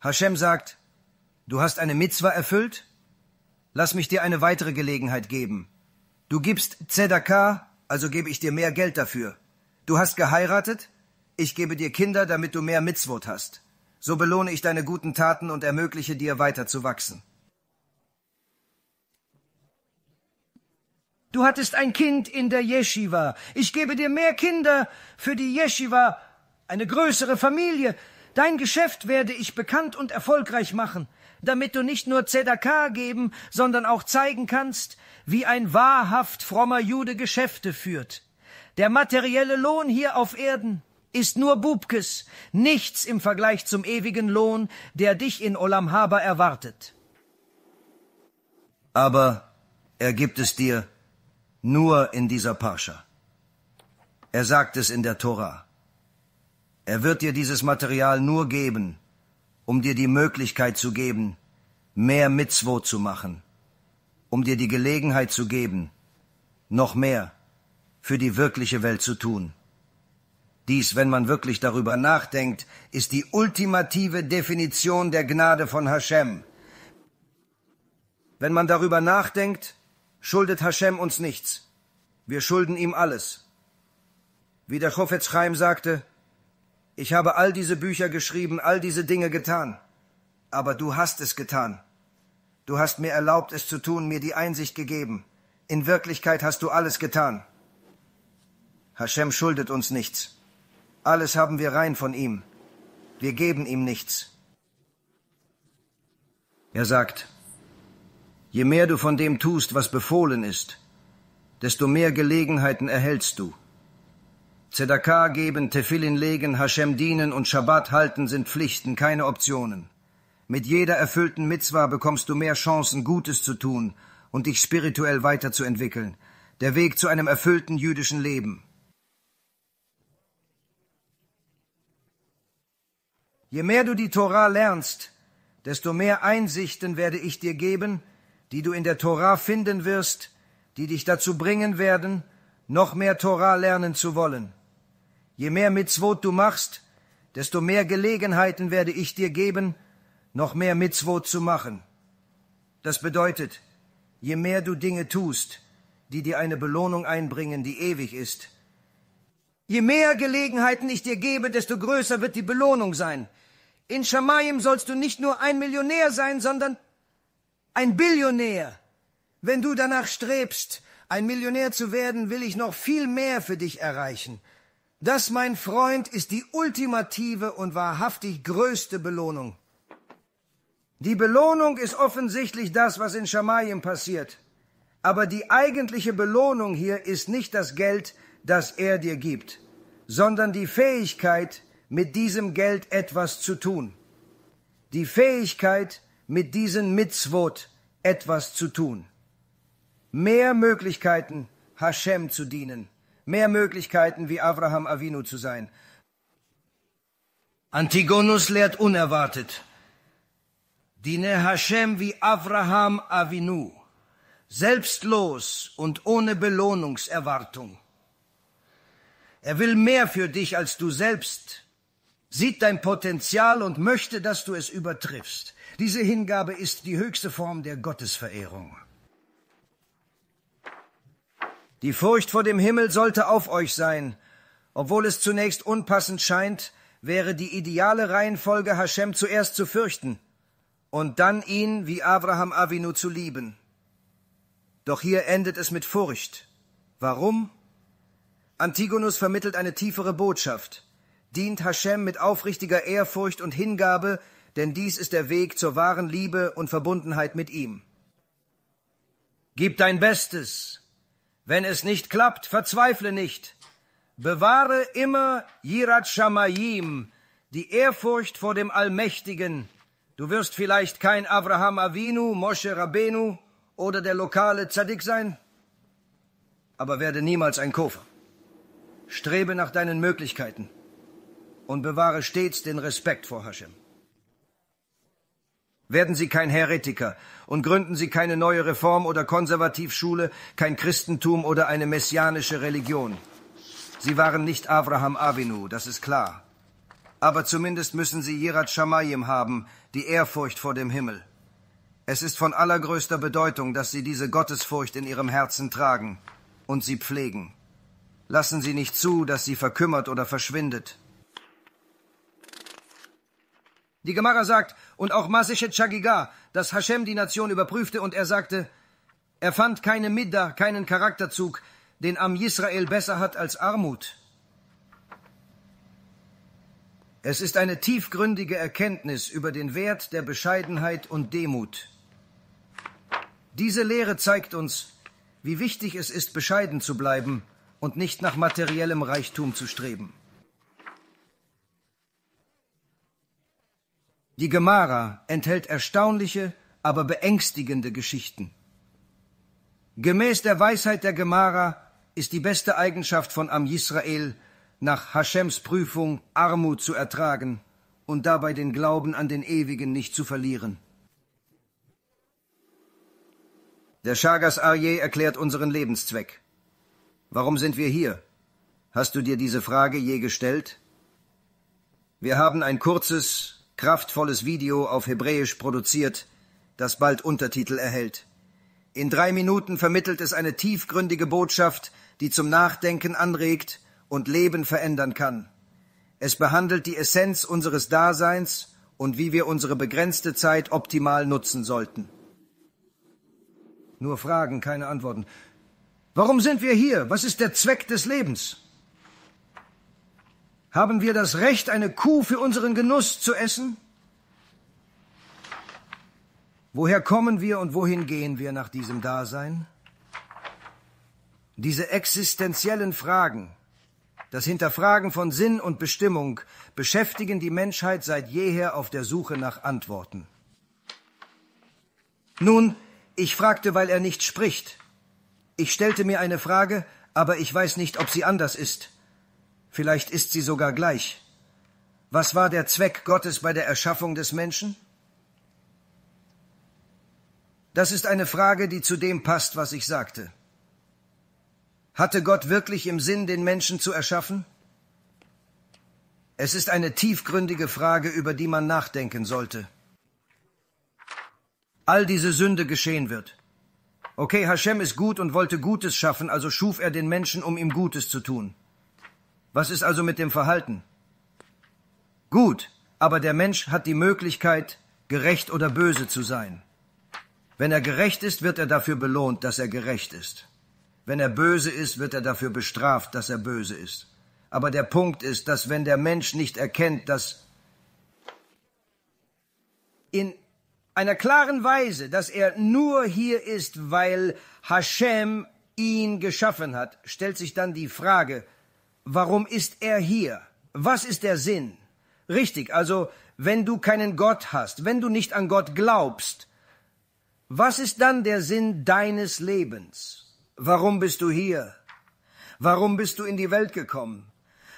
Hashem sagt, du hast eine Mitzwa erfüllt? Lass mich dir eine weitere Gelegenheit geben. Du gibst Zedakah, also gebe ich dir mehr Geld dafür. Du hast geheiratet? Ich gebe dir Kinder, damit du mehr Mitzvot hast. So belohne ich deine guten Taten und ermögliche dir weiter zu wachsen. Du hattest ein Kind in der Yeshiva. Ich gebe dir mehr Kinder für die Yeshiva, eine größere Familie. Dein Geschäft werde ich bekannt und erfolgreich machen damit du nicht nur Zedakah geben, sondern auch zeigen kannst, wie ein wahrhaft frommer Jude Geschäfte führt. Der materielle Lohn hier auf Erden ist nur Bubkes, nichts im Vergleich zum ewigen Lohn, der dich in Olam Haba erwartet. Aber er gibt es dir nur in dieser Parscha. Er sagt es in der Tora. Er wird dir dieses Material nur geben, um dir die Möglichkeit zu geben, mehr Mitzwo zu machen, um dir die Gelegenheit zu geben, noch mehr für die wirkliche Welt zu tun. Dies, wenn man wirklich darüber nachdenkt, ist die ultimative Definition der Gnade von Hashem. Wenn man darüber nachdenkt, schuldet Hashem uns nichts. Wir schulden ihm alles. Wie der Chofetz Chaim sagte, ich habe all diese Bücher geschrieben, all diese Dinge getan. Aber du hast es getan. Du hast mir erlaubt, es zu tun, mir die Einsicht gegeben. In Wirklichkeit hast du alles getan. Hashem schuldet uns nichts. Alles haben wir rein von ihm. Wir geben ihm nichts. Er sagt, je mehr du von dem tust, was befohlen ist, desto mehr Gelegenheiten erhältst du. Zedakah geben, Tefillin legen, Hashem dienen und Shabbat halten sind Pflichten, keine Optionen. Mit jeder erfüllten Mitzwa bekommst du mehr Chancen, Gutes zu tun und dich spirituell weiterzuentwickeln. Der Weg zu einem erfüllten jüdischen Leben. Je mehr du die Torah lernst, desto mehr Einsichten werde ich dir geben, die du in der Torah finden wirst, die dich dazu bringen werden, noch mehr Torah lernen zu wollen. Je mehr Mitzvot du machst, desto mehr Gelegenheiten werde ich dir geben, noch mehr Mitzvot zu machen. Das bedeutet, je mehr du Dinge tust, die dir eine Belohnung einbringen, die ewig ist, je mehr Gelegenheiten ich dir gebe, desto größer wird die Belohnung sein. In Schamayim sollst du nicht nur ein Millionär sein, sondern ein Billionär. Wenn du danach strebst, ein Millionär zu werden, will ich noch viel mehr für dich erreichen. Das, mein Freund, ist die ultimative und wahrhaftig größte Belohnung. Die Belohnung ist offensichtlich das, was in Schamayim passiert. Aber die eigentliche Belohnung hier ist nicht das Geld, das er dir gibt, sondern die Fähigkeit, mit diesem Geld etwas zu tun. Die Fähigkeit, mit diesen Mitzvot etwas zu tun. Mehr Möglichkeiten, Hashem zu dienen mehr Möglichkeiten, wie Abraham Avinu zu sein. Antigonus lehrt unerwartet. Diene Hashem wie Abraham Avinu, selbstlos und ohne Belohnungserwartung. Er will mehr für dich als du selbst, sieht dein Potenzial und möchte, dass du es übertriffst. Diese Hingabe ist die höchste Form der Gottesverehrung. Die Furcht vor dem Himmel sollte auf euch sein, Obwohl es zunächst unpassend scheint, wäre die ideale Reihenfolge Hashem zuerst zu fürchten und dann ihn wie Abraham Avinu zu lieben. Doch hier endet es mit Furcht. Warum? Antigonus vermittelt eine tiefere Botschaft, dient Hashem mit aufrichtiger Ehrfurcht und Hingabe, denn dies ist der Weg zur wahren Liebe und Verbundenheit mit ihm. Gib dein Bestes. Wenn es nicht klappt, verzweifle nicht. Bewahre immer Yirat Shamayim, die Ehrfurcht vor dem Allmächtigen. Du wirst vielleicht kein Abraham Avinu, Moshe Rabenu oder der lokale Zadik sein, aber werde niemals ein Kofer. Strebe nach deinen Möglichkeiten und bewahre stets den Respekt vor Hashem. Werden Sie kein Heretiker und gründen Sie keine neue Reform- oder Konservativschule, kein Christentum oder eine messianische Religion. Sie waren nicht Avraham Avinu, das ist klar. Aber zumindest müssen Sie Yirat Shamayim haben, die Ehrfurcht vor dem Himmel. Es ist von allergrößter Bedeutung, dass Sie diese Gottesfurcht in Ihrem Herzen tragen und sie pflegen. Lassen Sie nicht zu, dass sie verkümmert oder verschwindet. Die Gemara sagt, und auch Masichet Chagiga, dass Hashem die Nation überprüfte und er sagte, er fand keine Midda, keinen Charakterzug, den Am Yisrael besser hat als Armut. Es ist eine tiefgründige Erkenntnis über den Wert der Bescheidenheit und Demut. Diese Lehre zeigt uns, wie wichtig es ist, bescheiden zu bleiben und nicht nach materiellem Reichtum zu streben. Die Gemara enthält erstaunliche, aber beängstigende Geschichten. Gemäß der Weisheit der Gemara ist die beste Eigenschaft von Am Yisrael, nach Hashems Prüfung Armut zu ertragen und dabei den Glauben an den Ewigen nicht zu verlieren. Der Chagas Aryeh erklärt unseren Lebenszweck. Warum sind wir hier? Hast du dir diese Frage je gestellt? Wir haben ein kurzes, kraftvolles Video auf Hebräisch produziert, das bald Untertitel erhält. In drei Minuten vermittelt es eine tiefgründige Botschaft, die zum Nachdenken anregt und Leben verändern kann. Es behandelt die Essenz unseres Daseins und wie wir unsere begrenzte Zeit optimal nutzen sollten. Nur Fragen, keine Antworten. Warum sind wir hier? Was ist der Zweck des Lebens? Haben wir das Recht, eine Kuh für unseren Genuss zu essen? Woher kommen wir und wohin gehen wir nach diesem Dasein? Diese existenziellen Fragen, das Hinterfragen von Sinn und Bestimmung beschäftigen die Menschheit seit jeher auf der Suche nach Antworten. Nun, ich fragte, weil er nicht spricht. Ich stellte mir eine Frage, aber ich weiß nicht, ob sie anders ist. Vielleicht ist sie sogar gleich. Was war der Zweck Gottes bei der Erschaffung des Menschen? Das ist eine Frage, die zu dem passt, was ich sagte. Hatte Gott wirklich im Sinn, den Menschen zu erschaffen? Es ist eine tiefgründige Frage, über die man nachdenken sollte. All diese Sünde geschehen wird. Okay, Hashem ist gut und wollte Gutes schaffen, also schuf er den Menschen, um ihm Gutes zu tun. Was ist also mit dem Verhalten? Gut, aber der Mensch hat die Möglichkeit, gerecht oder böse zu sein. Wenn er gerecht ist, wird er dafür belohnt, dass er gerecht ist. Wenn er böse ist, wird er dafür bestraft, dass er böse ist. Aber der Punkt ist, dass wenn der Mensch nicht erkennt, dass in einer klaren Weise, dass er nur hier ist, weil Hashem ihn geschaffen hat, stellt sich dann die Frage, Warum ist er hier? Was ist der Sinn? Richtig, also wenn du keinen Gott hast, wenn du nicht an Gott glaubst, was ist dann der Sinn deines Lebens? Warum bist du hier? Warum bist du in die Welt gekommen?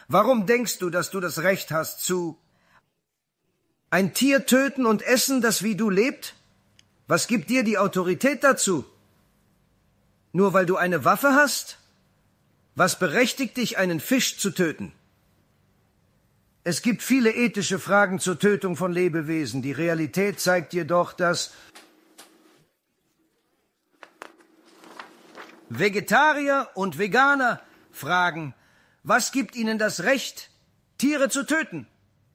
Warum denkst du, dass du das Recht hast zu ein Tier töten und essen, das wie du lebt? Was gibt dir die Autorität dazu? Nur weil du eine Waffe hast? Was berechtigt dich, einen Fisch zu töten? Es gibt viele ethische Fragen zur Tötung von Lebewesen. Die Realität zeigt jedoch, dass Vegetarier und Veganer fragen, Was gibt ihnen das Recht, Tiere zu töten?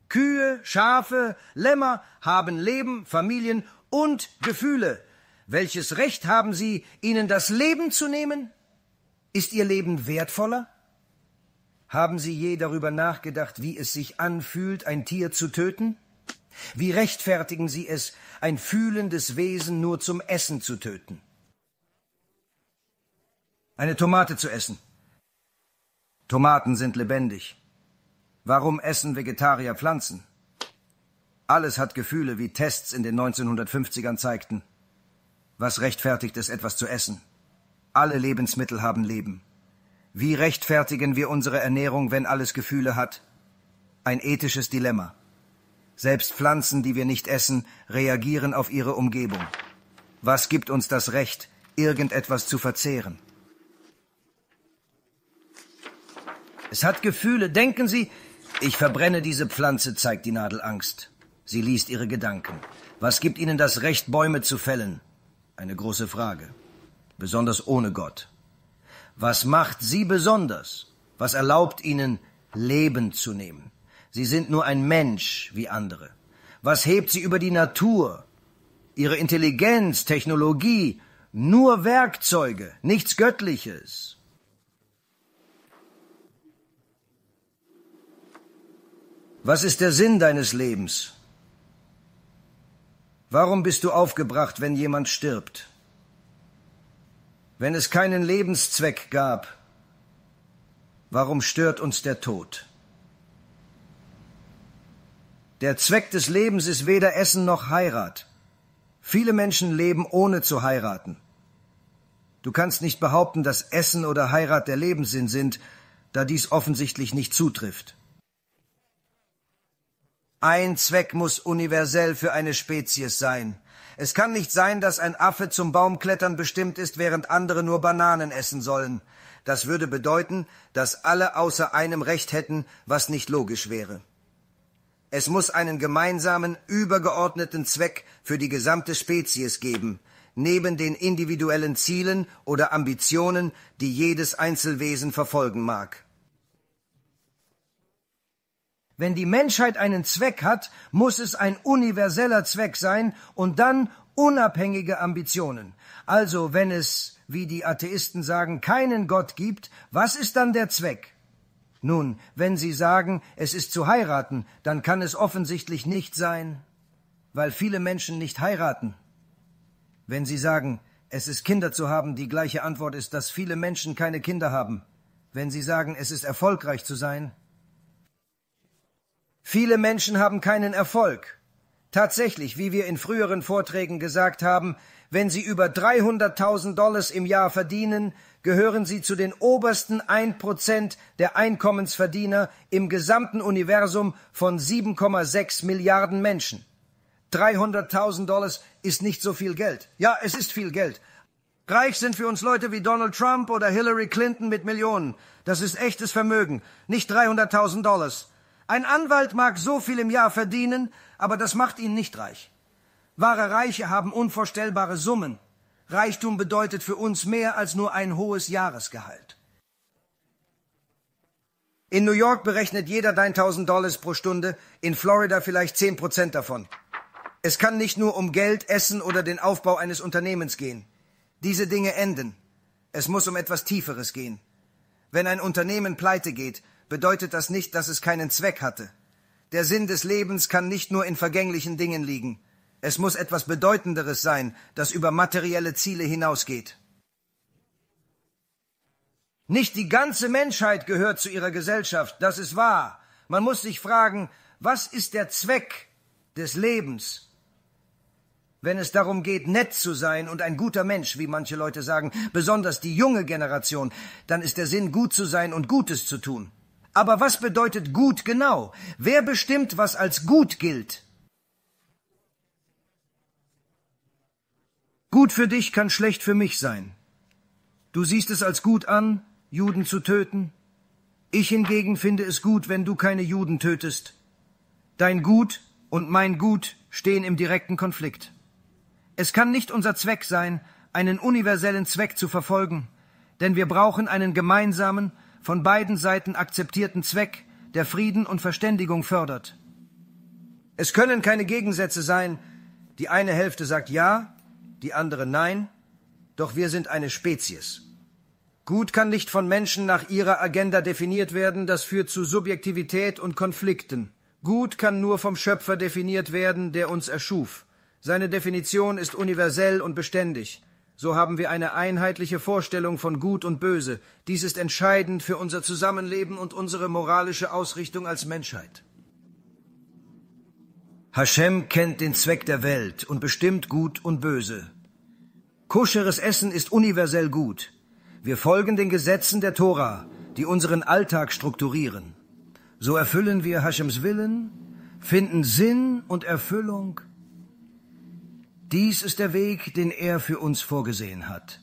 Kühe, Schafe, Lämmer haben Leben, Familien und Gefühle. Welches Recht haben sie, ihnen das Leben zu nehmen? Ist ihr Leben wertvoller? Haben Sie je darüber nachgedacht, wie es sich anfühlt, ein Tier zu töten? Wie rechtfertigen Sie es, ein fühlendes Wesen nur zum Essen zu töten? Eine Tomate zu essen. Tomaten sind lebendig. Warum essen Vegetarier Pflanzen? Alles hat Gefühle, wie Tests in den 1950ern zeigten. Was rechtfertigt es, etwas zu essen? Alle Lebensmittel haben Leben. Wie rechtfertigen wir unsere Ernährung, wenn alles Gefühle hat? Ein ethisches Dilemma. Selbst Pflanzen, die wir nicht essen, reagieren auf ihre Umgebung. Was gibt uns das Recht, irgendetwas zu verzehren? Es hat Gefühle. Denken Sie, ich verbrenne diese Pflanze, zeigt die Nadel Angst. Sie liest ihre Gedanken. Was gibt Ihnen das Recht, Bäume zu fällen? Eine große Frage. Besonders ohne Gott. Was macht Sie besonders? Was erlaubt Ihnen, Leben zu nehmen? Sie sind nur ein Mensch wie andere. Was hebt Sie über die Natur? Ihre Intelligenz, Technologie, nur Werkzeuge, nichts Göttliches. Was ist der Sinn deines Lebens? Warum bist du aufgebracht, wenn jemand stirbt? Wenn es keinen Lebenszweck gab, warum stört uns der Tod? Der Zweck des Lebens ist weder Essen noch Heirat. Viele Menschen leben ohne zu heiraten. Du kannst nicht behaupten, dass Essen oder Heirat der Lebenssinn sind, da dies offensichtlich nicht zutrifft. Ein Zweck muss universell für eine Spezies sein. Es kann nicht sein, dass ein Affe zum Baumklettern bestimmt ist, während andere nur Bananen essen sollen. Das würde bedeuten, dass alle außer einem Recht hätten, was nicht logisch wäre. Es muss einen gemeinsamen, übergeordneten Zweck für die gesamte Spezies geben, neben den individuellen Zielen oder Ambitionen, die jedes Einzelwesen verfolgen mag. Wenn die Menschheit einen Zweck hat, muss es ein universeller Zweck sein und dann unabhängige Ambitionen. Also, wenn es, wie die Atheisten sagen, keinen Gott gibt, was ist dann der Zweck? Nun, wenn Sie sagen, es ist zu heiraten, dann kann es offensichtlich nicht sein, weil viele Menschen nicht heiraten. Wenn Sie sagen, es ist Kinder zu haben, die gleiche Antwort ist, dass viele Menschen keine Kinder haben. Wenn Sie sagen, es ist erfolgreich zu sein, Viele Menschen haben keinen Erfolg. Tatsächlich, wie wir in früheren Vorträgen gesagt haben, wenn sie über 300.000 Dollars im Jahr verdienen, gehören sie zu den obersten 1% der Einkommensverdiener im gesamten Universum von 7,6 Milliarden Menschen. 300.000 Dollars ist nicht so viel Geld. Ja, es ist viel Geld. Reich sind für uns Leute wie Donald Trump oder Hillary Clinton mit Millionen. Das ist echtes Vermögen, nicht 300.000 Dollars. Ein Anwalt mag so viel im Jahr verdienen, aber das macht ihn nicht reich. Wahre Reiche haben unvorstellbare Summen. Reichtum bedeutet für uns mehr als nur ein hohes Jahresgehalt. In New York berechnet jeder dein 1000 Dollars pro Stunde, in Florida vielleicht 10 Prozent davon. Es kann nicht nur um Geld, Essen oder den Aufbau eines Unternehmens gehen. Diese Dinge enden. Es muss um etwas Tieferes gehen. Wenn ein Unternehmen pleite geht, bedeutet das nicht, dass es keinen Zweck hatte. Der Sinn des Lebens kann nicht nur in vergänglichen Dingen liegen. Es muss etwas Bedeutenderes sein, das über materielle Ziele hinausgeht. Nicht die ganze Menschheit gehört zu ihrer Gesellschaft, das ist wahr. Man muss sich fragen, was ist der Zweck des Lebens? Wenn es darum geht, nett zu sein und ein guter Mensch, wie manche Leute sagen, besonders die junge Generation, dann ist der Sinn, gut zu sein und Gutes zu tun. Aber was bedeutet gut genau? Wer bestimmt, was als gut gilt? Gut für dich kann schlecht für mich sein. Du siehst es als gut an, Juden zu töten. Ich hingegen finde es gut, wenn du keine Juden tötest. Dein Gut und mein Gut stehen im direkten Konflikt. Es kann nicht unser Zweck sein, einen universellen Zweck zu verfolgen, denn wir brauchen einen gemeinsamen, von beiden Seiten akzeptierten Zweck, der Frieden und Verständigung fördert. Es können keine Gegensätze sein, die eine Hälfte sagt ja, die andere nein, doch wir sind eine Spezies. Gut kann nicht von Menschen nach ihrer Agenda definiert werden, das führt zu Subjektivität und Konflikten. Gut kann nur vom Schöpfer definiert werden, der uns erschuf. Seine Definition ist universell und beständig. So haben wir eine einheitliche Vorstellung von Gut und Böse. Dies ist entscheidend für unser Zusammenleben und unsere moralische Ausrichtung als Menschheit. Hashem kennt den Zweck der Welt und bestimmt Gut und Böse. Koscheres Essen ist universell gut. Wir folgen den Gesetzen der Tora, die unseren Alltag strukturieren. So erfüllen wir Hashems Willen, finden Sinn und Erfüllung. Dies ist der Weg, den er für uns vorgesehen hat.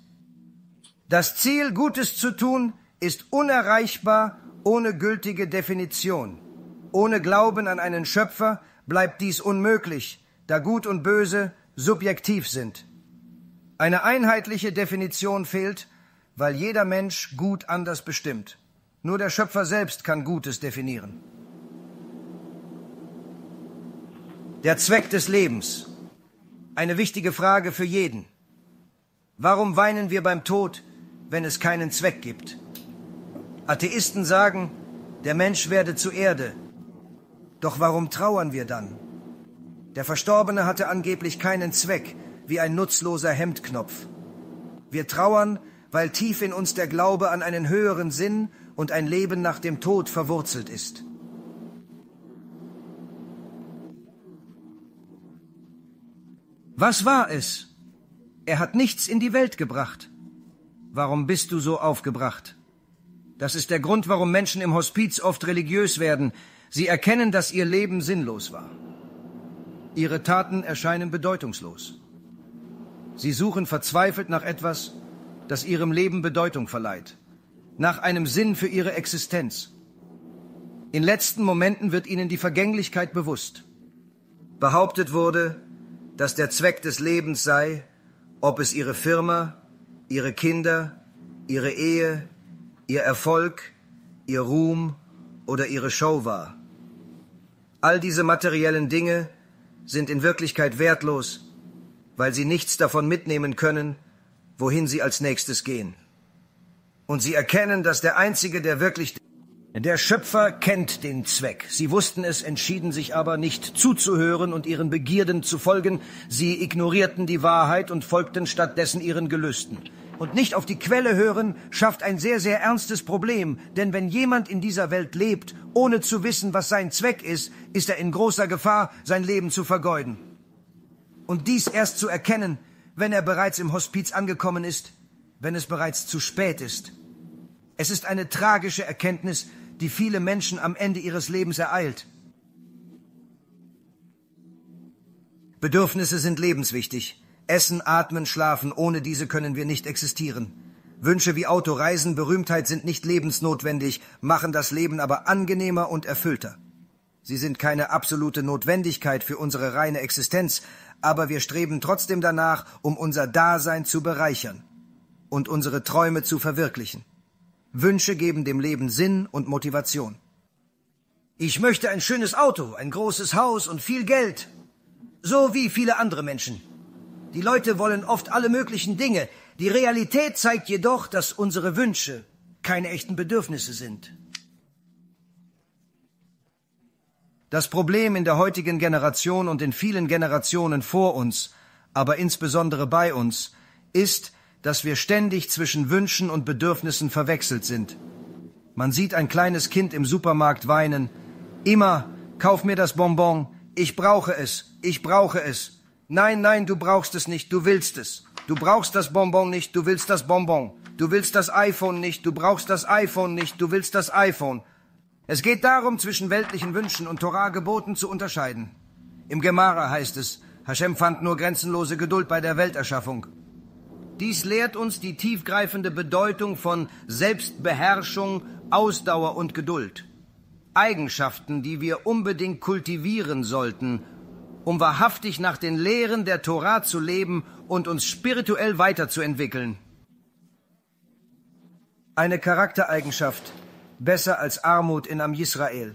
Das Ziel, Gutes zu tun, ist unerreichbar ohne gültige Definition. Ohne Glauben an einen Schöpfer bleibt dies unmöglich, da Gut und Böse subjektiv sind. Eine einheitliche Definition fehlt, weil jeder Mensch Gut anders bestimmt. Nur der Schöpfer selbst kann Gutes definieren. Der Zweck des Lebens. Eine wichtige Frage für jeden. Warum weinen wir beim Tod, wenn es keinen Zweck gibt? Atheisten sagen, der Mensch werde zu Erde, doch warum trauern wir dann? Der Verstorbene hatte angeblich keinen Zweck, wie ein nutzloser Hemdknopf. Wir trauern, weil tief in uns der Glaube an einen höheren Sinn und ein Leben nach dem Tod verwurzelt ist. Was war es? Er hat nichts in die Welt gebracht. Warum bist du so aufgebracht? Das ist der Grund, warum Menschen im Hospiz oft religiös werden, Sie erkennen, dass ihr Leben sinnlos war. Ihre Taten erscheinen bedeutungslos. Sie suchen verzweifelt nach etwas, das ihrem Leben Bedeutung verleiht, nach einem Sinn für ihre Existenz. In letzten Momenten wird ihnen die Vergänglichkeit bewusst. Behauptet wurde, dass der Zweck des Lebens sei, ob es ihre Firma, ihre Kinder, ihre Ehe, ihr Erfolg, ihr Ruhm oder ihre Show war. All diese materiellen Dinge sind in Wirklichkeit wertlos, weil sie nichts davon mitnehmen können, wohin sie als nächstes gehen. Und sie erkennen, dass der Einzige, der wirklich der Schöpfer kennt den Zweck. Sie wussten es, entschieden sich aber nicht zuzuhören und ihren Begierden zu folgen. Sie ignorierten die Wahrheit und folgten stattdessen ihren Gelüsten und nicht auf die Quelle hören, schafft ein sehr, sehr ernstes Problem. Denn wenn jemand in dieser Welt lebt, ohne zu wissen, was sein Zweck ist, ist er in großer Gefahr, sein Leben zu vergeuden. Und dies erst zu erkennen, wenn er bereits im Hospiz angekommen ist, wenn es bereits zu spät ist. Es ist eine tragische Erkenntnis, die viele Menschen am Ende ihres Lebens ereilt. Bedürfnisse sind lebenswichtig. Essen, atmen, schlafen, ohne diese können wir nicht existieren. Wünsche wie Autoreisen, Berühmtheit sind nicht lebensnotwendig, machen das Leben aber angenehmer und erfüllter. Sie sind keine absolute Notwendigkeit für unsere reine Existenz, aber wir streben trotzdem danach, um unser Dasein zu bereichern und unsere Träume zu verwirklichen. Wünsche geben dem Leben Sinn und Motivation. Ich möchte ein schönes Auto, ein großes Haus und viel Geld, so wie viele andere Menschen. Die Leute wollen oft alle möglichen Dinge. Die Realität zeigt jedoch, dass unsere Wünsche keine echten Bedürfnisse sind. Das Problem in der heutigen Generation und in vielen Generationen vor uns, aber insbesondere bei uns, ist, dass wir ständig zwischen Wünschen und Bedürfnissen verwechselt sind. Man sieht ein kleines Kind im Supermarkt weinen. Immer, kauf mir das Bonbon, ich brauche es, ich brauche es. Nein, nein, du brauchst es nicht, du willst es. Du brauchst das Bonbon nicht, du willst das Bonbon. Du willst das iPhone nicht, du brauchst das iPhone nicht, du willst das iPhone. Es geht darum, zwischen weltlichen Wünschen und Torah-Geboten zu unterscheiden. Im Gemara heißt es, Hashem fand nur grenzenlose Geduld bei der Welterschaffung. Dies lehrt uns die tiefgreifende Bedeutung von Selbstbeherrschung, Ausdauer und Geduld. Eigenschaften, die wir unbedingt kultivieren sollten, um wahrhaftig nach den Lehren der Torah zu leben und uns spirituell weiterzuentwickeln. Eine Charaktereigenschaft, besser als Armut in Am Yisrael.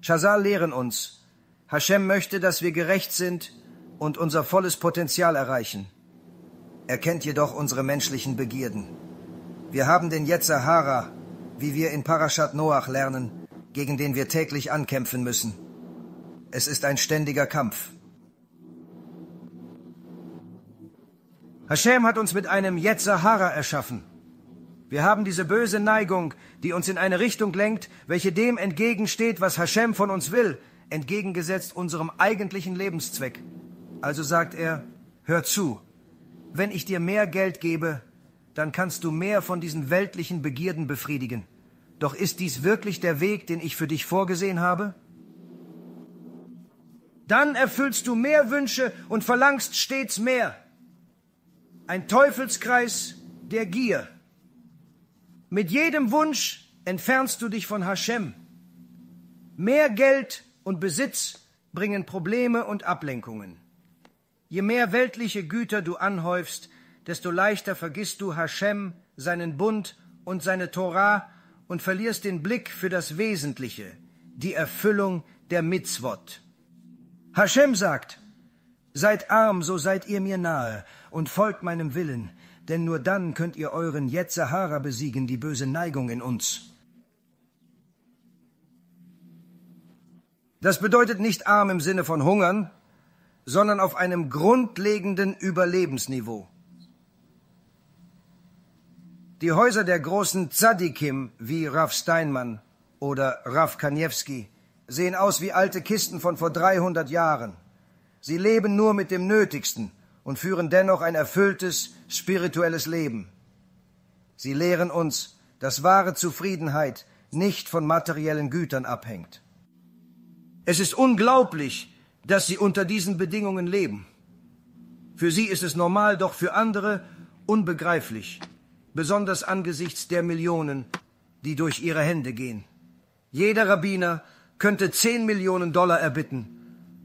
Chazal lehren uns, Hashem möchte, dass wir gerecht sind und unser volles Potenzial erreichen. Er kennt jedoch unsere menschlichen Begierden. Wir haben den Yetzahara, wie wir in Parashat Noach lernen, gegen den wir täglich ankämpfen müssen. Es ist ein ständiger Kampf. Hashem hat uns mit einem Yetzahara erschaffen. Wir haben diese böse Neigung, die uns in eine Richtung lenkt, welche dem entgegensteht, was Hashem von uns will, entgegengesetzt unserem eigentlichen Lebenszweck. Also sagt er, hör zu, wenn ich dir mehr Geld gebe, dann kannst du mehr von diesen weltlichen Begierden befriedigen. Doch ist dies wirklich der Weg, den ich für dich vorgesehen habe? Dann erfüllst du mehr Wünsche und verlangst stets mehr. Ein Teufelskreis der Gier. Mit jedem Wunsch entfernst du dich von Hashem. Mehr Geld und Besitz bringen Probleme und Ablenkungen. Je mehr weltliche Güter du anhäufst, desto leichter vergisst du Hashem, seinen Bund und seine Torah und verlierst den Blick für das Wesentliche, die Erfüllung der Mitzvot. Hashem sagt, Seid arm, so seid ihr mir nahe, und folgt meinem Willen, denn nur dann könnt ihr euren Yetzahara besiegen, die böse Neigung in uns. Das bedeutet nicht arm im Sinne von Hungern, sondern auf einem grundlegenden Überlebensniveau. Die Häuser der großen Tzadikim wie Rav Steinmann oder Rav Kaniewski sehen aus wie alte Kisten von vor 300 Jahren. Sie leben nur mit dem Nötigsten und führen dennoch ein erfülltes, spirituelles Leben. Sie lehren uns, dass wahre Zufriedenheit nicht von materiellen Gütern abhängt. Es ist unglaublich, dass sie unter diesen Bedingungen leben. Für sie ist es normal, doch für andere unbegreiflich, besonders angesichts der Millionen, die durch ihre Hände gehen. Jeder Rabbiner könnte zehn Millionen Dollar erbitten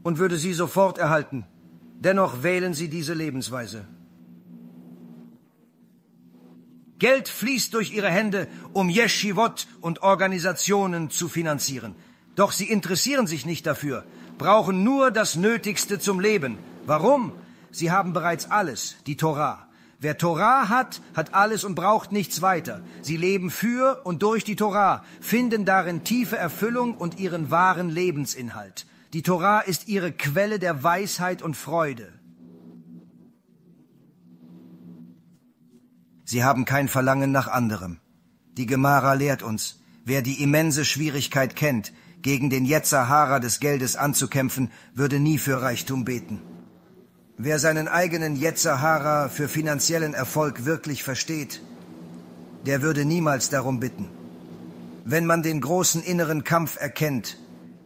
und würde sie sofort erhalten. Dennoch wählen sie diese Lebensweise. Geld fließt durch ihre Hände, um Yeshivot und Organisationen zu finanzieren. Doch sie interessieren sich nicht dafür, brauchen nur das Nötigste zum Leben. Warum? Sie haben bereits alles, die Torah. Wer Torah hat, hat alles und braucht nichts weiter. Sie leben für und durch die Torah, finden darin tiefe Erfüllung und ihren wahren Lebensinhalt. Die Torah ist ihre Quelle der Weisheit und Freude. Sie haben kein Verlangen nach anderem. Die Gemara lehrt uns, wer die immense Schwierigkeit kennt, gegen den Yetzahara des Geldes anzukämpfen, würde nie für Reichtum beten. Wer seinen eigenen Yetzahara für finanziellen Erfolg wirklich versteht, der würde niemals darum bitten. Wenn man den großen inneren Kampf erkennt,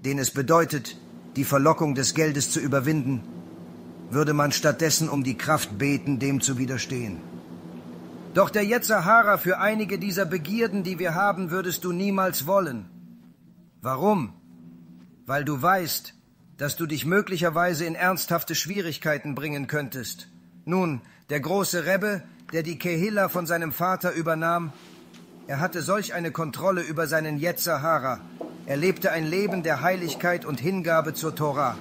den es bedeutet, die Verlockung des Geldes zu überwinden, würde man stattdessen um die Kraft beten, dem zu widerstehen. Doch der Yetzahara für einige dieser Begierden, die wir haben, würdest du niemals wollen. Warum? Weil du weißt, dass du dich möglicherweise in ernsthafte Schwierigkeiten bringen könntest. Nun, der große Rebbe, der die Kehilla von seinem Vater übernahm, er hatte solch eine Kontrolle über seinen Yetzahara. Er lebte ein Leben der Heiligkeit und Hingabe zur Torah.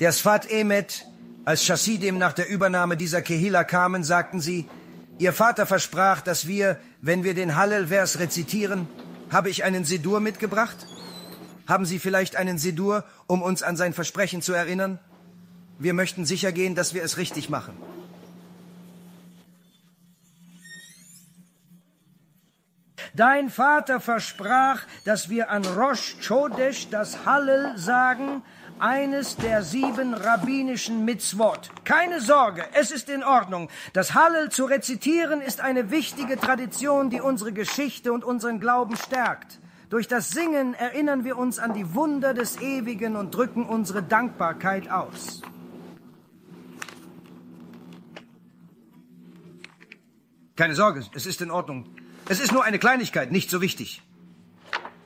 Der Sfat Emet als Chassidim nach der Übernahme dieser Kehila kamen, sagten sie, Ihr Vater versprach, dass wir, wenn wir den Hallel-Vers rezitieren, habe ich einen Sidur mitgebracht? Haben Sie vielleicht einen Sidur, um uns an sein Versprechen zu erinnern? Wir möchten sicher gehen, dass wir es richtig machen. Dein Vater versprach, dass wir an Rosh Chodesh das Hallel sagen, eines der sieben rabbinischen Mitzvot. Keine Sorge, es ist in Ordnung. Das Hallel zu rezitieren ist eine wichtige Tradition, die unsere Geschichte und unseren Glauben stärkt. Durch das Singen erinnern wir uns an die Wunder des Ewigen und drücken unsere Dankbarkeit aus. Keine Sorge, es ist in Ordnung. Es ist nur eine Kleinigkeit, nicht so wichtig.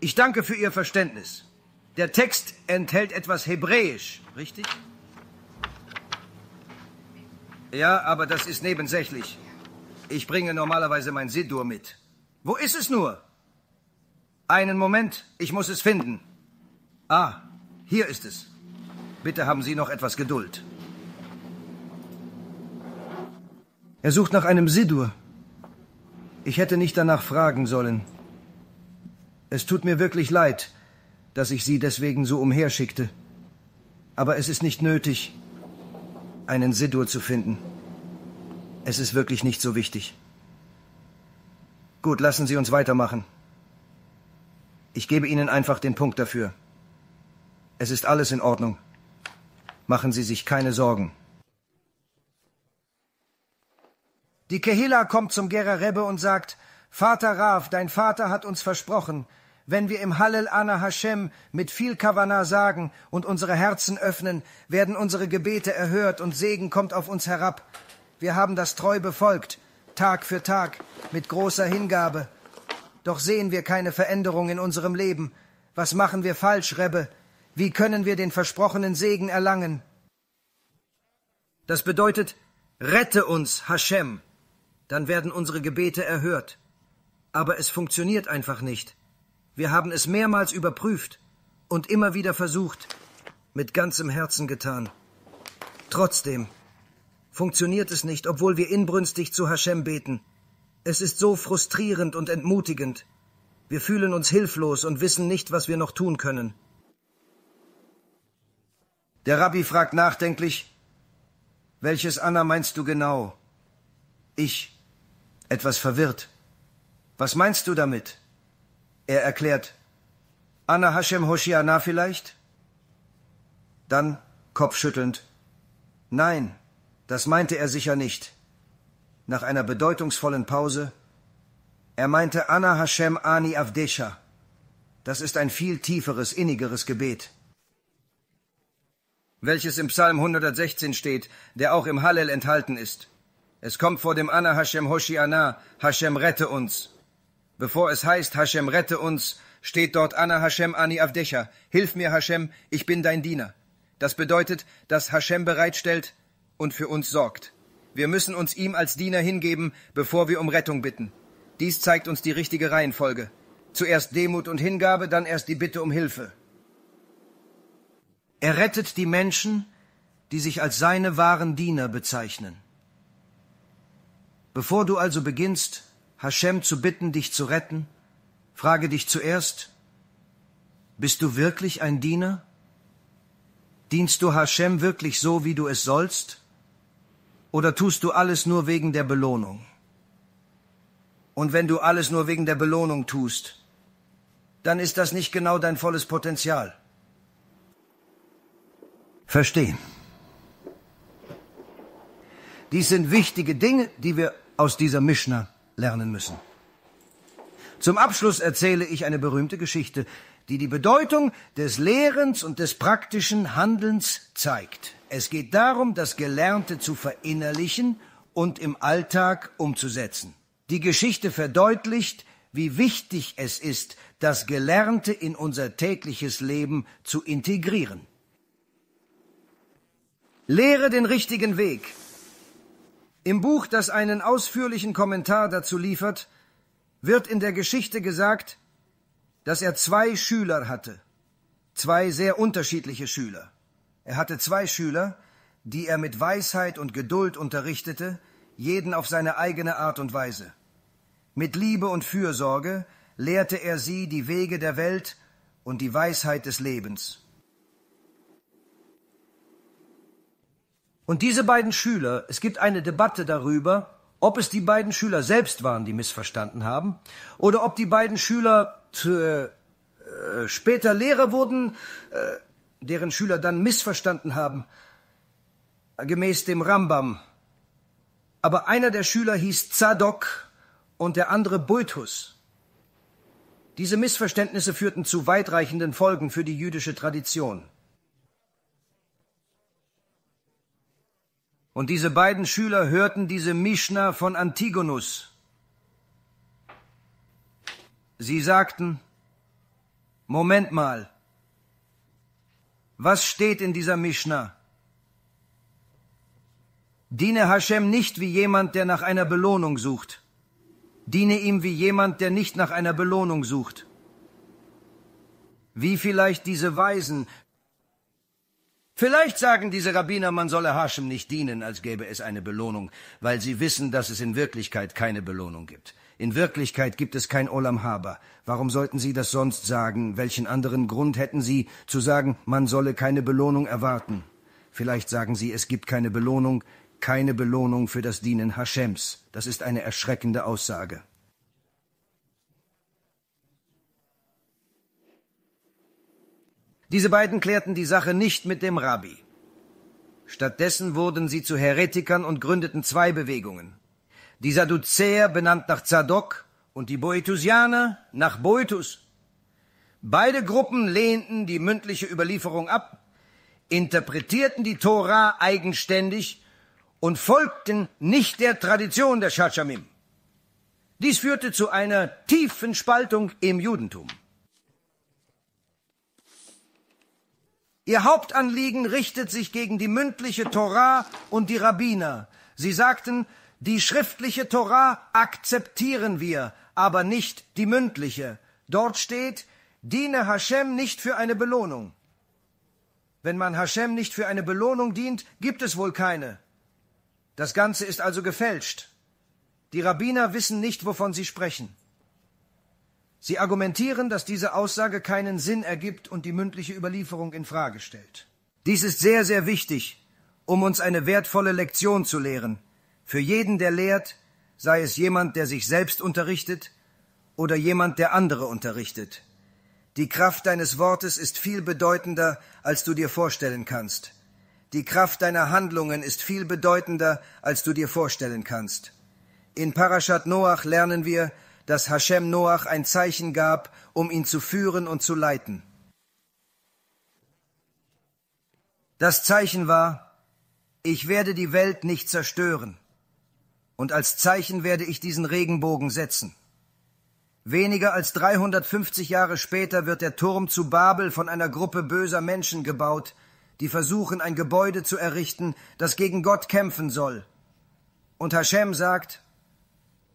Ich danke für Ihr Verständnis. Der Text enthält etwas Hebräisch, richtig? Ja, aber das ist nebensächlich. Ich bringe normalerweise mein Sidur mit. Wo ist es nur? Einen Moment, ich muss es finden. Ah, hier ist es. Bitte haben Sie noch etwas Geduld. Er sucht nach einem Sidur. Ich hätte nicht danach fragen sollen. Es tut mir wirklich leid, dass ich Sie deswegen so umherschickte. Aber es ist nicht nötig, einen Sidur zu finden. Es ist wirklich nicht so wichtig. Gut, lassen Sie uns weitermachen. Ich gebe Ihnen einfach den Punkt dafür. Es ist alles in Ordnung. Machen Sie sich keine Sorgen. Die Kehila kommt zum Gera Rebbe und sagt, Vater Rav, dein Vater hat uns versprochen, wenn wir im Hallel Ana Hashem mit viel Kavanah sagen und unsere Herzen öffnen, werden unsere Gebete erhört und Segen kommt auf uns herab. Wir haben das treu befolgt, Tag für Tag, mit großer Hingabe. Doch sehen wir keine Veränderung in unserem Leben. Was machen wir falsch, Rebbe? Wie können wir den versprochenen Segen erlangen? Das bedeutet, rette uns, Hashem. Dann werden unsere Gebete erhört. Aber es funktioniert einfach nicht. Wir haben es mehrmals überprüft und immer wieder versucht, mit ganzem Herzen getan. Trotzdem funktioniert es nicht, obwohl wir inbrünstig zu Hashem beten. Es ist so frustrierend und entmutigend. Wir fühlen uns hilflos und wissen nicht, was wir noch tun können. Der Rabbi fragt nachdenklich, welches Anna meinst du genau? Ich, etwas verwirrt. Was meinst du damit? Er erklärt, Anna Hashem Hoshiana vielleicht? Dann kopfschüttelnd, nein, das meinte er sicher nicht. Nach einer bedeutungsvollen Pause, er meinte Anna Hashem Ani Avdesha. Das ist ein viel tieferes, innigeres Gebet. Welches im Psalm 116 steht, der auch im Hallel enthalten ist. Es kommt vor dem Anna Hashem Hoshiana, Hashem rette uns. Bevor es heißt, Hashem rette uns, steht dort Anna Hashem Ani Avdecha, hilf mir Hashem, ich bin dein Diener. Das bedeutet, dass Hashem bereitstellt und für uns sorgt. Wir müssen uns ihm als Diener hingeben, bevor wir um Rettung bitten. Dies zeigt uns die richtige Reihenfolge. Zuerst Demut und Hingabe, dann erst die Bitte um Hilfe. Er rettet die Menschen, die sich als seine wahren Diener bezeichnen. Bevor du also beginnst, Hashem zu bitten, dich zu retten, frage dich zuerst, bist du wirklich ein Diener? Dienst du Hashem wirklich so, wie du es sollst? Oder tust du alles nur wegen der Belohnung? Und wenn du alles nur wegen der Belohnung tust, dann ist das nicht genau dein volles Potenzial. Verstehen. Dies sind wichtige Dinge, die wir aus dieser Mishnah lernen müssen. Zum Abschluss erzähle ich eine berühmte Geschichte, die die Bedeutung des Lehrens und des praktischen Handelns zeigt. Es geht darum, das Gelernte zu verinnerlichen und im Alltag umzusetzen. Die Geschichte verdeutlicht, wie wichtig es ist, das Gelernte in unser tägliches Leben zu integrieren. Lehre den richtigen Weg. Im Buch, das einen ausführlichen Kommentar dazu liefert, wird in der Geschichte gesagt, dass er zwei Schüler hatte, zwei sehr unterschiedliche Schüler. Er hatte zwei Schüler, die er mit Weisheit und Geduld unterrichtete, jeden auf seine eigene Art und Weise. Mit Liebe und Fürsorge lehrte er sie die Wege der Welt und die Weisheit des Lebens. Und diese beiden Schüler, es gibt eine Debatte darüber, ob es die beiden Schüler selbst waren, die missverstanden haben, oder ob die beiden Schüler äh, äh, später Lehrer wurden, äh, deren Schüler dann missverstanden haben, gemäß dem Rambam. Aber einer der Schüler hieß Zadok und der andere Bultus. Diese Missverständnisse führten zu weitreichenden Folgen für die jüdische Tradition. Und diese beiden Schüler hörten diese Mishnah von Antigonus. Sie sagten, Moment mal, was steht in dieser Mishnah? Diene Hashem nicht wie jemand, der nach einer Belohnung sucht. Diene ihm wie jemand, der nicht nach einer Belohnung sucht. Wie vielleicht diese Weisen. Vielleicht sagen diese Rabbiner, man solle Hashem nicht dienen, als gäbe es eine Belohnung, weil sie wissen, dass es in Wirklichkeit keine Belohnung gibt. In Wirklichkeit gibt es kein Olam Haba. Warum sollten Sie das sonst sagen? Welchen anderen Grund hätten Sie, zu sagen, man solle keine Belohnung erwarten? Vielleicht sagen Sie, es gibt keine Belohnung, keine Belohnung für das Dienen Hashems. Das ist eine erschreckende Aussage. Diese beiden klärten die Sache nicht mit dem Rabbi. Stattdessen wurden sie zu Heretikern und gründeten zwei Bewegungen. Die Sadduzäer benannt nach Zadok und die Boetusianer nach Boetus. Beide Gruppen lehnten die mündliche Überlieferung ab, interpretierten die Tora eigenständig und folgten nicht der Tradition der Shachamim. Dies führte zu einer tiefen Spaltung im Judentum. Ihr Hauptanliegen richtet sich gegen die mündliche Torah und die Rabbiner. Sie sagten, die schriftliche Torah akzeptieren wir, aber nicht die mündliche. Dort steht, diene Hashem nicht für eine Belohnung. Wenn man Hashem nicht für eine Belohnung dient, gibt es wohl keine. Das Ganze ist also gefälscht. Die Rabbiner wissen nicht, wovon sie sprechen. Sie argumentieren, dass diese Aussage keinen Sinn ergibt und die mündliche Überlieferung in Frage stellt. Dies ist sehr, sehr wichtig, um uns eine wertvolle Lektion zu lehren. Für jeden, der lehrt, sei es jemand, der sich selbst unterrichtet oder jemand, der andere unterrichtet. Die Kraft deines Wortes ist viel bedeutender, als du dir vorstellen kannst. Die Kraft deiner Handlungen ist viel bedeutender, als du dir vorstellen kannst. In Parashat Noach lernen wir, dass Hashem Noach ein Zeichen gab, um ihn zu führen und zu leiten. Das Zeichen war, ich werde die Welt nicht zerstören, und als Zeichen werde ich diesen Regenbogen setzen. Weniger als 350 Jahre später wird der Turm zu Babel von einer Gruppe böser Menschen gebaut, die versuchen, ein Gebäude zu errichten, das gegen Gott kämpfen soll. Und Hashem sagt,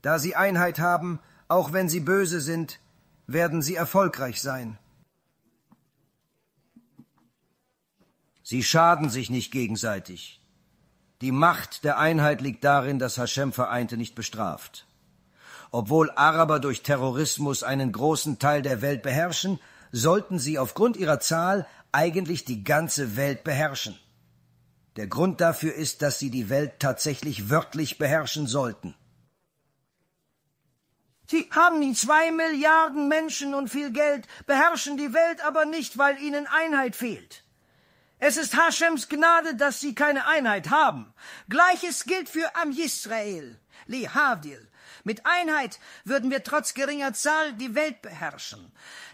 da sie Einheit haben, auch wenn sie böse sind, werden sie erfolgreich sein. Sie schaden sich nicht gegenseitig. Die Macht der Einheit liegt darin, dass Hashem Vereinte nicht bestraft. Obwohl Araber durch Terrorismus einen großen Teil der Welt beherrschen, sollten sie aufgrund ihrer Zahl eigentlich die ganze Welt beherrschen. Der Grund dafür ist, dass sie die Welt tatsächlich wörtlich beherrschen sollten. Sie haben zwei Milliarden Menschen und viel Geld, beherrschen die Welt aber nicht, weil ihnen Einheit fehlt. Es ist Hashems Gnade, dass sie keine Einheit haben. Gleiches gilt für Am Yisrael, Li Havdil. Mit Einheit würden wir trotz geringer Zahl die Welt beherrschen.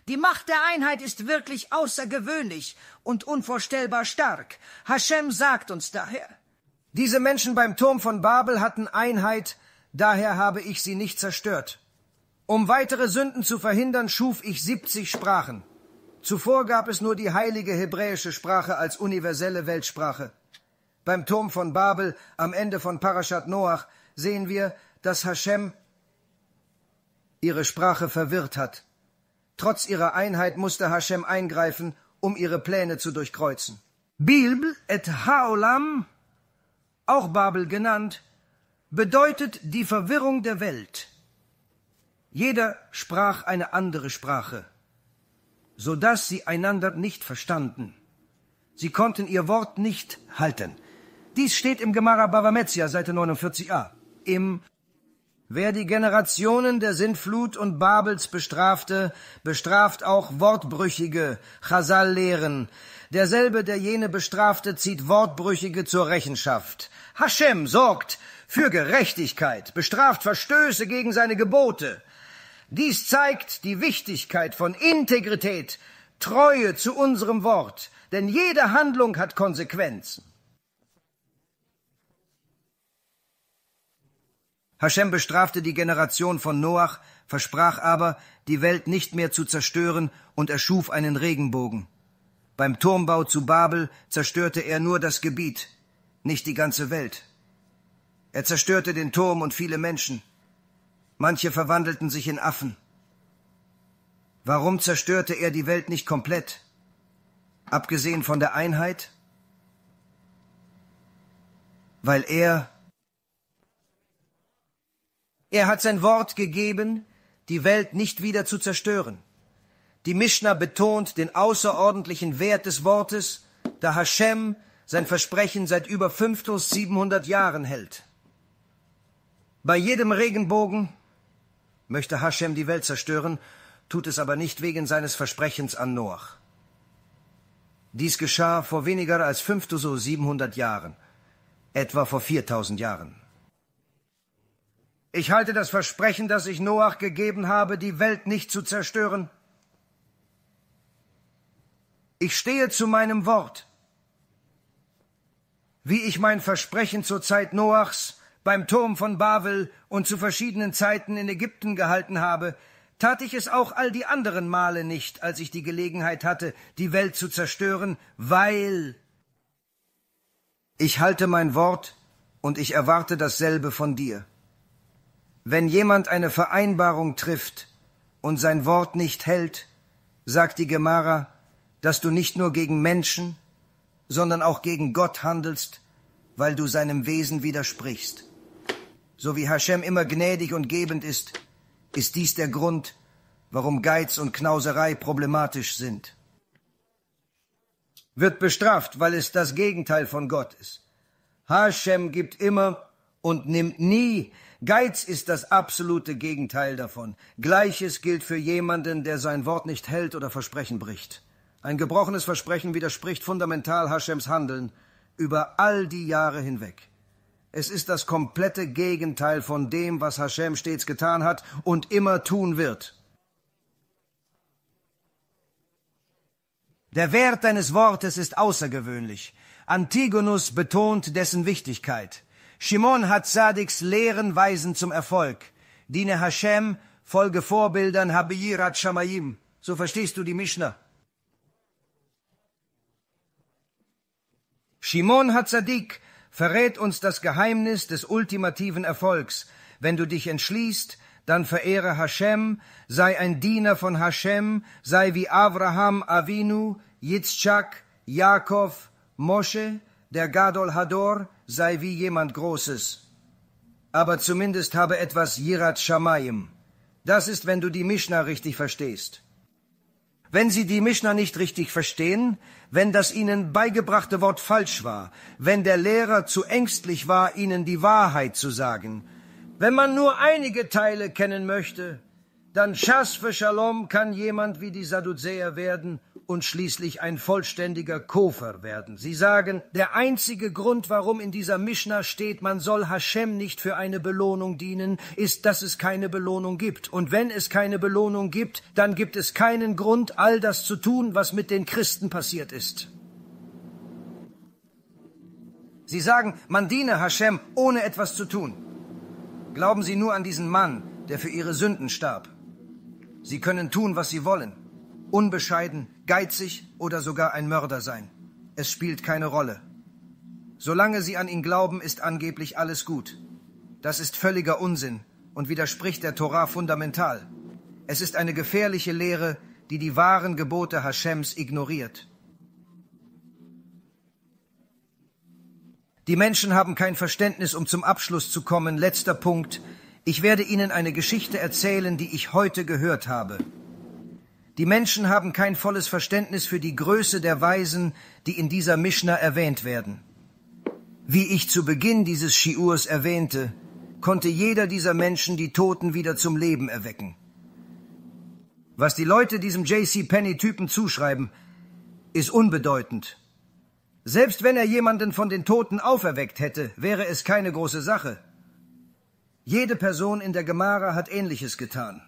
Die Macht der Einheit ist wirklich außergewöhnlich und unvorstellbar stark. Hashem sagt uns daher. Diese Menschen beim Turm von Babel hatten Einheit, daher habe ich sie nicht zerstört. Um weitere Sünden zu verhindern, schuf ich siebzig Sprachen. Zuvor gab es nur die heilige hebräische Sprache als universelle Weltsprache. Beim Turm von Babel, am Ende von Parashat Noach, sehen wir, dass Hashem ihre Sprache verwirrt hat. Trotz ihrer Einheit musste Hashem eingreifen, um ihre Pläne zu durchkreuzen. Bilb et Haolam, auch Babel genannt, bedeutet die Verwirrung der Welt. Jeder sprach eine andere Sprache, so dass sie einander nicht verstanden. Sie konnten ihr Wort nicht halten. Dies steht im Gemara Bava Metzia, Seite 49a. Im Wer die Generationen der Sintflut und Babels bestrafte, bestraft auch Wortbrüchige, Chasal lehren. Derselbe, der jene bestrafte, zieht Wortbrüchige zur Rechenschaft. Hashem sorgt für Gerechtigkeit, bestraft Verstöße gegen seine Gebote. Dies zeigt die Wichtigkeit von Integrität, Treue zu unserem Wort, denn jede Handlung hat Konsequenzen. Hashem bestrafte die Generation von Noach, versprach aber, die Welt nicht mehr zu zerstören und erschuf einen Regenbogen. Beim Turmbau zu Babel zerstörte er nur das Gebiet, nicht die ganze Welt. Er zerstörte den Turm und viele Menschen. Manche verwandelten sich in Affen. Warum zerstörte er die Welt nicht komplett? Abgesehen von der Einheit? Weil er er hat sein Wort gegeben, die Welt nicht wieder zu zerstören. Die Mishnah betont den außerordentlichen Wert des Wortes, da Hashem sein Versprechen seit über 5700 Jahren hält. Bei jedem Regenbogen möchte Hashem die Welt zerstören, tut es aber nicht wegen seines Versprechens an Noach. Dies geschah vor weniger als 5700 Jahren, etwa vor 4000 Jahren. Ich halte das Versprechen, das ich Noach gegeben habe, die Welt nicht zu zerstören. Ich stehe zu meinem Wort. Wie ich mein Versprechen zur Zeit Noachs beim Turm von Babel und zu verschiedenen Zeiten in Ägypten gehalten habe, tat ich es auch all die anderen Male nicht, als ich die Gelegenheit hatte, die Welt zu zerstören, weil ich halte mein Wort und ich erwarte dasselbe von dir. Wenn jemand eine Vereinbarung trifft und sein Wort nicht hält, sagt die Gemara, dass du nicht nur gegen Menschen, sondern auch gegen Gott handelst, weil du seinem Wesen widersprichst. So wie Hashem immer gnädig und gebend ist, ist dies der Grund, warum Geiz und Knauserei problematisch sind. Wird bestraft, weil es das Gegenteil von Gott ist. Hashem gibt immer und nimmt nie Geiz ist das absolute Gegenteil davon. Gleiches gilt für jemanden, der sein Wort nicht hält oder Versprechen bricht. Ein gebrochenes Versprechen widerspricht fundamental Hashems Handeln über all die Jahre hinweg. Es ist das komplette Gegenteil von dem, was Hashem stets getan hat und immer tun wird. Der Wert deines Wortes ist außergewöhnlich. Antigonus betont dessen Wichtigkeit. Shimon hat Sadiks Lehren weisen zum Erfolg. Diene Hashem, folge Vorbildern, habe Yirat Shamayim. So verstehst du die Mishnah. Shimon Hatzadik verrät uns das Geheimnis des ultimativen Erfolgs. Wenn du dich entschließt, dann verehre Hashem, sei ein Diener von Hashem, sei wie Abraham Avinu, Yitzchak, Jakob, Moshe, der Gadol Hador, sei wie jemand Großes. Aber zumindest habe etwas Yirat Shamayim. Das ist, wenn du die Mishnah richtig verstehst. Wenn Sie die Mishnah nicht richtig verstehen, wenn das Ihnen beigebrachte Wort falsch war, wenn der Lehrer zu ängstlich war, Ihnen die Wahrheit zu sagen, wenn man nur einige Teile kennen möchte, dann Schass für Shalom kann jemand wie die Sadduzäer werden und schließlich ein vollständiger Kofer werden. Sie sagen, der einzige Grund, warum in dieser Mishnah steht, man soll Hashem nicht für eine Belohnung dienen, ist, dass es keine Belohnung gibt. Und wenn es keine Belohnung gibt, dann gibt es keinen Grund, all das zu tun, was mit den Christen passiert ist. Sie sagen, man diene Hashem, ohne etwas zu tun. Glauben Sie nur an diesen Mann, der für Ihre Sünden starb. Sie können tun, was Sie wollen unbescheiden, geizig oder sogar ein Mörder sein. Es spielt keine Rolle. Solange sie an ihn glauben, ist angeblich alles gut. Das ist völliger Unsinn und widerspricht der Torah fundamental. Es ist eine gefährliche Lehre, die die wahren Gebote Hashems ignoriert. Die Menschen haben kein Verständnis, um zum Abschluss zu kommen. Letzter Punkt. Ich werde Ihnen eine Geschichte erzählen, die ich heute gehört habe. Die Menschen haben kein volles Verständnis für die Größe der Weisen, die in dieser Mishnah erwähnt werden. Wie ich zu Beginn dieses Shiurs erwähnte, konnte jeder dieser Menschen die Toten wieder zum Leben erwecken. Was die Leute diesem J.C. Penny-Typen zuschreiben, ist unbedeutend. Selbst wenn er jemanden von den Toten auferweckt hätte, wäre es keine große Sache. Jede Person in der Gemara hat Ähnliches getan.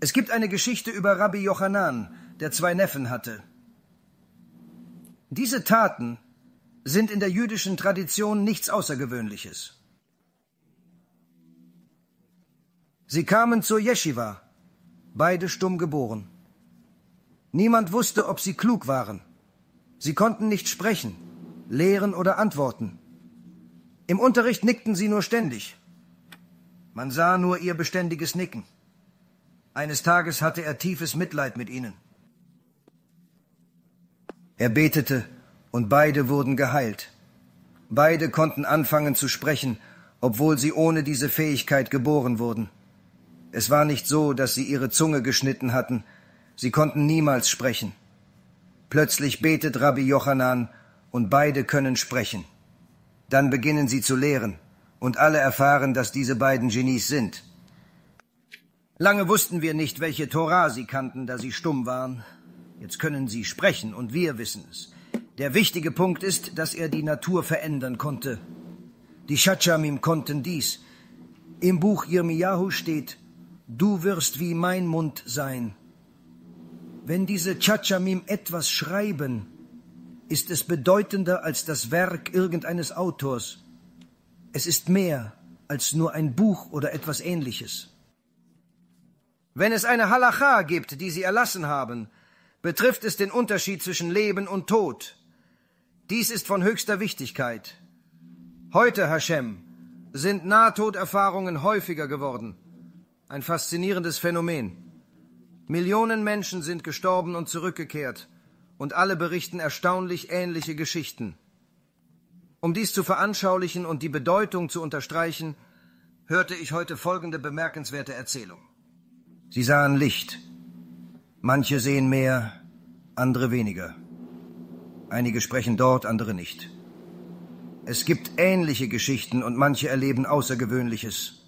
Es gibt eine Geschichte über Rabbi Jochanan, der zwei Neffen hatte. Diese Taten sind in der jüdischen Tradition nichts Außergewöhnliches. Sie kamen zur Yeshiva, beide stumm geboren. Niemand wusste, ob sie klug waren. Sie konnten nicht sprechen, lehren oder antworten. Im Unterricht nickten sie nur ständig. Man sah nur ihr beständiges Nicken. Eines Tages hatte er tiefes Mitleid mit ihnen. Er betete, und beide wurden geheilt. Beide konnten anfangen zu sprechen, obwohl sie ohne diese Fähigkeit geboren wurden. Es war nicht so, dass sie ihre Zunge geschnitten hatten, sie konnten niemals sprechen. Plötzlich betet Rabbi Jochanan, und beide können sprechen. Dann beginnen sie zu lehren, und alle erfahren, dass diese beiden Genies sind. Lange wussten wir nicht, welche Torah sie kannten, da sie stumm waren. Jetzt können sie sprechen, und wir wissen es. Der wichtige Punkt ist, dass er die Natur verändern konnte. Die Shachamim konnten dies. Im Buch Yirmiyahu steht, du wirst wie mein Mund sein. Wenn diese Chachamim etwas schreiben, ist es bedeutender als das Werk irgendeines Autors. Es ist mehr als nur ein Buch oder etwas ähnliches. Wenn es eine Halacha gibt, die sie erlassen haben, betrifft es den Unterschied zwischen Leben und Tod. Dies ist von höchster Wichtigkeit. Heute, Hashem, sind Nahtoderfahrungen häufiger geworden. Ein faszinierendes Phänomen. Millionen Menschen sind gestorben und zurückgekehrt, und alle berichten erstaunlich ähnliche Geschichten. Um dies zu veranschaulichen und die Bedeutung zu unterstreichen, hörte ich heute folgende bemerkenswerte Erzählung. Sie sahen Licht. Manche sehen mehr, andere weniger. Einige sprechen dort, andere nicht. Es gibt ähnliche Geschichten und manche erleben Außergewöhnliches.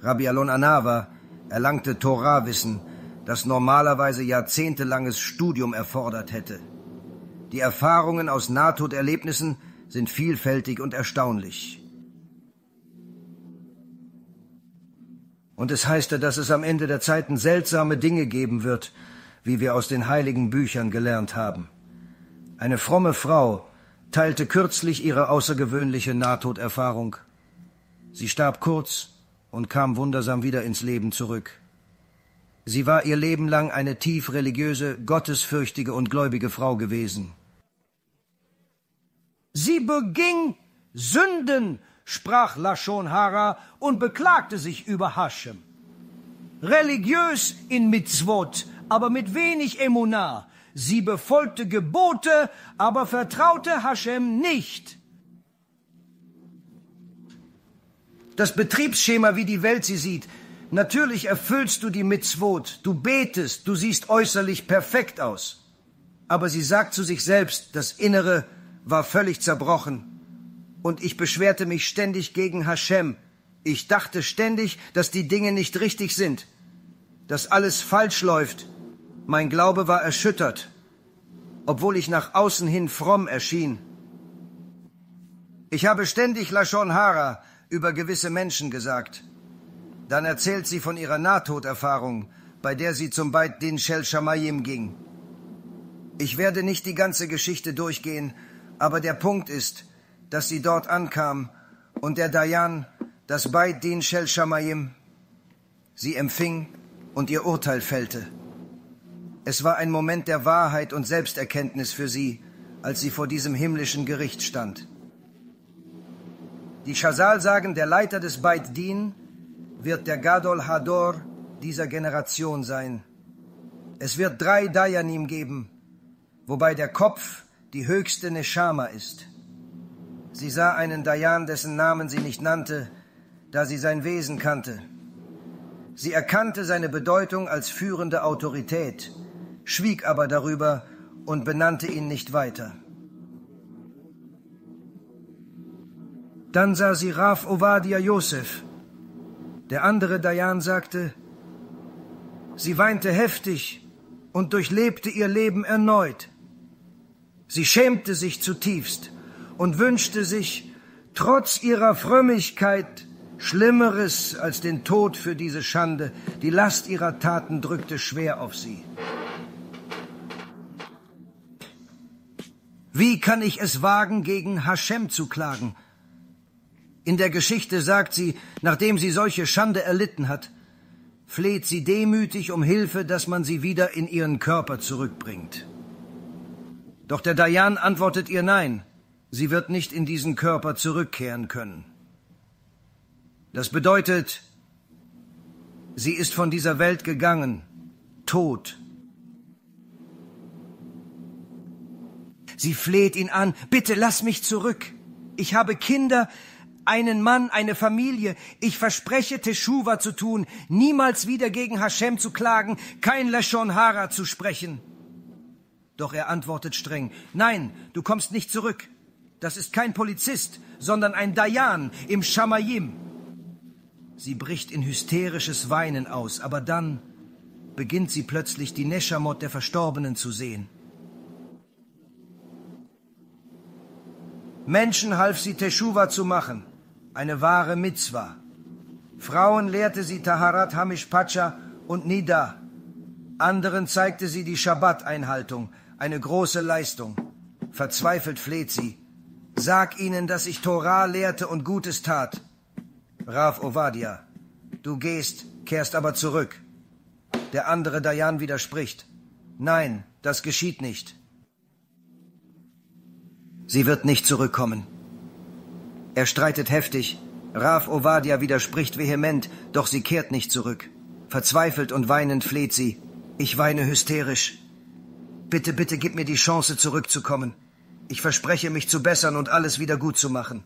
Rabbi Alon Anava erlangte Torahwissen, das normalerweise jahrzehntelanges Studium erfordert hätte. Die Erfahrungen aus Nahtoderlebnissen sind vielfältig und erstaunlich. Und es heißt dass es am Ende der Zeiten seltsame Dinge geben wird, wie wir aus den heiligen Büchern gelernt haben. Eine fromme Frau teilte kürzlich ihre außergewöhnliche Nahtoderfahrung. Sie starb kurz und kam wundersam wieder ins Leben zurück. Sie war ihr Leben lang eine tief religiöse, gottesfürchtige und gläubige Frau gewesen. Sie beging Sünden, sprach Lashon Hara und beklagte sich über Hashem. Religiös in Mitzvot, aber mit wenig Emunah, Sie befolgte Gebote, aber vertraute Hashem nicht. Das Betriebsschema, wie die Welt sie sieht, natürlich erfüllst du die Mitzvot, du betest, du siehst äußerlich perfekt aus. Aber sie sagt zu sich selbst, das Innere war völlig zerbrochen. Und ich beschwerte mich ständig gegen Hashem. Ich dachte ständig, dass die Dinge nicht richtig sind, dass alles falsch läuft, mein Glaube war erschüttert, obwohl ich nach außen hin fromm erschien. Ich habe ständig Lashon Hara über gewisse Menschen gesagt. Dann erzählt sie von ihrer Nahtoderfahrung, bei der sie zum Beit Din Shel Shamayim ging. Ich werde nicht die ganze Geschichte durchgehen, aber der Punkt ist, dass sie dort ankam und der Dayan, das Beit Din Shel Shamayim, sie empfing und ihr Urteil fällte. Es war ein Moment der Wahrheit und Selbsterkenntnis für sie, als sie vor diesem himmlischen Gericht stand. Die Chazal sagen, der Leiter des Beit Din wird der Gadol Hador dieser Generation sein. Es wird drei Dayanim geben, wobei der Kopf die höchste Neshama ist. Sie sah einen Dayan, dessen Namen sie nicht nannte, da sie sein Wesen kannte. Sie erkannte seine Bedeutung als führende Autorität schwieg aber darüber und benannte ihn nicht weiter. Dann sah sie Raf Ovadia Yosef. Der andere Dayan sagte, sie weinte heftig und durchlebte ihr Leben erneut. Sie schämte sich zutiefst und wünschte sich, trotz ihrer Frömmigkeit, Schlimmeres als den Tod für diese Schande. Die Last ihrer Taten drückte schwer auf sie. Wie kann ich es wagen, gegen Hashem zu klagen? In der Geschichte sagt sie, nachdem sie solche Schande erlitten hat, fleht sie demütig um Hilfe, dass man sie wieder in ihren Körper zurückbringt. Doch der Dayan antwortet ihr Nein. Sie wird nicht in diesen Körper zurückkehren können. Das bedeutet, sie ist von dieser Welt gegangen, tot. Sie fleht ihn an, bitte lass mich zurück. Ich habe Kinder, einen Mann, eine Familie. Ich verspreche, Teshuva zu tun, niemals wieder gegen Hashem zu klagen, kein Lashon Hara zu sprechen. Doch er antwortet streng, nein, du kommst nicht zurück. Das ist kein Polizist, sondern ein Dayan im Shamayim. Sie bricht in hysterisches Weinen aus, aber dann beginnt sie plötzlich die Neshamot der Verstorbenen zu sehen. Menschen half sie Teshuva zu machen, eine wahre Mitzwa. Frauen lehrte sie Taharat Hamish Pacha und Nida. Anderen zeigte sie die Schabbat-Einhaltung, eine große Leistung. Verzweifelt fleht sie. Sag ihnen, dass ich Torah lehrte und Gutes tat. Rav Ovadia, du gehst, kehrst aber zurück. Der andere Dayan widerspricht. Nein, das geschieht nicht. Sie wird nicht zurückkommen. Er streitet heftig. Rav Ovadia widerspricht vehement, doch sie kehrt nicht zurück. Verzweifelt und weinend fleht sie. Ich weine hysterisch. Bitte, bitte gib mir die Chance, zurückzukommen. Ich verspreche mich zu bessern und alles wieder gut zu machen.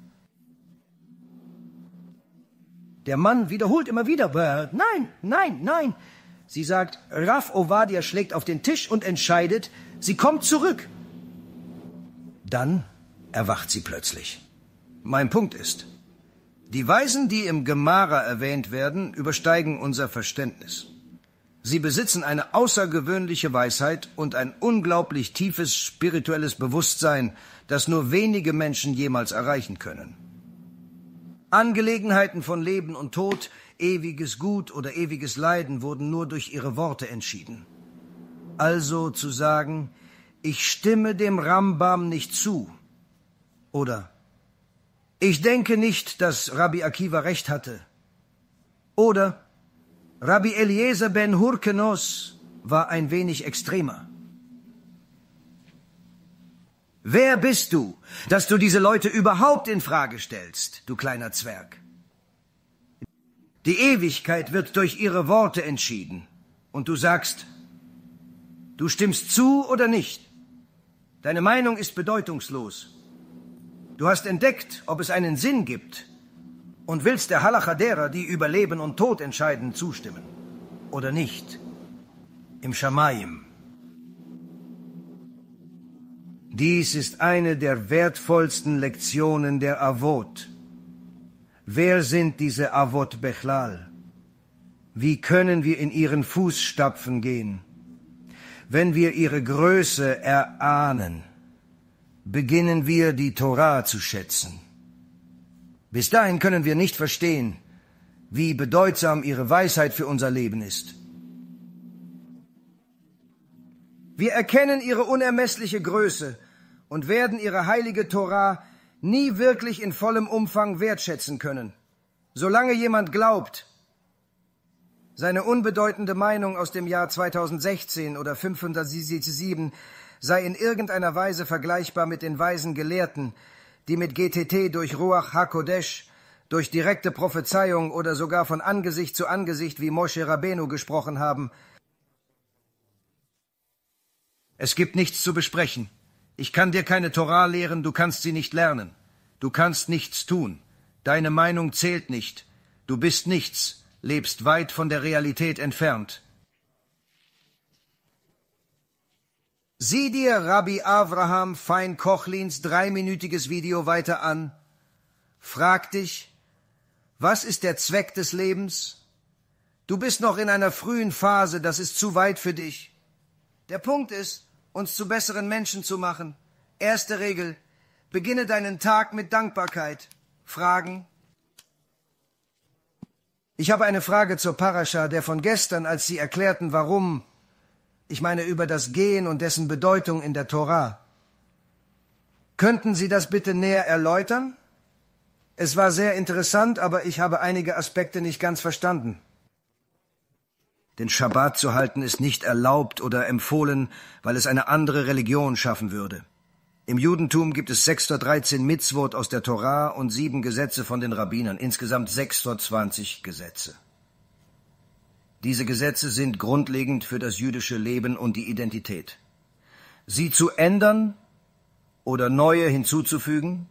Der Mann wiederholt immer wieder, nein, nein, nein. Sie sagt, Raff Ovadia schlägt auf den Tisch und entscheidet, sie kommt zurück. Dann erwacht sie plötzlich. Mein Punkt ist, die Weisen, die im Gemara erwähnt werden, übersteigen unser Verständnis. Sie besitzen eine außergewöhnliche Weisheit und ein unglaublich tiefes spirituelles Bewusstsein, das nur wenige Menschen jemals erreichen können. Angelegenheiten von Leben und Tod, ewiges Gut oder ewiges Leiden wurden nur durch ihre Worte entschieden. Also zu sagen, ich stimme dem Rambam nicht zu, oder ich denke nicht, dass Rabbi Akiva recht hatte, oder Rabbi Eliezer ben Hurkenos war ein wenig extremer. Wer bist du, dass du diese Leute überhaupt in Frage stellst, du kleiner Zwerg? Die Ewigkeit wird durch ihre Worte entschieden. Und du sagst, du stimmst zu oder nicht. Deine Meinung ist bedeutungslos. Du hast entdeckt, ob es einen Sinn gibt und willst der Halacha derer, die über Leben und Tod entscheiden, zustimmen. Oder nicht. Im Schamayim. Dies ist eine der wertvollsten Lektionen der Avot. Wer sind diese Avot Bechlal? Wie können wir in ihren Fußstapfen gehen? Wenn wir ihre Größe erahnen, beginnen wir die Torah zu schätzen. Bis dahin können wir nicht verstehen, wie bedeutsam ihre Weisheit für unser Leben ist. Wir erkennen ihre unermessliche Größe und werden ihre heilige Torah nie wirklich in vollem Umfang wertschätzen können. Solange jemand glaubt, seine unbedeutende Meinung aus dem Jahr 2016 oder 577 sei in irgendeiner Weise vergleichbar mit den weisen Gelehrten, die mit GTT durch Ruach HaKodesh, durch direkte Prophezeiung oder sogar von Angesicht zu Angesicht wie Moshe Rabenu gesprochen haben. Es gibt nichts zu besprechen. Ich kann dir keine Torah lehren, du kannst sie nicht lernen. Du kannst nichts tun. Deine Meinung zählt nicht. Du bist nichts, lebst weit von der Realität entfernt. Sieh dir Rabbi Avraham Fein Kochlins dreiminütiges Video weiter an. Frag dich, was ist der Zweck des Lebens? Du bist noch in einer frühen Phase, das ist zu weit für dich. Der Punkt ist, uns zu besseren Menschen zu machen. Erste Regel. Beginne deinen Tag mit Dankbarkeit. Fragen. Ich habe eine Frage zur Parascha, der von gestern, als Sie erklärten, warum. Ich meine über das Gehen und dessen Bedeutung in der Torah. Könnten Sie das bitte näher erläutern? Es war sehr interessant, aber ich habe einige Aspekte nicht ganz verstanden. Den Schabbat zu halten ist nicht erlaubt oder empfohlen, weil es eine andere Religion schaffen würde. Im Judentum gibt es 613 Mitzvot aus der Torah und sieben Gesetze von den Rabbinern, insgesamt 620 Gesetze. Diese Gesetze sind grundlegend für das jüdische Leben und die Identität. Sie zu ändern oder neue hinzuzufügen,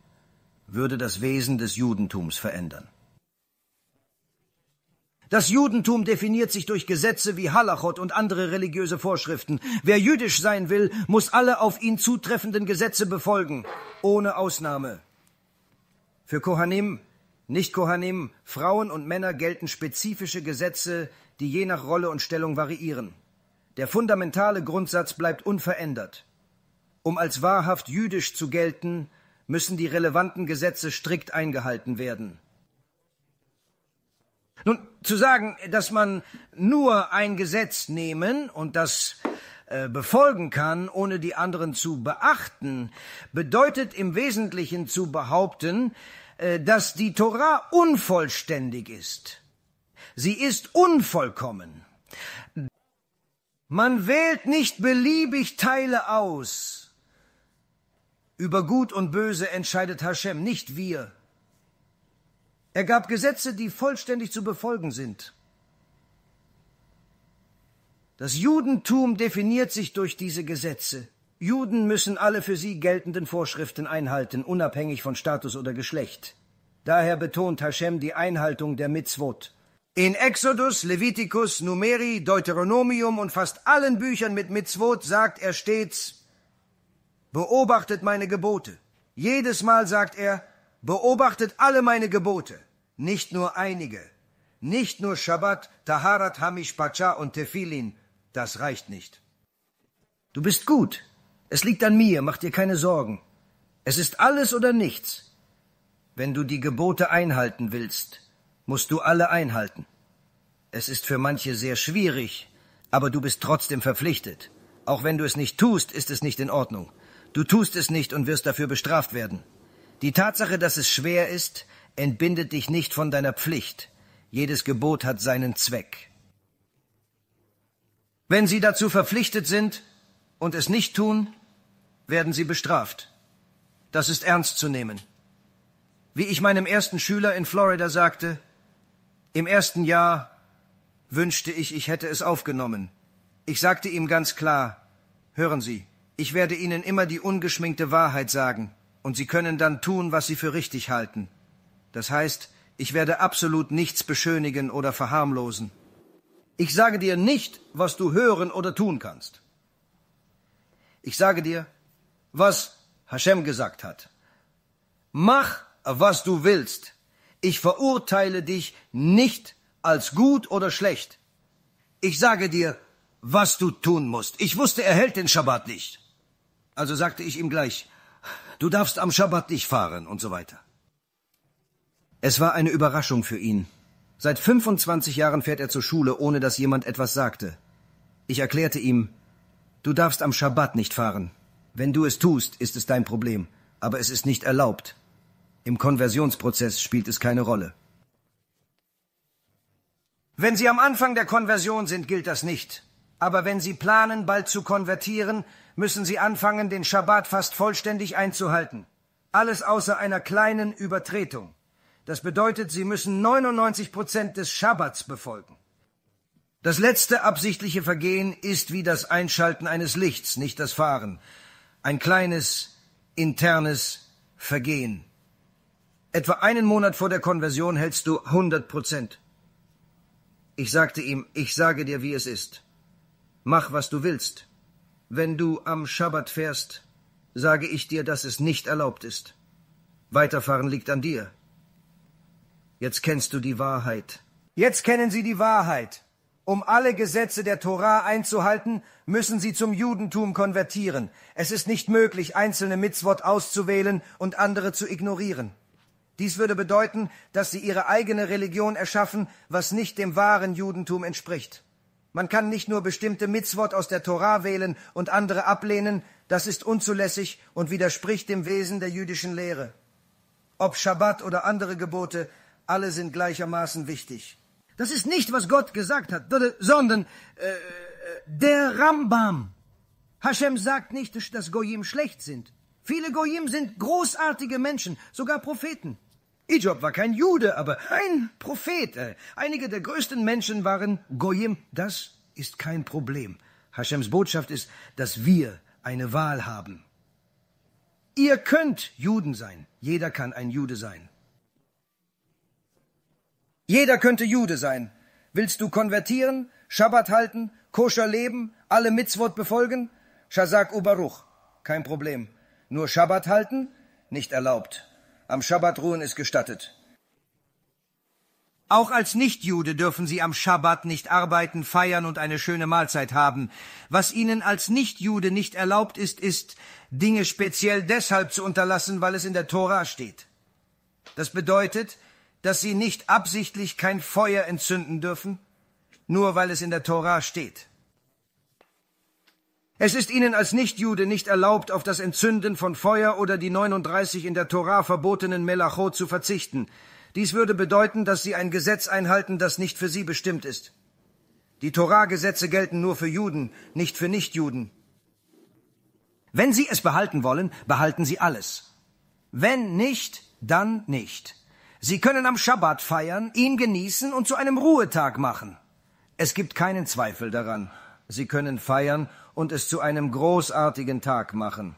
würde das Wesen des Judentums verändern. Das Judentum definiert sich durch Gesetze wie Halachot und andere religiöse Vorschriften. Wer jüdisch sein will, muss alle auf ihn zutreffenden Gesetze befolgen, ohne Ausnahme. Für Kohanim, Nicht-Kohanim, Frauen und Männer gelten spezifische Gesetze, die je nach Rolle und Stellung variieren. Der fundamentale Grundsatz bleibt unverändert. Um als wahrhaft jüdisch zu gelten, müssen die relevanten Gesetze strikt eingehalten werden. Nun, zu sagen, dass man nur ein Gesetz nehmen und das äh, befolgen kann, ohne die anderen zu beachten, bedeutet im Wesentlichen zu behaupten, äh, dass die Torah unvollständig ist. Sie ist unvollkommen. Man wählt nicht beliebig Teile aus. Über Gut und Böse entscheidet Hashem, nicht wir. Er gab Gesetze, die vollständig zu befolgen sind. Das Judentum definiert sich durch diese Gesetze. Juden müssen alle für sie geltenden Vorschriften einhalten, unabhängig von Status oder Geschlecht. Daher betont Hashem die Einhaltung der Mitzvot. In Exodus, Levitikus, Numeri, Deuteronomium und fast allen Büchern mit Mitzvot sagt er stets, beobachtet meine Gebote. Jedes Mal sagt er, Beobachtet alle meine Gebote, nicht nur einige. Nicht nur Shabbat, Taharat, Hamishpacha und Tefillin, das reicht nicht. Du bist gut. Es liegt an mir, mach dir keine Sorgen. Es ist alles oder nichts. Wenn du die Gebote einhalten willst, musst du alle einhalten. Es ist für manche sehr schwierig, aber du bist trotzdem verpflichtet. Auch wenn du es nicht tust, ist es nicht in Ordnung. Du tust es nicht und wirst dafür bestraft werden. Die Tatsache, dass es schwer ist, entbindet dich nicht von deiner Pflicht. Jedes Gebot hat seinen Zweck. Wenn Sie dazu verpflichtet sind und es nicht tun, werden Sie bestraft. Das ist ernst zu nehmen. Wie ich meinem ersten Schüler in Florida sagte, im ersten Jahr wünschte ich, ich hätte es aufgenommen. Ich sagte ihm ganz klar, hören Sie, ich werde Ihnen immer die ungeschminkte Wahrheit sagen und Sie können dann tun, was Sie für richtig halten. Das heißt, ich werde absolut nichts beschönigen oder verharmlosen. Ich sage dir nicht, was du hören oder tun kannst. Ich sage dir, was Hashem gesagt hat. Mach, was du willst. Ich verurteile dich nicht als gut oder schlecht. Ich sage dir, was du tun musst. Ich wusste, er hält den Schabbat nicht. Also sagte ich ihm gleich, Du darfst am Schabbat nicht fahren und so weiter. Es war eine Überraschung für ihn. Seit 25 Jahren fährt er zur Schule, ohne dass jemand etwas sagte. Ich erklärte ihm, du darfst am Schabbat nicht fahren. Wenn du es tust, ist es dein Problem, aber es ist nicht erlaubt. Im Konversionsprozess spielt es keine Rolle. Wenn Sie am Anfang der Konversion sind, gilt das nicht. Aber wenn Sie planen, bald zu konvertieren, müssen Sie anfangen, den Schabbat fast vollständig einzuhalten. Alles außer einer kleinen Übertretung. Das bedeutet, Sie müssen 99 Prozent des Schabbats befolgen. Das letzte absichtliche Vergehen ist wie das Einschalten eines Lichts, nicht das Fahren. Ein kleines, internes Vergehen. Etwa einen Monat vor der Konversion hältst du 100 Prozent. Ich sagte ihm, ich sage dir, wie es ist. Mach, was du willst. Wenn du am Schabbat fährst, sage ich dir, dass es nicht erlaubt ist. Weiterfahren liegt an dir. Jetzt kennst du die Wahrheit. Jetzt kennen Sie die Wahrheit. Um alle Gesetze der Torah einzuhalten, müssen Sie zum Judentum konvertieren. Es ist nicht möglich, einzelne Mitzvot auszuwählen und andere zu ignorieren. Dies würde bedeuten, dass Sie Ihre eigene Religion erschaffen, was nicht dem wahren Judentum entspricht. Man kann nicht nur bestimmte Mitzvot aus der Torah wählen und andere ablehnen, das ist unzulässig und widerspricht dem Wesen der jüdischen Lehre. Ob Schabbat oder andere Gebote, alle sind gleichermaßen wichtig. Das ist nicht, was Gott gesagt hat, sondern äh, äh, der Rambam. Hashem sagt nicht, dass Goyim schlecht sind. Viele Goyim sind großartige Menschen, sogar Propheten. Ijob war kein Jude, aber ein Prophet. Äh, einige der größten Menschen waren Goyim. Das ist kein Problem. Hashems Botschaft ist, dass wir eine Wahl haben. Ihr könnt Juden sein. Jeder kann ein Jude sein. Jeder könnte Jude sein. Willst du konvertieren, Schabbat halten, koscher leben, alle Mitzvot befolgen? Shazak Ubaruch. Kein Problem. Nur Schabbat halten? Nicht erlaubt. Am Schabbat ruhen ist gestattet. Auch als Nichtjude dürfen sie am Schabbat nicht arbeiten, feiern und eine schöne Mahlzeit haben. Was ihnen als Nichtjude nicht erlaubt ist, ist, Dinge speziell deshalb zu unterlassen, weil es in der Tora steht. Das bedeutet, dass sie nicht absichtlich kein Feuer entzünden dürfen, nur weil es in der Tora steht. Es ist ihnen als Nichtjude nicht erlaubt, auf das Entzünden von Feuer oder die 39 in der Tora verbotenen Melachot zu verzichten, dies würde bedeuten, dass sie ein Gesetz einhalten, das nicht für sie bestimmt ist. Die Torah-Gesetze gelten nur für Juden, nicht für Nichtjuden. Wenn Sie es behalten wollen, behalten Sie alles. Wenn nicht, dann nicht. Sie können am Schabbat feiern, ihn genießen und zu einem Ruhetag machen. Es gibt keinen Zweifel daran. Sie können feiern und es zu einem großartigen Tag machen.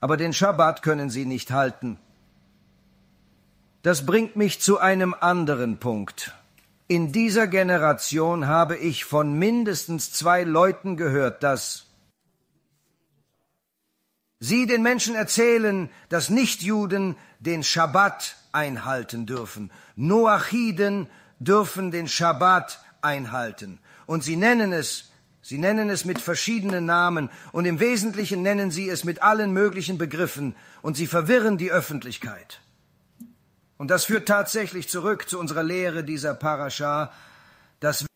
Aber den Schabbat können Sie nicht halten. Das bringt mich zu einem anderen Punkt. In dieser Generation habe ich von mindestens zwei Leuten gehört, dass sie den Menschen erzählen, dass Nichtjuden den Schabbat einhalten dürfen. Noachiden dürfen den Schabbat einhalten. Und sie nennen es, sie nennen es mit verschiedenen Namen und im Wesentlichen nennen sie es mit allen möglichen Begriffen und sie verwirren die Öffentlichkeit. Und das führt tatsächlich zurück zu unserer Lehre dieser Parascha, dass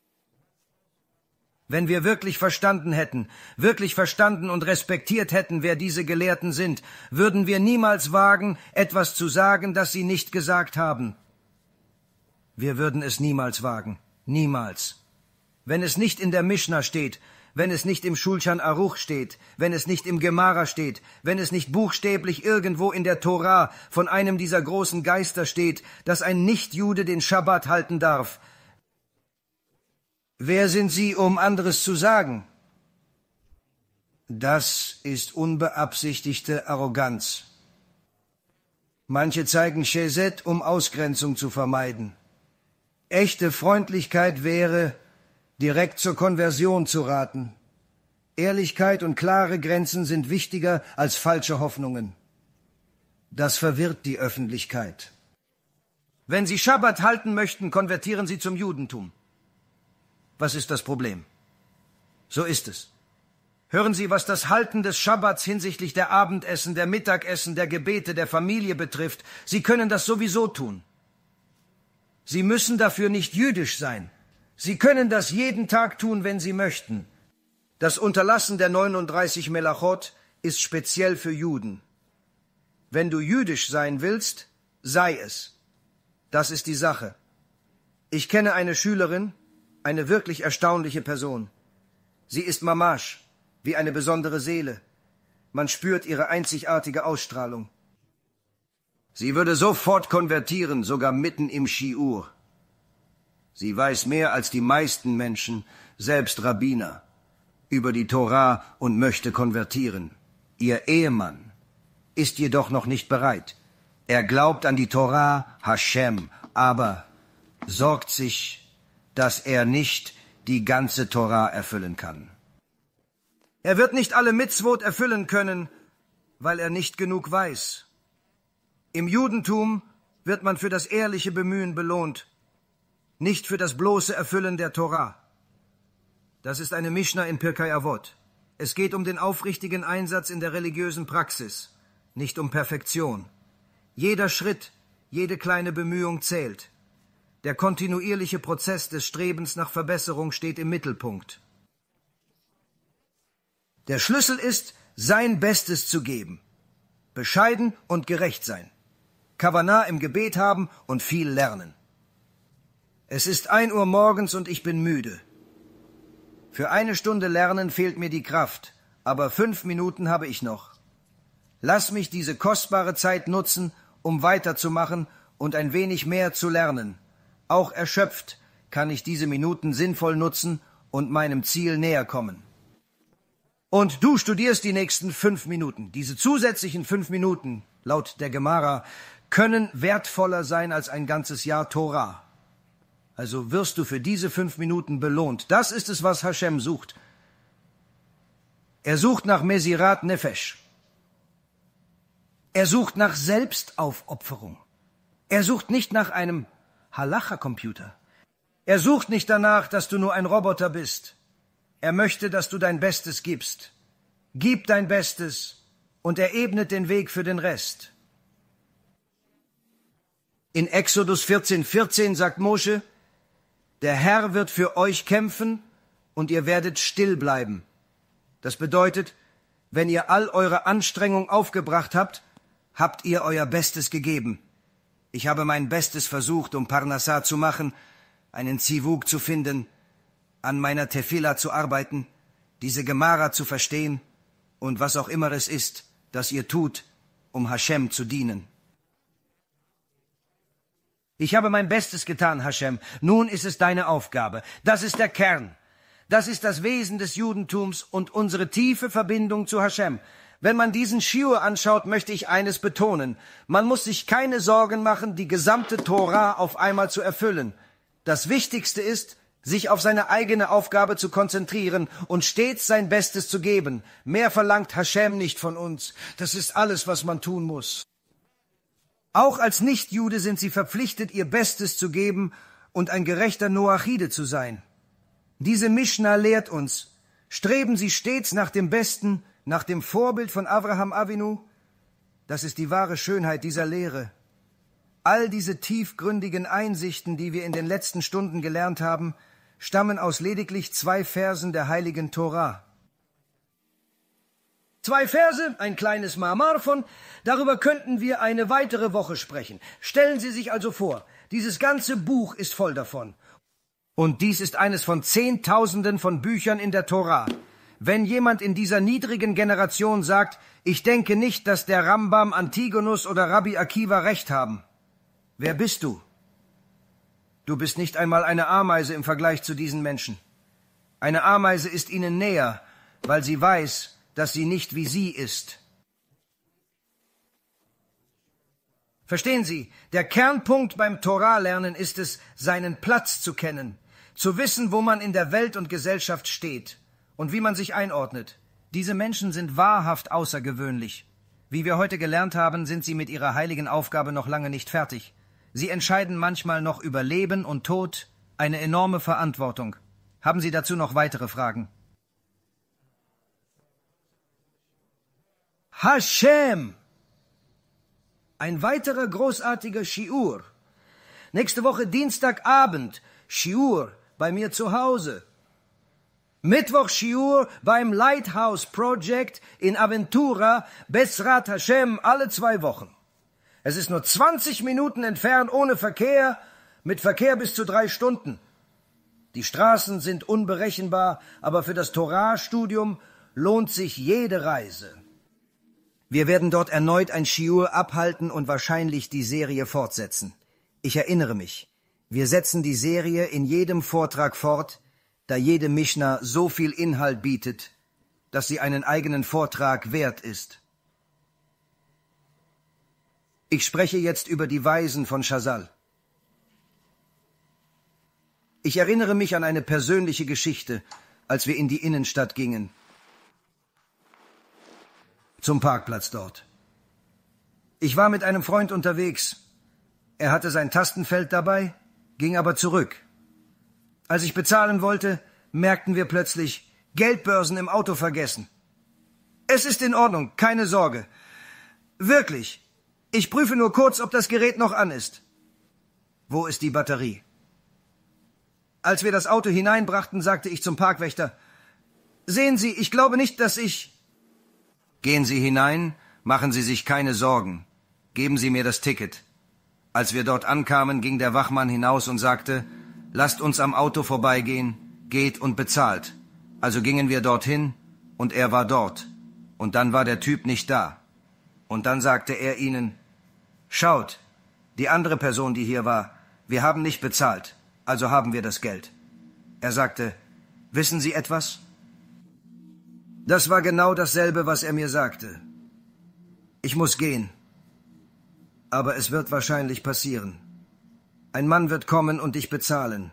wenn wir wirklich verstanden hätten, wirklich verstanden und respektiert hätten, wer diese Gelehrten sind, würden wir niemals wagen, etwas zu sagen, das sie nicht gesagt haben. Wir würden es niemals wagen. Niemals. Wenn es nicht in der Mishnah steht, wenn es nicht im Schulchan Aruch steht, wenn es nicht im Gemara steht, wenn es nicht buchstäblich irgendwo in der Torah von einem dieser großen Geister steht, dass ein Nichtjude den Schabbat halten darf. Wer sind Sie, um anderes zu sagen? Das ist unbeabsichtigte Arroganz. Manche zeigen Chesed, um Ausgrenzung zu vermeiden. Echte Freundlichkeit wäre, direkt zur Konversion zu raten. Ehrlichkeit und klare Grenzen sind wichtiger als falsche Hoffnungen. Das verwirrt die Öffentlichkeit. Wenn Sie Schabbat halten möchten, konvertieren Sie zum Judentum. Was ist das Problem? So ist es. Hören Sie, was das Halten des Schabbats hinsichtlich der Abendessen, der Mittagessen, der Gebete, der Familie betrifft. Sie können das sowieso tun. Sie müssen dafür nicht jüdisch sein. Sie können das jeden Tag tun, wenn Sie möchten. Das Unterlassen der 39 Melachot ist speziell für Juden. Wenn du jüdisch sein willst, sei es. Das ist die Sache. Ich kenne eine Schülerin, eine wirklich erstaunliche Person. Sie ist Mamasch, wie eine besondere Seele. Man spürt ihre einzigartige Ausstrahlung. Sie würde sofort konvertieren, sogar mitten im Shiur. Sie weiß mehr als die meisten Menschen, selbst Rabbiner, über die Torah und möchte konvertieren. Ihr Ehemann ist jedoch noch nicht bereit. Er glaubt an die Torah Hashem, aber sorgt sich, dass er nicht die ganze Torah erfüllen kann. Er wird nicht alle Mitzvot erfüllen können, weil er nicht genug weiß. Im Judentum wird man für das ehrliche Bemühen belohnt, nicht für das bloße Erfüllen der Torah. Das ist eine Mishnah in Pirkei Avot. Es geht um den aufrichtigen Einsatz in der religiösen Praxis, nicht um Perfektion. Jeder Schritt, jede kleine Bemühung zählt. Der kontinuierliche Prozess des Strebens nach Verbesserung steht im Mittelpunkt. Der Schlüssel ist, sein Bestes zu geben. Bescheiden und gerecht sein. Kavanah im Gebet haben und viel lernen. Es ist ein Uhr morgens und ich bin müde. Für eine Stunde Lernen fehlt mir die Kraft, aber fünf Minuten habe ich noch. Lass mich diese kostbare Zeit nutzen, um weiterzumachen und ein wenig mehr zu lernen. Auch erschöpft kann ich diese Minuten sinnvoll nutzen und meinem Ziel näher kommen. Und du studierst die nächsten fünf Minuten. Diese zusätzlichen fünf Minuten, laut der Gemara, können wertvoller sein als ein ganzes Jahr Torah. Also wirst du für diese fünf Minuten belohnt. Das ist es, was Hashem sucht. Er sucht nach Mesirat Nefesh. Er sucht nach Selbstaufopferung. Er sucht nicht nach einem Halacha-Computer. Er sucht nicht danach, dass du nur ein Roboter bist. Er möchte, dass du dein Bestes gibst. Gib dein Bestes und er ebnet den Weg für den Rest. In Exodus 14,14 14 sagt Mosche, der Herr wird für euch kämpfen und ihr werdet still bleiben. Das bedeutet, wenn ihr all eure Anstrengung aufgebracht habt, habt ihr euer Bestes gegeben. Ich habe mein Bestes versucht, um Parnassah zu machen, einen Zivug zu finden, an meiner Tefila zu arbeiten, diese Gemara zu verstehen und was auch immer es ist, das ihr tut, um Hashem zu dienen. Ich habe mein Bestes getan, Hashem. Nun ist es deine Aufgabe. Das ist der Kern. Das ist das Wesen des Judentums und unsere tiefe Verbindung zu Hashem. Wenn man diesen Shiur anschaut, möchte ich eines betonen. Man muss sich keine Sorgen machen, die gesamte Torah auf einmal zu erfüllen. Das Wichtigste ist, sich auf seine eigene Aufgabe zu konzentrieren und stets sein Bestes zu geben. Mehr verlangt Hashem nicht von uns. Das ist alles, was man tun muss. Auch als Nichtjude sind sie verpflichtet, ihr Bestes zu geben und ein gerechter Noachide zu sein. Diese Mishnah lehrt uns, streben Sie stets nach dem Besten, nach dem Vorbild von Abraham Avinu. Das ist die wahre Schönheit dieser Lehre. All diese tiefgründigen Einsichten, die wir in den letzten Stunden gelernt haben, stammen aus lediglich zwei Versen der heiligen Torah. Zwei Verse, ein kleines Mamar von, darüber könnten wir eine weitere Woche sprechen. Stellen Sie sich also vor, dieses ganze Buch ist voll davon. Und dies ist eines von Zehntausenden von Büchern in der Torah. Wenn jemand in dieser niedrigen Generation sagt, ich denke nicht, dass der Rambam, Antigonus oder Rabbi Akiva recht haben, Wer bist du? Du bist nicht einmal eine Ameise im Vergleich zu diesen Menschen. Eine Ameise ist ihnen näher, weil sie weiß, dass sie nicht wie sie ist. Verstehen Sie, der Kernpunkt beim Torah-Lernen ist es, seinen Platz zu kennen, zu wissen, wo man in der Welt und Gesellschaft steht und wie man sich einordnet. Diese Menschen sind wahrhaft außergewöhnlich. Wie wir heute gelernt haben, sind sie mit ihrer heiligen Aufgabe noch lange nicht fertig. Sie entscheiden manchmal noch über Leben und Tod, eine enorme Verantwortung. Haben Sie dazu noch weitere Fragen? Hashem! Ein weiterer großartiger Shiur. Nächste Woche Dienstagabend Shiur bei mir zu Hause. Mittwoch Shiur beim Lighthouse Project in Aventura, Besrat Hashem, alle zwei Wochen. Es ist nur 20 Minuten entfernt ohne Verkehr, mit Verkehr bis zu drei Stunden. Die Straßen sind unberechenbar, aber für das Torah-Studium lohnt sich jede Reise. Wir werden dort erneut ein Shiur abhalten und wahrscheinlich die Serie fortsetzen. Ich erinnere mich, wir setzen die Serie in jedem Vortrag fort, da jede Mishnah so viel Inhalt bietet, dass sie einen eigenen Vortrag wert ist. Ich spreche jetzt über die Weisen von Chazal. Ich erinnere mich an eine persönliche Geschichte, als wir in die Innenstadt gingen. Zum Parkplatz dort. Ich war mit einem Freund unterwegs. Er hatte sein Tastenfeld dabei, ging aber zurück. Als ich bezahlen wollte, merkten wir plötzlich Geldbörsen im Auto vergessen. Es ist in Ordnung, keine Sorge. Wirklich, ich prüfe nur kurz, ob das Gerät noch an ist. Wo ist die Batterie? Als wir das Auto hineinbrachten, sagte ich zum Parkwächter, Sehen Sie, ich glaube nicht, dass ich. Gehen Sie hinein, machen Sie sich keine Sorgen. Geben Sie mir das Ticket. Als wir dort ankamen, ging der Wachmann hinaus und sagte, Lasst uns am Auto vorbeigehen, geht und bezahlt. Also gingen wir dorthin, und er war dort. Und dann war der Typ nicht da. Und dann sagte er ihnen, Schaut, die andere Person, die hier war, wir haben nicht bezahlt, also haben wir das Geld. Er sagte, Wissen Sie etwas? Das war genau dasselbe, was er mir sagte. Ich muss gehen. Aber es wird wahrscheinlich passieren. Ein Mann wird kommen und dich bezahlen.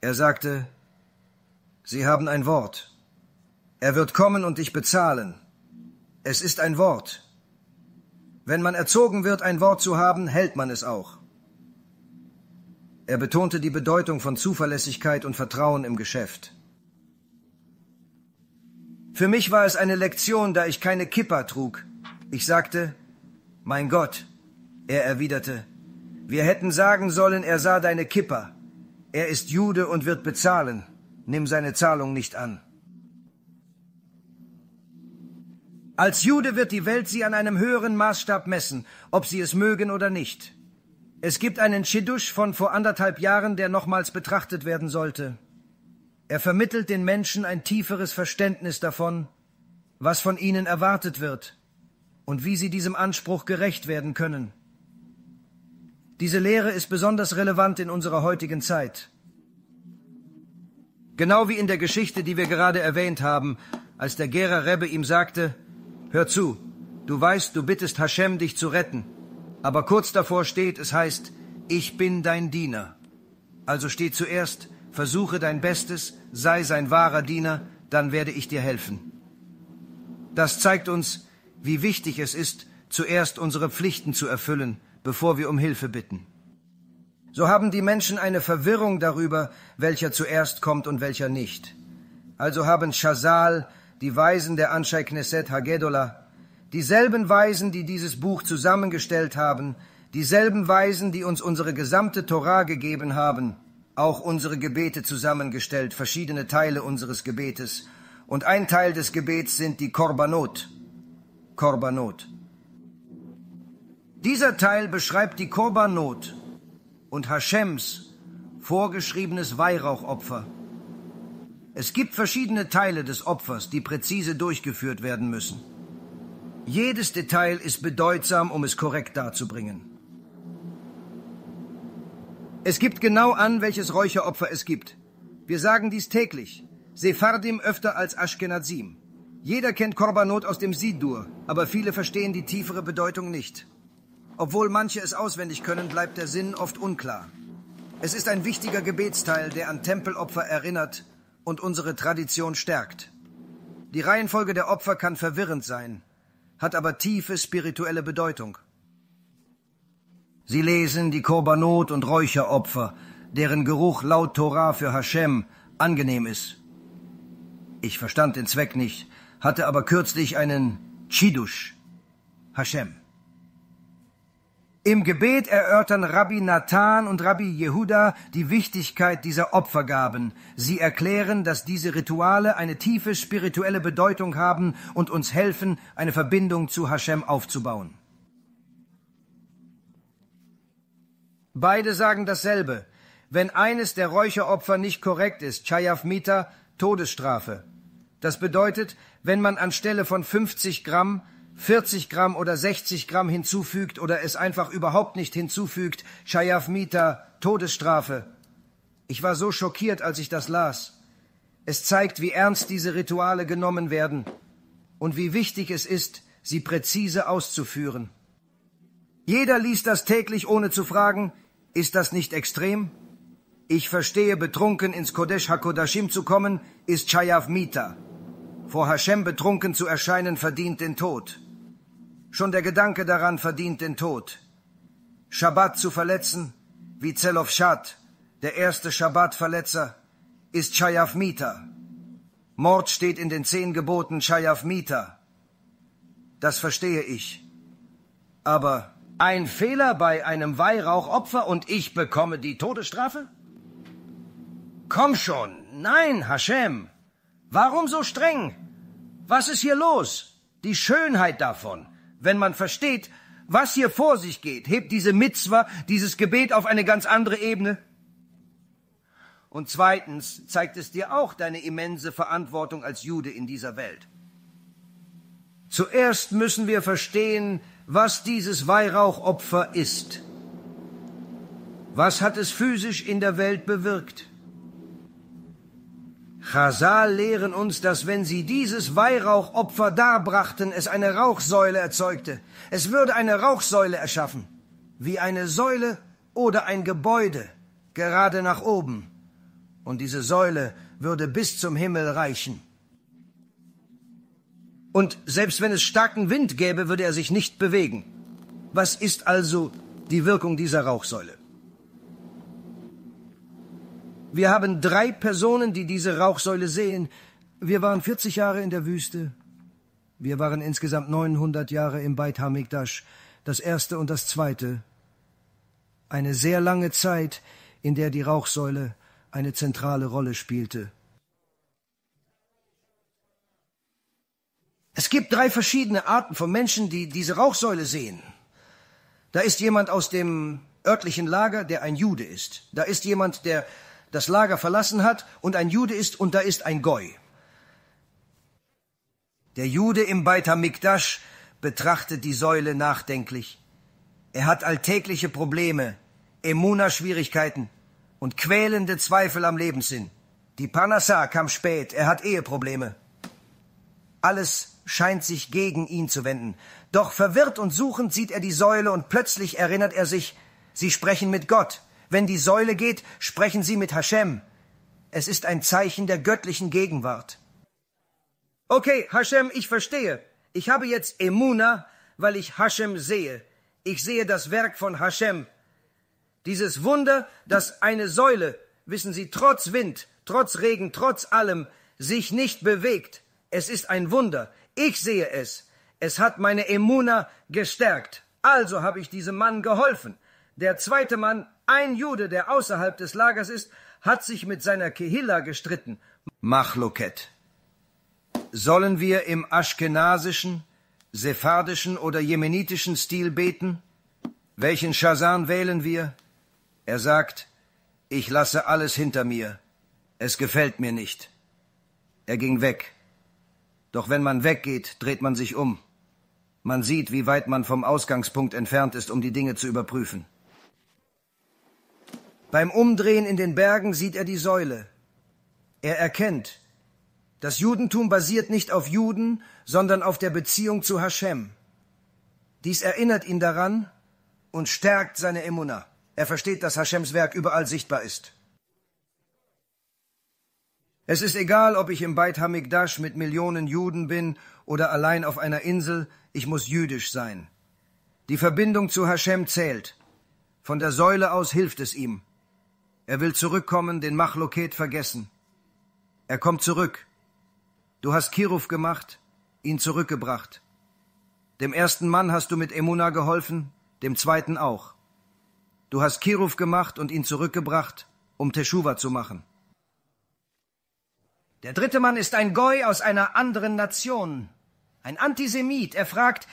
Er sagte, Sie haben ein Wort. Er wird kommen und dich bezahlen. Es ist ein Wort. Wenn man erzogen wird, ein Wort zu haben, hält man es auch. Er betonte die Bedeutung von Zuverlässigkeit und Vertrauen im Geschäft. Für mich war es eine Lektion, da ich keine Kippa trug. Ich sagte, mein Gott. Er erwiderte, wir hätten sagen sollen, er sah deine Kippa. Er ist Jude und wird bezahlen. Nimm seine Zahlung nicht an. Als Jude wird die Welt sie an einem höheren Maßstab messen, ob sie es mögen oder nicht. Es gibt einen Chidush von vor anderthalb Jahren, der nochmals betrachtet werden sollte. Er vermittelt den Menschen ein tieferes Verständnis davon, was von ihnen erwartet wird und wie sie diesem Anspruch gerecht werden können. Diese Lehre ist besonders relevant in unserer heutigen Zeit. Genau wie in der Geschichte, die wir gerade erwähnt haben, als der Gera Rebbe ihm sagte, Hör zu, du weißt, du bittest Hashem, dich zu retten. Aber kurz davor steht, es heißt, ich bin dein Diener. Also steht zuerst, versuche dein Bestes, sei sein wahrer Diener, dann werde ich dir helfen. Das zeigt uns, wie wichtig es ist, zuerst unsere Pflichten zu erfüllen, bevor wir um Hilfe bitten. So haben die Menschen eine Verwirrung darüber, welcher zuerst kommt und welcher nicht. Also haben Shazal, die Weisen der Anshai Knesset Hagedollah, dieselben Weisen, die dieses Buch zusammengestellt haben, dieselben Weisen, die uns unsere gesamte Torah gegeben haben, auch unsere Gebete zusammengestellt, verschiedene Teile unseres Gebetes. Und ein Teil des Gebets sind die Korbanot. Korbanot. Dieser Teil beschreibt die Korbanot und Hashems vorgeschriebenes Weihrauchopfer. Es gibt verschiedene Teile des Opfers, die präzise durchgeführt werden müssen. Jedes Detail ist bedeutsam, um es korrekt darzubringen. Es gibt genau an, welches Räucheropfer es gibt. Wir sagen dies täglich. Sephardim öfter als Ashkenazim. Jeder kennt Korbanot aus dem Sidur, aber viele verstehen die tiefere Bedeutung nicht. Obwohl manche es auswendig können, bleibt der Sinn oft unklar. Es ist ein wichtiger Gebetsteil, der an Tempelopfer erinnert und unsere Tradition stärkt. Die Reihenfolge der Opfer kann verwirrend sein, hat aber tiefe spirituelle Bedeutung. Sie lesen die Korbanot und Räucheropfer, deren Geruch laut Torah für Hashem angenehm ist. Ich verstand den Zweck nicht, hatte aber kürzlich einen Chidush, Hashem. Im Gebet erörtern Rabbi Nathan und Rabbi Jehuda die Wichtigkeit dieser Opfergaben. Sie erklären, dass diese Rituale eine tiefe spirituelle Bedeutung haben und uns helfen, eine Verbindung zu Hashem aufzubauen. Beide sagen dasselbe. Wenn eines der Räucheropfer nicht korrekt ist, Chayav Mita, Todesstrafe. Das bedeutet, wenn man anstelle von 50 Gramm 40 Gramm oder 60 Gramm hinzufügt oder es einfach überhaupt nicht hinzufügt, Chayav Mita, Todesstrafe. Ich war so schockiert, als ich das las. Es zeigt, wie ernst diese Rituale genommen werden und wie wichtig es ist, sie präzise auszuführen. Jeder liest das täglich, ohne zu fragen, ist das nicht extrem? Ich verstehe, betrunken ins Kodesh HaKodashim zu kommen, ist Chayav Mita. Vor Hashem betrunken zu erscheinen verdient den Tod. Schon der Gedanke daran verdient den Tod. Schabbat zu verletzen, wie Zelofschat, der erste Schabbat-Verletzer, ist Chayav Mita. Mord steht in den zehn Geboten Chayav Mita. Das verstehe ich. Aber ein Fehler bei einem Weihrauchopfer und ich bekomme die Todesstrafe? Komm schon, nein, Hashem. Warum so streng? Was ist hier los? Die Schönheit davon. Wenn man versteht, was hier vor sich geht, hebt diese Mitzwa, dieses Gebet auf eine ganz andere Ebene. Und zweitens zeigt es dir auch deine immense Verantwortung als Jude in dieser Welt. Zuerst müssen wir verstehen, was dieses Weihrauchopfer ist. Was hat es physisch in der Welt bewirkt? Chasal lehren uns, dass wenn sie dieses Weihrauchopfer darbrachten, es eine Rauchsäule erzeugte. Es würde eine Rauchsäule erschaffen, wie eine Säule oder ein Gebäude, gerade nach oben. Und diese Säule würde bis zum Himmel reichen. Und selbst wenn es starken Wind gäbe, würde er sich nicht bewegen. Was ist also die Wirkung dieser Rauchsäule? Wir haben drei Personen, die diese Rauchsäule sehen. Wir waren 40 Jahre in der Wüste. Wir waren insgesamt 900 Jahre im Beit Hamikdash, das erste und das zweite. Eine sehr lange Zeit, in der die Rauchsäule eine zentrale Rolle spielte. Es gibt drei verschiedene Arten von Menschen, die diese Rauchsäule sehen. Da ist jemand aus dem örtlichen Lager, der ein Jude ist. Da ist jemand, der das Lager verlassen hat und ein Jude ist und da ist ein Goi. Der Jude im Beit Hamikdash betrachtet die Säule nachdenklich. Er hat alltägliche Probleme, Emuna-Schwierigkeiten und quälende Zweifel am Lebenssinn. Die Panassa kam spät, er hat Eheprobleme. Alles scheint sich gegen ihn zu wenden. Doch verwirrt und suchend sieht er die Säule und plötzlich erinnert er sich, sie sprechen mit Gott. Wenn die Säule geht, sprechen sie mit Hashem. Es ist ein Zeichen der göttlichen Gegenwart. Okay, Hashem, ich verstehe. Ich habe jetzt Emuna, weil ich Hashem sehe. Ich sehe das Werk von Hashem. Dieses Wunder, dass eine Säule, wissen Sie, trotz Wind, trotz Regen, trotz allem, sich nicht bewegt. Es ist ein Wunder. Ich sehe es. Es hat meine Emuna gestärkt. Also habe ich diesem Mann geholfen. Der zweite Mann ein Jude, der außerhalb des Lagers ist, hat sich mit seiner Kehilla gestritten. Machloket. Sollen wir im aschkenasischen, sephardischen oder jemenitischen Stil beten? Welchen Schazan wählen wir? Er sagt, ich lasse alles hinter mir. Es gefällt mir nicht. Er ging weg. Doch wenn man weggeht, dreht man sich um. Man sieht, wie weit man vom Ausgangspunkt entfernt ist, um die Dinge zu überprüfen. Beim Umdrehen in den Bergen sieht er die Säule. Er erkennt, das Judentum basiert nicht auf Juden, sondern auf der Beziehung zu Hashem. Dies erinnert ihn daran und stärkt seine Emuna. Er versteht, dass Hashems Werk überall sichtbar ist. Es ist egal, ob ich im Beit Hamikdash mit Millionen Juden bin oder allein auf einer Insel, ich muss jüdisch sein. Die Verbindung zu Hashem zählt. Von der Säule aus hilft es ihm. Er will zurückkommen, den Machloket vergessen. Er kommt zurück. Du hast Kiruf gemacht, ihn zurückgebracht. Dem ersten Mann hast du mit Emuna geholfen, dem zweiten auch. Du hast Kiruf gemacht und ihn zurückgebracht, um Teshuva zu machen. Der dritte Mann ist ein Goi aus einer anderen Nation, ein Antisemit. Er fragt,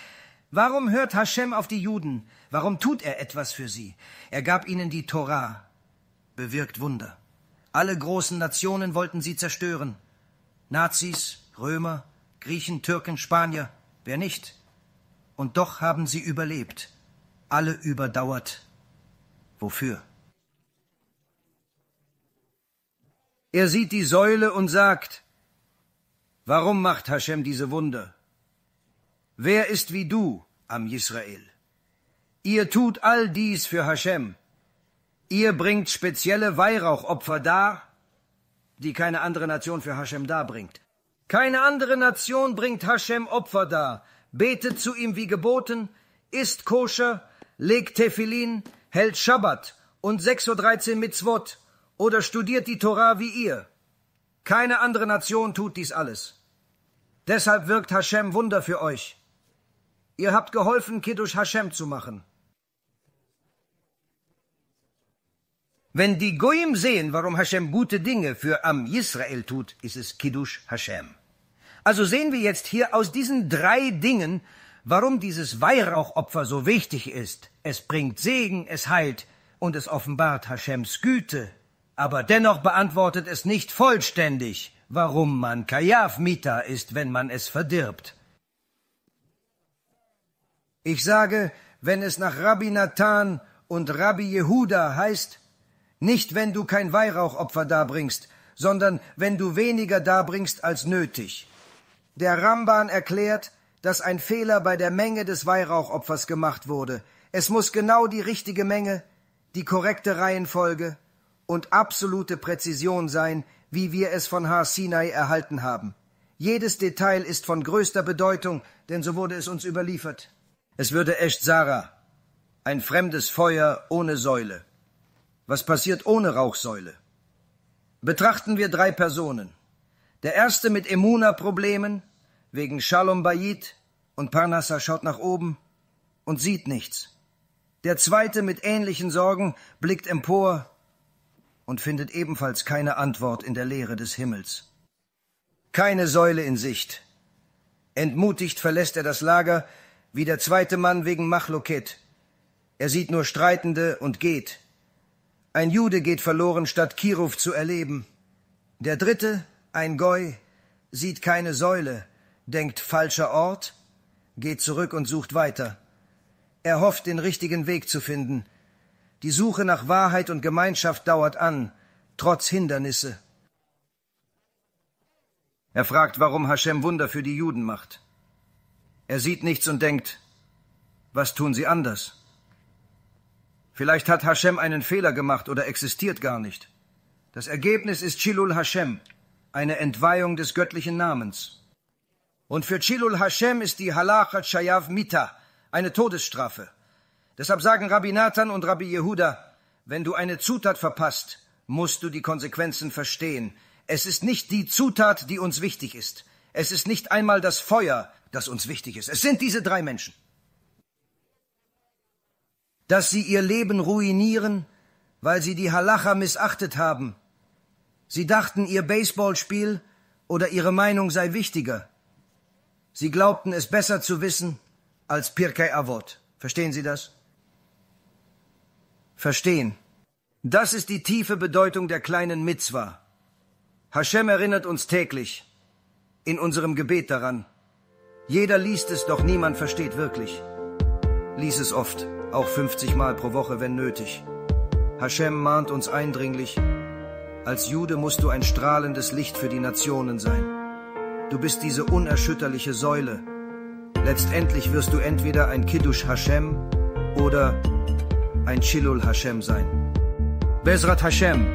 warum hört Hashem auf die Juden? Warum tut er etwas für sie? Er gab ihnen die Torah bewirkt Wunder. Alle großen Nationen wollten sie zerstören. Nazis, Römer, Griechen, Türken, Spanier, wer nicht? Und doch haben sie überlebt. Alle überdauert. Wofür? Er sieht die Säule und sagt, Warum macht Hashem diese Wunder? Wer ist wie du am Israel? Ihr tut all dies für Hashem. Ihr bringt spezielle Weihrauchopfer dar, die keine andere Nation für Hashem darbringt. Keine andere Nation bringt Hashem Opfer dar, betet zu ihm wie geboten, isst koscher, legt Tefillin, hält Schabbat und 6.13 Uhr Mitzvot oder studiert die Torah wie ihr. Keine andere Nation tut dies alles. Deshalb wirkt Hashem Wunder für euch. Ihr habt geholfen, Kiddush Hashem zu machen. Wenn die Goyim sehen, warum Hashem gute Dinge für Am Yisrael tut, ist es Kiddush Hashem. Also sehen wir jetzt hier aus diesen drei Dingen, warum dieses Weihrauchopfer so wichtig ist. Es bringt Segen, es heilt und es offenbart Hashems Güte. Aber dennoch beantwortet es nicht vollständig, warum man Kayaf Mita ist, wenn man es verdirbt. Ich sage, wenn es nach Rabbi Nathan und Rabbi Jehuda heißt, nicht wenn du kein Weihrauchopfer darbringst, sondern wenn du weniger darbringst als nötig. Der Ramban erklärt, dass ein Fehler bei der Menge des Weihrauchopfers gemacht wurde. Es muss genau die richtige Menge, die korrekte Reihenfolge und absolute Präzision sein, wie wir es von Har Sinai erhalten haben. Jedes Detail ist von größter Bedeutung, denn so wurde es uns überliefert. Es würde Esht Sarah, ein fremdes Feuer ohne Säule. Was passiert ohne Rauchsäule? Betrachten wir drei Personen. Der erste mit Emuna-Problemen, wegen Shalom Bayit, und Parnassa schaut nach oben und sieht nichts. Der zweite mit ähnlichen Sorgen blickt empor und findet ebenfalls keine Antwort in der Leere des Himmels. Keine Säule in Sicht. Entmutigt verlässt er das Lager, wie der zweite Mann wegen Machloket. Er sieht nur Streitende und geht. Ein Jude geht verloren, statt Kiruf zu erleben. Der dritte, ein Goi, sieht keine Säule, denkt falscher Ort, geht zurück und sucht weiter. Er hofft, den richtigen Weg zu finden. Die Suche nach Wahrheit und Gemeinschaft dauert an, trotz Hindernisse. Er fragt, warum Hashem Wunder für die Juden macht. Er sieht nichts und denkt, was tun sie anders? Vielleicht hat Hashem einen Fehler gemacht oder existiert gar nicht. Das Ergebnis ist Chilul Hashem, eine Entweihung des göttlichen Namens. Und für Chilul Hashem ist die Halacha Shayav Mita, eine Todesstrafe. Deshalb sagen Rabbi Nathan und Rabbi Yehuda, wenn du eine Zutat verpasst, musst du die Konsequenzen verstehen. Es ist nicht die Zutat, die uns wichtig ist. Es ist nicht einmal das Feuer, das uns wichtig ist. Es sind diese drei Menschen dass sie ihr Leben ruinieren, weil sie die Halacha missachtet haben. Sie dachten, ihr Baseballspiel oder ihre Meinung sei wichtiger. Sie glaubten es besser zu wissen als Pirkei Avot. Verstehen Sie das? Verstehen. Das ist die tiefe Bedeutung der kleinen Mitzwa. Hashem erinnert uns täglich in unserem Gebet daran. Jeder liest es, doch niemand versteht wirklich. Lies es oft auch 50 Mal pro Woche, wenn nötig. Hashem mahnt uns eindringlich, als Jude musst du ein strahlendes Licht für die Nationen sein. Du bist diese unerschütterliche Säule. Letztendlich wirst du entweder ein Kiddush Hashem oder ein Chilul Hashem sein. Bezrat Hashem,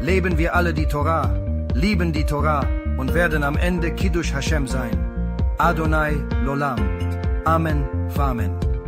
leben wir alle die Torah, lieben die Torah und werden am Ende Kiddush Hashem sein. Adonai Lolam. Amen. Famen.